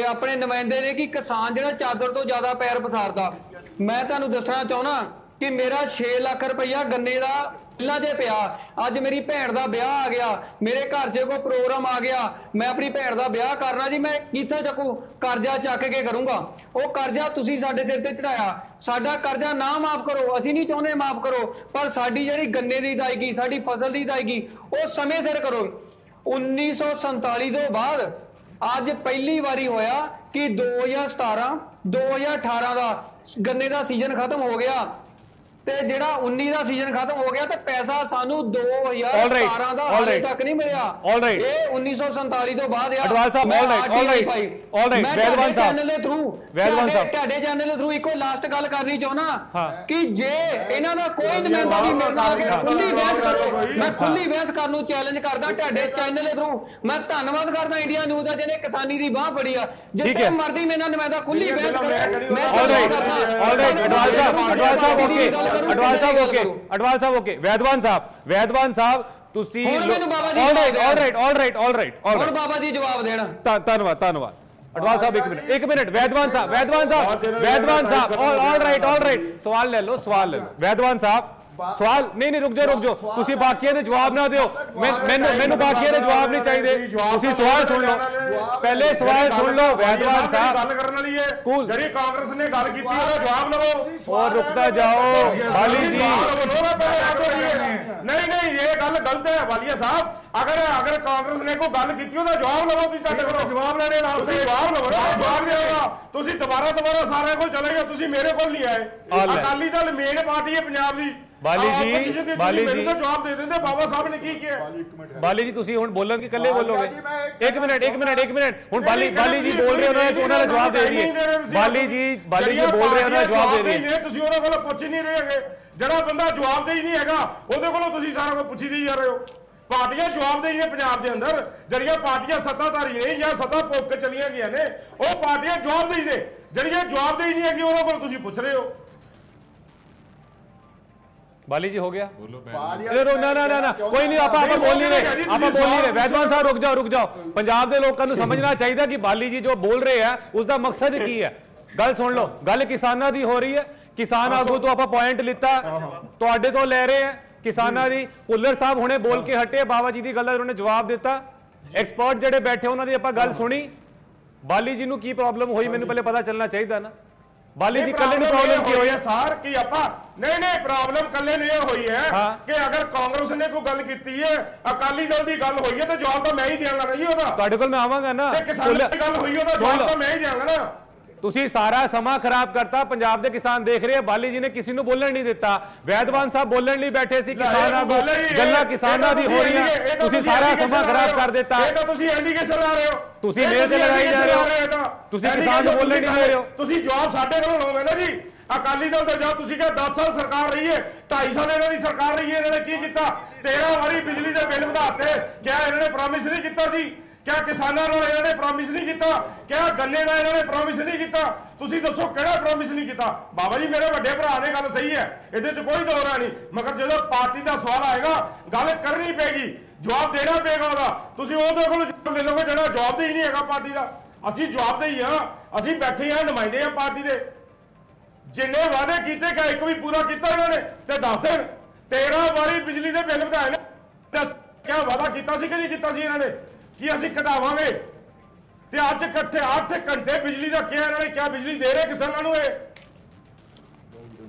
ਆਪਣੇ ਨੁਮਾਇੰਦੇ ਨੇ ਕਿ ਕਿਸਾਨ ਜਿਹੜਾ ਚਾਦਰ ਤੋਂ ਜ਼ਿਆਦਾ ਪੈਰ ਪਸਾਰਦਾ। ਮੈਂ ਤੁਹਾਨੂੰ ਦੱਸਣਾ ਚਾਹੁੰਦਾ ਕਿ ਮੇਰਾ 6 ਲੱਖ ਰੁਪਈਆ ਗੰਨੇ ਦਾ ਪਹਿਲਾਂ ਜੇ ਪਿਆ। ਅੱਜ ਮੇਰੀ ਭੈਣ ਦਾ ਵਿਆਹ ਆ ਗਿਆ। ਮੇਰੇ ਘਰ 'ਚ ਕੋਈ ਪ੍ਰੋਗਰਾਮ ਆ ਗਿਆ, ਮੈਂ ਆਪਣੀ ਭੈਣ ਦਾ ਵਿਆਹ ਕਰਨਾ ਜੀ, ਮੈਂ ਕਿੱਥੇ ਚੱਕੂ? ਕਰਜ਼ਾ ਚੱਕ ਕੇ ਕਰੂੰਗਾ। ਉਹ ਕਰਜ਼ਾ ਤੁਸੀਂ ਸਾਡੇ ਸਿਰ ਤੇ ਚੜਾਇਆ ਸਾਡਾ ਕਰਜ਼ਾ ਨਾ ਮਾਫ ਕਰੋ। ਅਸੀਂ ਨਹੀਂ ਚਾਹੁੰਦੇ ਮਾਫ ਕਰੋ। ਪਰ ਸਾਡੀ ਜਿਹੜੀ ਗੰਨੇ ਦੀ ਅਦਾਇਗੀ ਸਾਡੀ ਫਸਲ ਦੀ ਅਦਾਇਗੀ ਉਹ ਸਮੇਂ ਸਿਰ ਕਰੋ। 1947 ਤੋਂ ਬਾਅਦ ਅੱਜ ਪਹਿਲੀ ਵਾਰੀ ਹੋਇਆ ਕਿ 2017 2018 ਦਾ ਗੰਨੇ ਦਾ ਸੀਜ਼ਨ ਖਤਮ ਹੋ ਗਿਆ। ਤੇ ਜਿਹੜਾ 19 ਦਾ ਸੀਜ਼ਨ ਖਤਮ ਹੋ ਗਿਆ ਤੇ ਪੈਸਾ ਸਾਨੂੰ 2017 ਦਾ ਹਾਲੇ ਤੱਕ ਨਹੀਂ ਮਿਲਿਆ। ਇਹ 1947 ਤੋਂ ਬਾਅਦ ਆ। Adwal sahib all right all right all right Baidwan sahib channel ਦੇ ਥਰੂ ਵੈਦਵਾਨ ਸਾਹਿਬ। ਤੁਹਾਡੇ ਚੈਨਲ ਦੇ ਥਰੂ ਇੱਕੋ ਲਾਸਟ ਗੱਲ ਕਰਨੀ ਚਾਹੁੰਦਾ ਕਿ ਜੇ ਇਹਨਾਂ ਦਾ ਕੋਈ ਨੁਮਾਇੰਦਾ ਵੀ ਨਾਲ ਆ ਕੇ ਖੁੱਲੀ ਬਹਿਸ ਕਰੇ। ਮੈਂ ਖੁੱਲੀ ਬਹਿਸ ਕਰਨ ਨੂੰ ਚੈਲੰਜ ਕਰਦਾ ਤੁਹਾਡੇ ਚੈਨਲ ਦੇ ਥਰੂ ਮੈਂ ਧੰਨਵਾਦ ਕਰਦਾ ਇੰਡੀਆ ਨਿਊਜ਼ ਦਾ ਜਿਹਨੇ ਕਿਸਾਨੀ ਦੀ ਬਾਹ ਫੜੀ ਆ। ਜਿੱਥੇ ਮਰਦੀ ਮੇਰੇ ਨਾਲ ਨੁਮਾਇੰਦਾ ਖੁੱਲੀ ਬਹਿਸ ਕਰੇ। ਮੈਂ all right all right Adwal sahib Adwal sahib okay Adwal sahib okay Adwal sahib okay Baidwan sahib Baidwan sahib ਤੁਸੀਂ ਹੁਣ ਮੈਨੂੰ Baba ji all right all right all right all right ਹੁਣ ਬਾਬਾ ਜੀ ਜਵਾਬ ਦੇਣ। ਧੰਨਵਾਦ ਧੰਨਵਾਦ। ਅਡਵਾਲ ਸਾਹਿਬ ਇੱਕ ਮਿੰਟ ਇੱਕ minute Baidwan sahib Baidwan sahib Baidwan sahib all all right all right ਸਵਾਲ ਲੈ ਲਓ ਸਵਾਲ ਲੈ ਲਓ। ਵੈਦਵਾਨ ਸਾਹਿਬ ਸਵਾਲ ਨਹੀਂ ਨਹੀਂ ਰੁਕ ਜਾਓ ਰੁਕ ਜਾਓ। ਤੁਸੀਂ ਬਾਕੀਆਂ ਦੇ ਜਵਾਬ ਨਾ ਦਿਓ। ਮੈਨੂੰ ਮੈਨੂੰ ਬਾਕੀਆਂ ਦੇ ਜਵਾਬ ਨਹੀਂ ਚਾਹੀਦੇ। ਤੁਸੀਂ ਸਵਾਲ ਸੁਣ ਲਓ। ਪਹਿਲੇ ਸਵਾਲ ਸੁਣ ਲਓ ਵੈਦਵਾਨ ਸਾਹਿਬ। ਗੱਲ ਕਰਨ ਵਾਲੀ ਹੈ. ਜਿਹੜੀ ਕਾਂਗਰਸ ਨੇ ਗੱਲ ਕੀਤੀ ਉਹਦਾ ਜਵਾਬ ਲਵੋ। ਔਰ ਰੁਕਦਾ ਜਾਓ ਬਾਲੀ ਜੀ। ਨਹੀਂ ਨਹੀਂ ਇਹ ਗੱਲ ਗਲਤ ਹੈ ਵਾਲੀਆ ਸਾਹਿਬ। ਅਗਰ ਅਗਰ ਕਾਂਗਰਸ ਨੇ ਕੋਈ ਗੱਲ ਕੀਤੀ ਉਹਦਾ ਜਵਾਬ ਲਵੋ ਤੁਸੀਂ ਸਾਡੇ ਕੋਲ। ਜਵਾਬ ਲੈਣੇ ਨਾਲ ਤੁਸੀਂ ਜਵਾਬ ਲਵੋ ਜਵਾਬ ਦੇਗਾ ਤੁਸੀਂ ਦੁਬਾਰਾ ਦੁਬਾਰਾ ਸਾਰਿਆਂ ਕੋਲ ਚਲੇ ਗਏ ਤੁਸੀਂ ਮੇਰੇ ਕੋਲ ਨਹੀਂ ਆਏ। ਅਕਾਲੀ ਦਲ ਮੇਨ ਪਾਰਟੀ ਹੈ ਪੰਜਾਬ ਦੀ। ਬਾਲੀ ਜੀ, ਦੀ ਬਾਲੀ ਮੈਨੂੰ ਜੀ। ਤਾਂ ਜਵਾਬ ਦੇ ਦਿੰਦੇ ਬਾਬਾ ਸਾਹਿਬ ਨੇ ਕੀ ਕਿਹਾ? ਬਾਲੀ ਜੀ ਤੁਸੀਂ ਹੁਣ ਬੋਲਣ ਕਿ ਇਕੱਲੇ ਬੋਲੋਗੇ? ਇੱਕ ਮਿੰਟ ਇੱਕ ਮਿੰਟ ਇੱਕ ਮਿੰਟ। ਹੁਣ ਬਾਲੀ ਬਾਲੀ ਜੀ ਬੋਲ ਰਹੇ ਉਹਨਾਂ ਨੇ ਉਹਨਾਂ ਦਾ ਜਵਾਬ ਦੇ ਦੇ ਦਈਏ। ਬਾਲੀ ਜੀ ਬਾਲੀ ਜੀ ਬੋਲ ਰਹੇ ਉਹਨਾਂ ਦਾ ਜਵਾਬ ਦੇ ਦਈਏ। ਤੁਸੀਂ ਉਹਨਾਂ ਕੋਲੋਂ ਪੁੱਛ ਹੀ ਨਹੀਂ ਰਹੇ ਹੈਗੇ। ਜਿਹੜਾ ਬੰਦਾ ਜਵਾਬਦੇਹੀ ਨਹੀਂ ਹੈਗਾ ਉਹਦੇ ਕੋਲੋਂ ਤੁਸੀਂ ਸਾਰਾ ਕੁਝ ਪੁੱਛੀ ਜਾਈ ਜਾ ਰਹੇ ਹੋ। ਪਾਰਟੀਆਂ ਜਵਾਬਦੇਹੀ ਨੇ ਪੰਜਾਬ ਦੇ ਅੰਦਰ। ਜਿਹੜੀਆਂ ਪਾਰਟੀਆਂ ਸੱਤਾਧਾਰੀ ਨੇ ਜਾਂ ਸੱਤਾ ਭੋਗ ਕੇ ਚਲੀਆਂ ਗਈਆਂ ਨੇ ਉਹ ਪਾਰਟੀਆਂ ਜਵਾਬਦੇਹੀ ਨੇ। ਜਿਹੜੀਆਂ ਜਵਾਬਦੇਹੀ ਨਹੀਂ ਹੈਗੀ ਉਹਨਾਂ ਕੋਲ ਤੁਸੀਂ ਪੁੱਛ ਰਹੇ ਹੋ। ਬਾਲੀ ਜੀ ਹੋ ਗਿਆ। ਚਲੋ ਨਾ ਨਾ ਨਾ ਕੋਈ ਨਹੀਂ ਆਪਾਂ ਆਪਾਂ ਬੋਲ ਨਹੀਂ। ਰਹੇ ਆਪਾਂ ਬੋਲ ਨਹੀਂ। ਰਹੇ ਵੈਦਵਾਨ ਸਾਹਿਬ ਰੁਕ ਜਾਓ ਰੁਕ ਜਾਓ। ਪੰਜਾਬ ਦੇ ਲੋਕਾਂ ਨੂੰ ਸਮਝਣਾ ਚਾਹੀਦਾ ਕਿ ਬਾਲੀ ਜੀ ਜੋ ਬੋਲ ਰਹੇ ਆ ਉਸ ਦਾ ਮਕਸਦ ਕੀ ਹੈ? ਗੱਲ ਸੁਣ ਲਓ। ਗੱਲ ਕਿਸਾਨਾਂ ਦੀ ਹੋ ਰਹੀ ਹੈ। ਕਿਸਾਨ ਆਗੂ ਤੋਂ ਆਪਾਂ ਪੁਆਇੰਟ ਲਿੱਤਾ। ਤੁਹਾਡੇ ਤੋਂ ਲੈ ਰਹੇ ਆ ਕਿਸਾਨਾਂ ਦੀ ਭੁੱਲਰ ਸਾਹਿਬ ਹੁਣੇ ਬੋਲ ਕੇ ਹਟੇ। ਬਾਬਾ ਜੀ ਦੀ ਗੱਲ ਦਾ ਉਹਨਾਂ ਨੇ ਜਵਾਬ ਦਿੱਤਾ। ਐਕਸਪਰਟ ਜਿਹੜੇ ਬੈਠੇ ਉਹਨਾਂ ਦੀ ਆਪਾਂ ਗੱਲ ਸੁਣੀ। ਬਾਲੀ ਜੀ ਨੂੰ ਕੀ ਪ੍ਰੋਬਲਮ ਹੋਈ? ਮੈਨੂੰ ਪਹਿਲੇ ਪਤਾ ਚੱਲਣਾ ਚਾਹੀਦਾ ਨਾ। ਬਾਲੀ ਜੀ ਕੱਲੇ ਨੂੰ ਪ੍ਰੋਬਲਮ ਕੀ ਹੋਈ ਹੈ ਸਰ ਕੀ ਆਪਾਂ ਨਹੀਂ ਨਹੀਂ ਪ੍ਰੋਬਲਮ ਕੱਲੇ ਨੂੰ ਇਹ ਹੋਈ ਹੈ। ਕਿ ਅਗਰ ਕਾਂਗਰਸ ਨੇ ਕੋਈ ਗੱਲ ਕੀਤੀ ਹੈ ਅਕਾਲੀ ਦਲ ਦੀ ਗੱਲ ਹੋਈ ਹੈ ਤਾਂ ਜਵਾਬ ਤਾਂ ਮੈਂ ਹੀ ਦੇਵਾਂਗਾ ਨਾ ਜੀ ਉਹਦਾ। ਤੁਹਾਡੇ ਕੋਲ ਮੈਂ ਆਵਾਂਗਾ ਨਾ। ਤੇ ਕਿਸਾਨਾਂ ਦੀ ਗੱਲ ਹੋਈ ਉਹਦਾ ਜਵਾਬ। ਤਾਂ ਮੈਂ ਹੀ ਦੇਵਾਂਗਾ ਨਾ। ਤੁਸੀਂ ਸਾਰਾ ਸਮਾਂ ਖਰਾਬ ਕਰਤਾ ਪੰਜਾਬ ਦੇ ਕਿਸਾਨ ਦੇਖ ਰਹੇ ਆ ਬਾਲੀ ਜੀ ਨੇ ਕਿਸੇ ਨੂੰ ਬੋਲਣ ਨਹੀਂ ਦਿੱਤਾ। ਵੈਦਵਾਨ ਸਾਹਿਬ ਬੋਲਣ ਲਈ ਬੈਠੇ ਸੀ ਕਿਸਾਨ ਆਗੂ ਗੱਲ ਕਿਸਾਨਾਂ ਦੀ ਹੋ ਰਹੀਆਂ। ਤੁਸੀਂ ਸਾਰਾ ਸਮਾਂ ਖਰਾਬ। ਕਰ ਦਿੱਤਾ। ਇਹ ਤਾਂ ਤੁਸੀਂ ਐਲੀਗੇਸ਼ਨ ਲਾ ਰਹੇ ਹੋ। ਤੁਸੀਂ ਇਹ ਮੇਰੇ ਤੇ ਲੜਾਈ ਜਾ ਰਹੇ ਹੋ। ਤੁਸੀਂ ਕਿਸਾਨ ਨੂੰ ਬੋਲਣ ਨਹੀਂ ਦੇ ਰਹੇ ਹੋ। ਤੁਸੀਂ ਜਵਾਬ ਸਾਡੇ ਕੋਲ ਲਓਗੇ ਨਾ ਜੀ। ਅਕਾਲੀ ਦਲ ਦਾ ਜਵਾਬ ਤੁਸੀਂ ਕਿਹਾ 10 ਸਾਲ ਸਰਕਾਰ ਰਹੀ ਹੈ 2.5 ਸਾਲ ਇਹਨਾਂ ਦੀ ਸਰਕਾਰ ਰਹੀ ਹੈ ਇਹਨਾਂ ਨੇ ਕੀ ਕੀਤਾ? 13 ਵਾਰੀ ਬਿਜਲੀ ਦੇ ਬਿੱਲ ਵਧਾਤੇ ਕਿਆ ਇਹਨਾਂ ਨੇ ਪ੍ਰੋਮਿਸ ਨਹੀਂ ਕੀਤਾ ਸੀ ਕਿਆ ਕਿਸਾਨਾਂ ਨਾਲ ਇਹਨਾਂ ਨੇ ਪ੍ਰੋਮਿਸ ਨਹੀਂ ਕੀਤਾ? ਕਿਆ ਗੰਨੇ ਨਾਲ ਇਹਨਾਂ ਨੇ ਪ੍ਰੋਮਿਸ ਨਹੀਂ ਕੀਤਾ? ਤੁਸੀਂ ਦੱਸੋ ਕਿਹੜਾ ਪ੍ਰੋਮਿਸ ਨਹੀਂ ਕੀਤਾ? ਬਾਬਾ ਜੀ, ਮੇਰੇ ਵੱਡੇ ਭਰਾ ਨੇ ਗੱਲ ਸਹੀ ਹੈ। ਇਹਦੇ 'ਚ ਕੋਈ ਦੋਰਾ ਨਹੀਂ। ਮਗਰ ਜਦੋਂ ਪਾਰਟੀ ਦਾ ਸਵਾਲ ਆਏਗਾ, ਗੱਲ ਕਰਨੀ ਪੈਗੀ। ਜਵਾਬ ਦੇਣਾ ਪਏਗਾ ਉਹਦਾ। ਤੁਸੀਂ ਉਹਦੇ ਕੋਲ ਜਵਾਬ ਲੈ ਲਓਗੇ, ਜਿਹੜਾ ਜਵਾਬ ਦੇ ਹੀ ਨਹੀਂ ਹੈਗਾ ਪਾਰਟੀ ਦਾ। ਅਸੀਂ ਜਵਾਬ ਦੇ ਹੀ ਆ ਅਸੀਂ ਬੈਠੇ ਆ ਨੁਮਾਇੰਦੇ ਆ ਪਾਰਟੀ ਦੇ। ਜਿੰਨੇ ਵਾਅਦੇ ਕੀਤੇ ਗਏ ਇੱਕ ਵੀ ਪੂਰਾ ਕੀਤਾ ਇਹਨਾਂ ਨੇ? ਤੇ ਦੱਸ ਦੇਣ। 13 ਵਾਰੀ ਬਿਜਲੀ ਦੇ ਬਿੱਲ ਵਧਾਏ ਨੇ। ਕਿਆ ਵਾਅਦਾ ਕੀਤਾ ਸੀ ਕਿ ਨਹੀਂ ਕੀਤਾ ਸੀ ਇਹਨਾਂ ਨੇ? ਕੀ ਅਸੀਂ ਕਢਾਵਾਂਗੇ? ਤੇ ਅੱਜ ਇਕੱਠੇ 8 ਘੰਟੇ ਬਿਜਲੀ ਦਾ ਕਿਹਾ ਇਹਨਾਂ ਨੇ ਕਿਹਾ ਬਿਜਲੀ ਦੇ ਰਹੇ ਕਿਸਾਨਾਂ ਨੂੰ ਇਹ?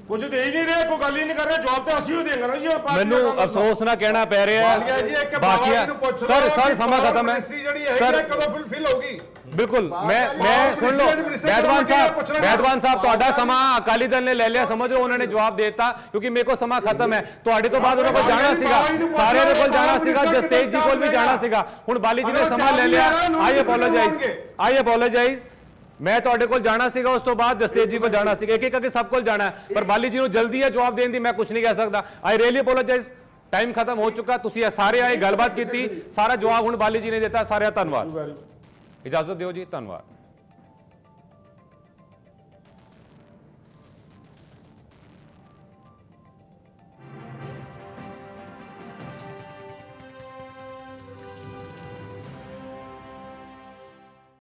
ਕੁਝ ਦੇ ਹੀ ਨਹੀਂ ਰਹੇ ਕੋਈ ਗੱਲ ਹੀ ਨਹੀਂ ਕਰ ਰਹੇ ਜਵਾਬ ਤੇ ਅਸੀਂ ਹੀ ਨਾ ਜੀ ਉਹ ਪਾਰਟੀ ਮੈਨੂੰ ਅਫਸੋਸ ਨਾ ਕਹਿਣਾ ਪੈ ਰਿਹਾ। ਜੀ ਇੱਕ ਨੂੰ ਪੁੱਛ ਸਰ ਸਰ ਸਮਾਂ ਖਤਮ ਹੈ। ਜਿਹੜੀ ਹੈਗੀ ਕਦੋਂ ਫੁੱਲਫਿਲ ਹੋਗੀ ਬਿਲਕੁਲ ਮੈਂ ਮੈਂ ਸੁਣ ਲਓ ਕਿਹੜਾ ਸਾਹਿਬ ਵੈਦਵਾਨ ਸਾਹਿਬ ਤੁਹਾਡਾ। ਸਮਾਂ ਅਕਾਲੀ ਦਲ ਨੇ ਲੈ ਲਿਆ ਸਮਝ ਉਹਨਾਂ ਨੇ ਜਵਾਬ ਦੇ ਦਿੱਤਾ ਕਿਉਂਕਿ ਮੇਰੇ ਕੋਲ ਸਮਾਂ ਖਤਮ ਹੈ। ਤੁਹਾਡੇ ਤੋਂ ਬਾਅਦ ਉਹਨਾਂ ਕੋਲ ਜਾਣਾ ਸੀਗਾ ਸਾਰਿਆਂ ਦੇ ਕੋਲ ਜਾਣਾ ਸੀਗਾ ਜਸਤੇਜ ਜੀ ਕੋਲ ਵੀ ਜਾਣਾ ਸੀਗਾ। ਹੁਣ ਬਾਲੀ ਜੀ ਨੇ ਸਮਾਂ ਲੈ ਲਿਆ ਆਈ ਅਪੋਲੋਜਾਈਜ਼। ਆਈ ਅਪੋਲੋਜਾਈਜ਼ ਮੈਂ ਤੁਹਾਡੇ ਕੋਲ ਜਾਣਾ ਸੀਗਾ ਉਸ ਤੋਂ ਬਾਅਦ ਜਸਤੇਜ ਜੀ ਕੋਲ ਜਾਣਾ ਸੀਗਾ ਇੱਕ ਇੱਕ ਕਰਕੇ ਸਭ ਕੋਲ ਜਾਣਾ ਪਰ ਬਾਲੀ ਜੀ ਨੂੰ ਜਲਦੀ ਹੈ ਜਵਾਬ ਦੇਣ ਦੀ ਮੈਂ ਕੁਝ ਨਹੀਂ ਕਹਿ ਸਕਦਾ। ਆਈ ਰੀਅਲੀ ਅਪੋਲੋਜਾਈਜ਼ ਟਾਈਮ ਖਤਮ ਹੋ ਚੁੱਕਾ ਤੁਸੀਂ ਸਾਰੇ ਆਏ ਗੱਲਬਾਤ ਕੀਤੀ। ਸਾਰਾ ਜਵਾਬ ਹੁਣ ਬਾਲੀ ਜੀ ਨੇ ਦਿੱਤਾ ਸਾਰਿਆਂ ਧੰਨਵਾਦ। ਇਜਾਜ਼ਤ ਦਿਓ ਜੀ ਧੰਨਵਾਦ।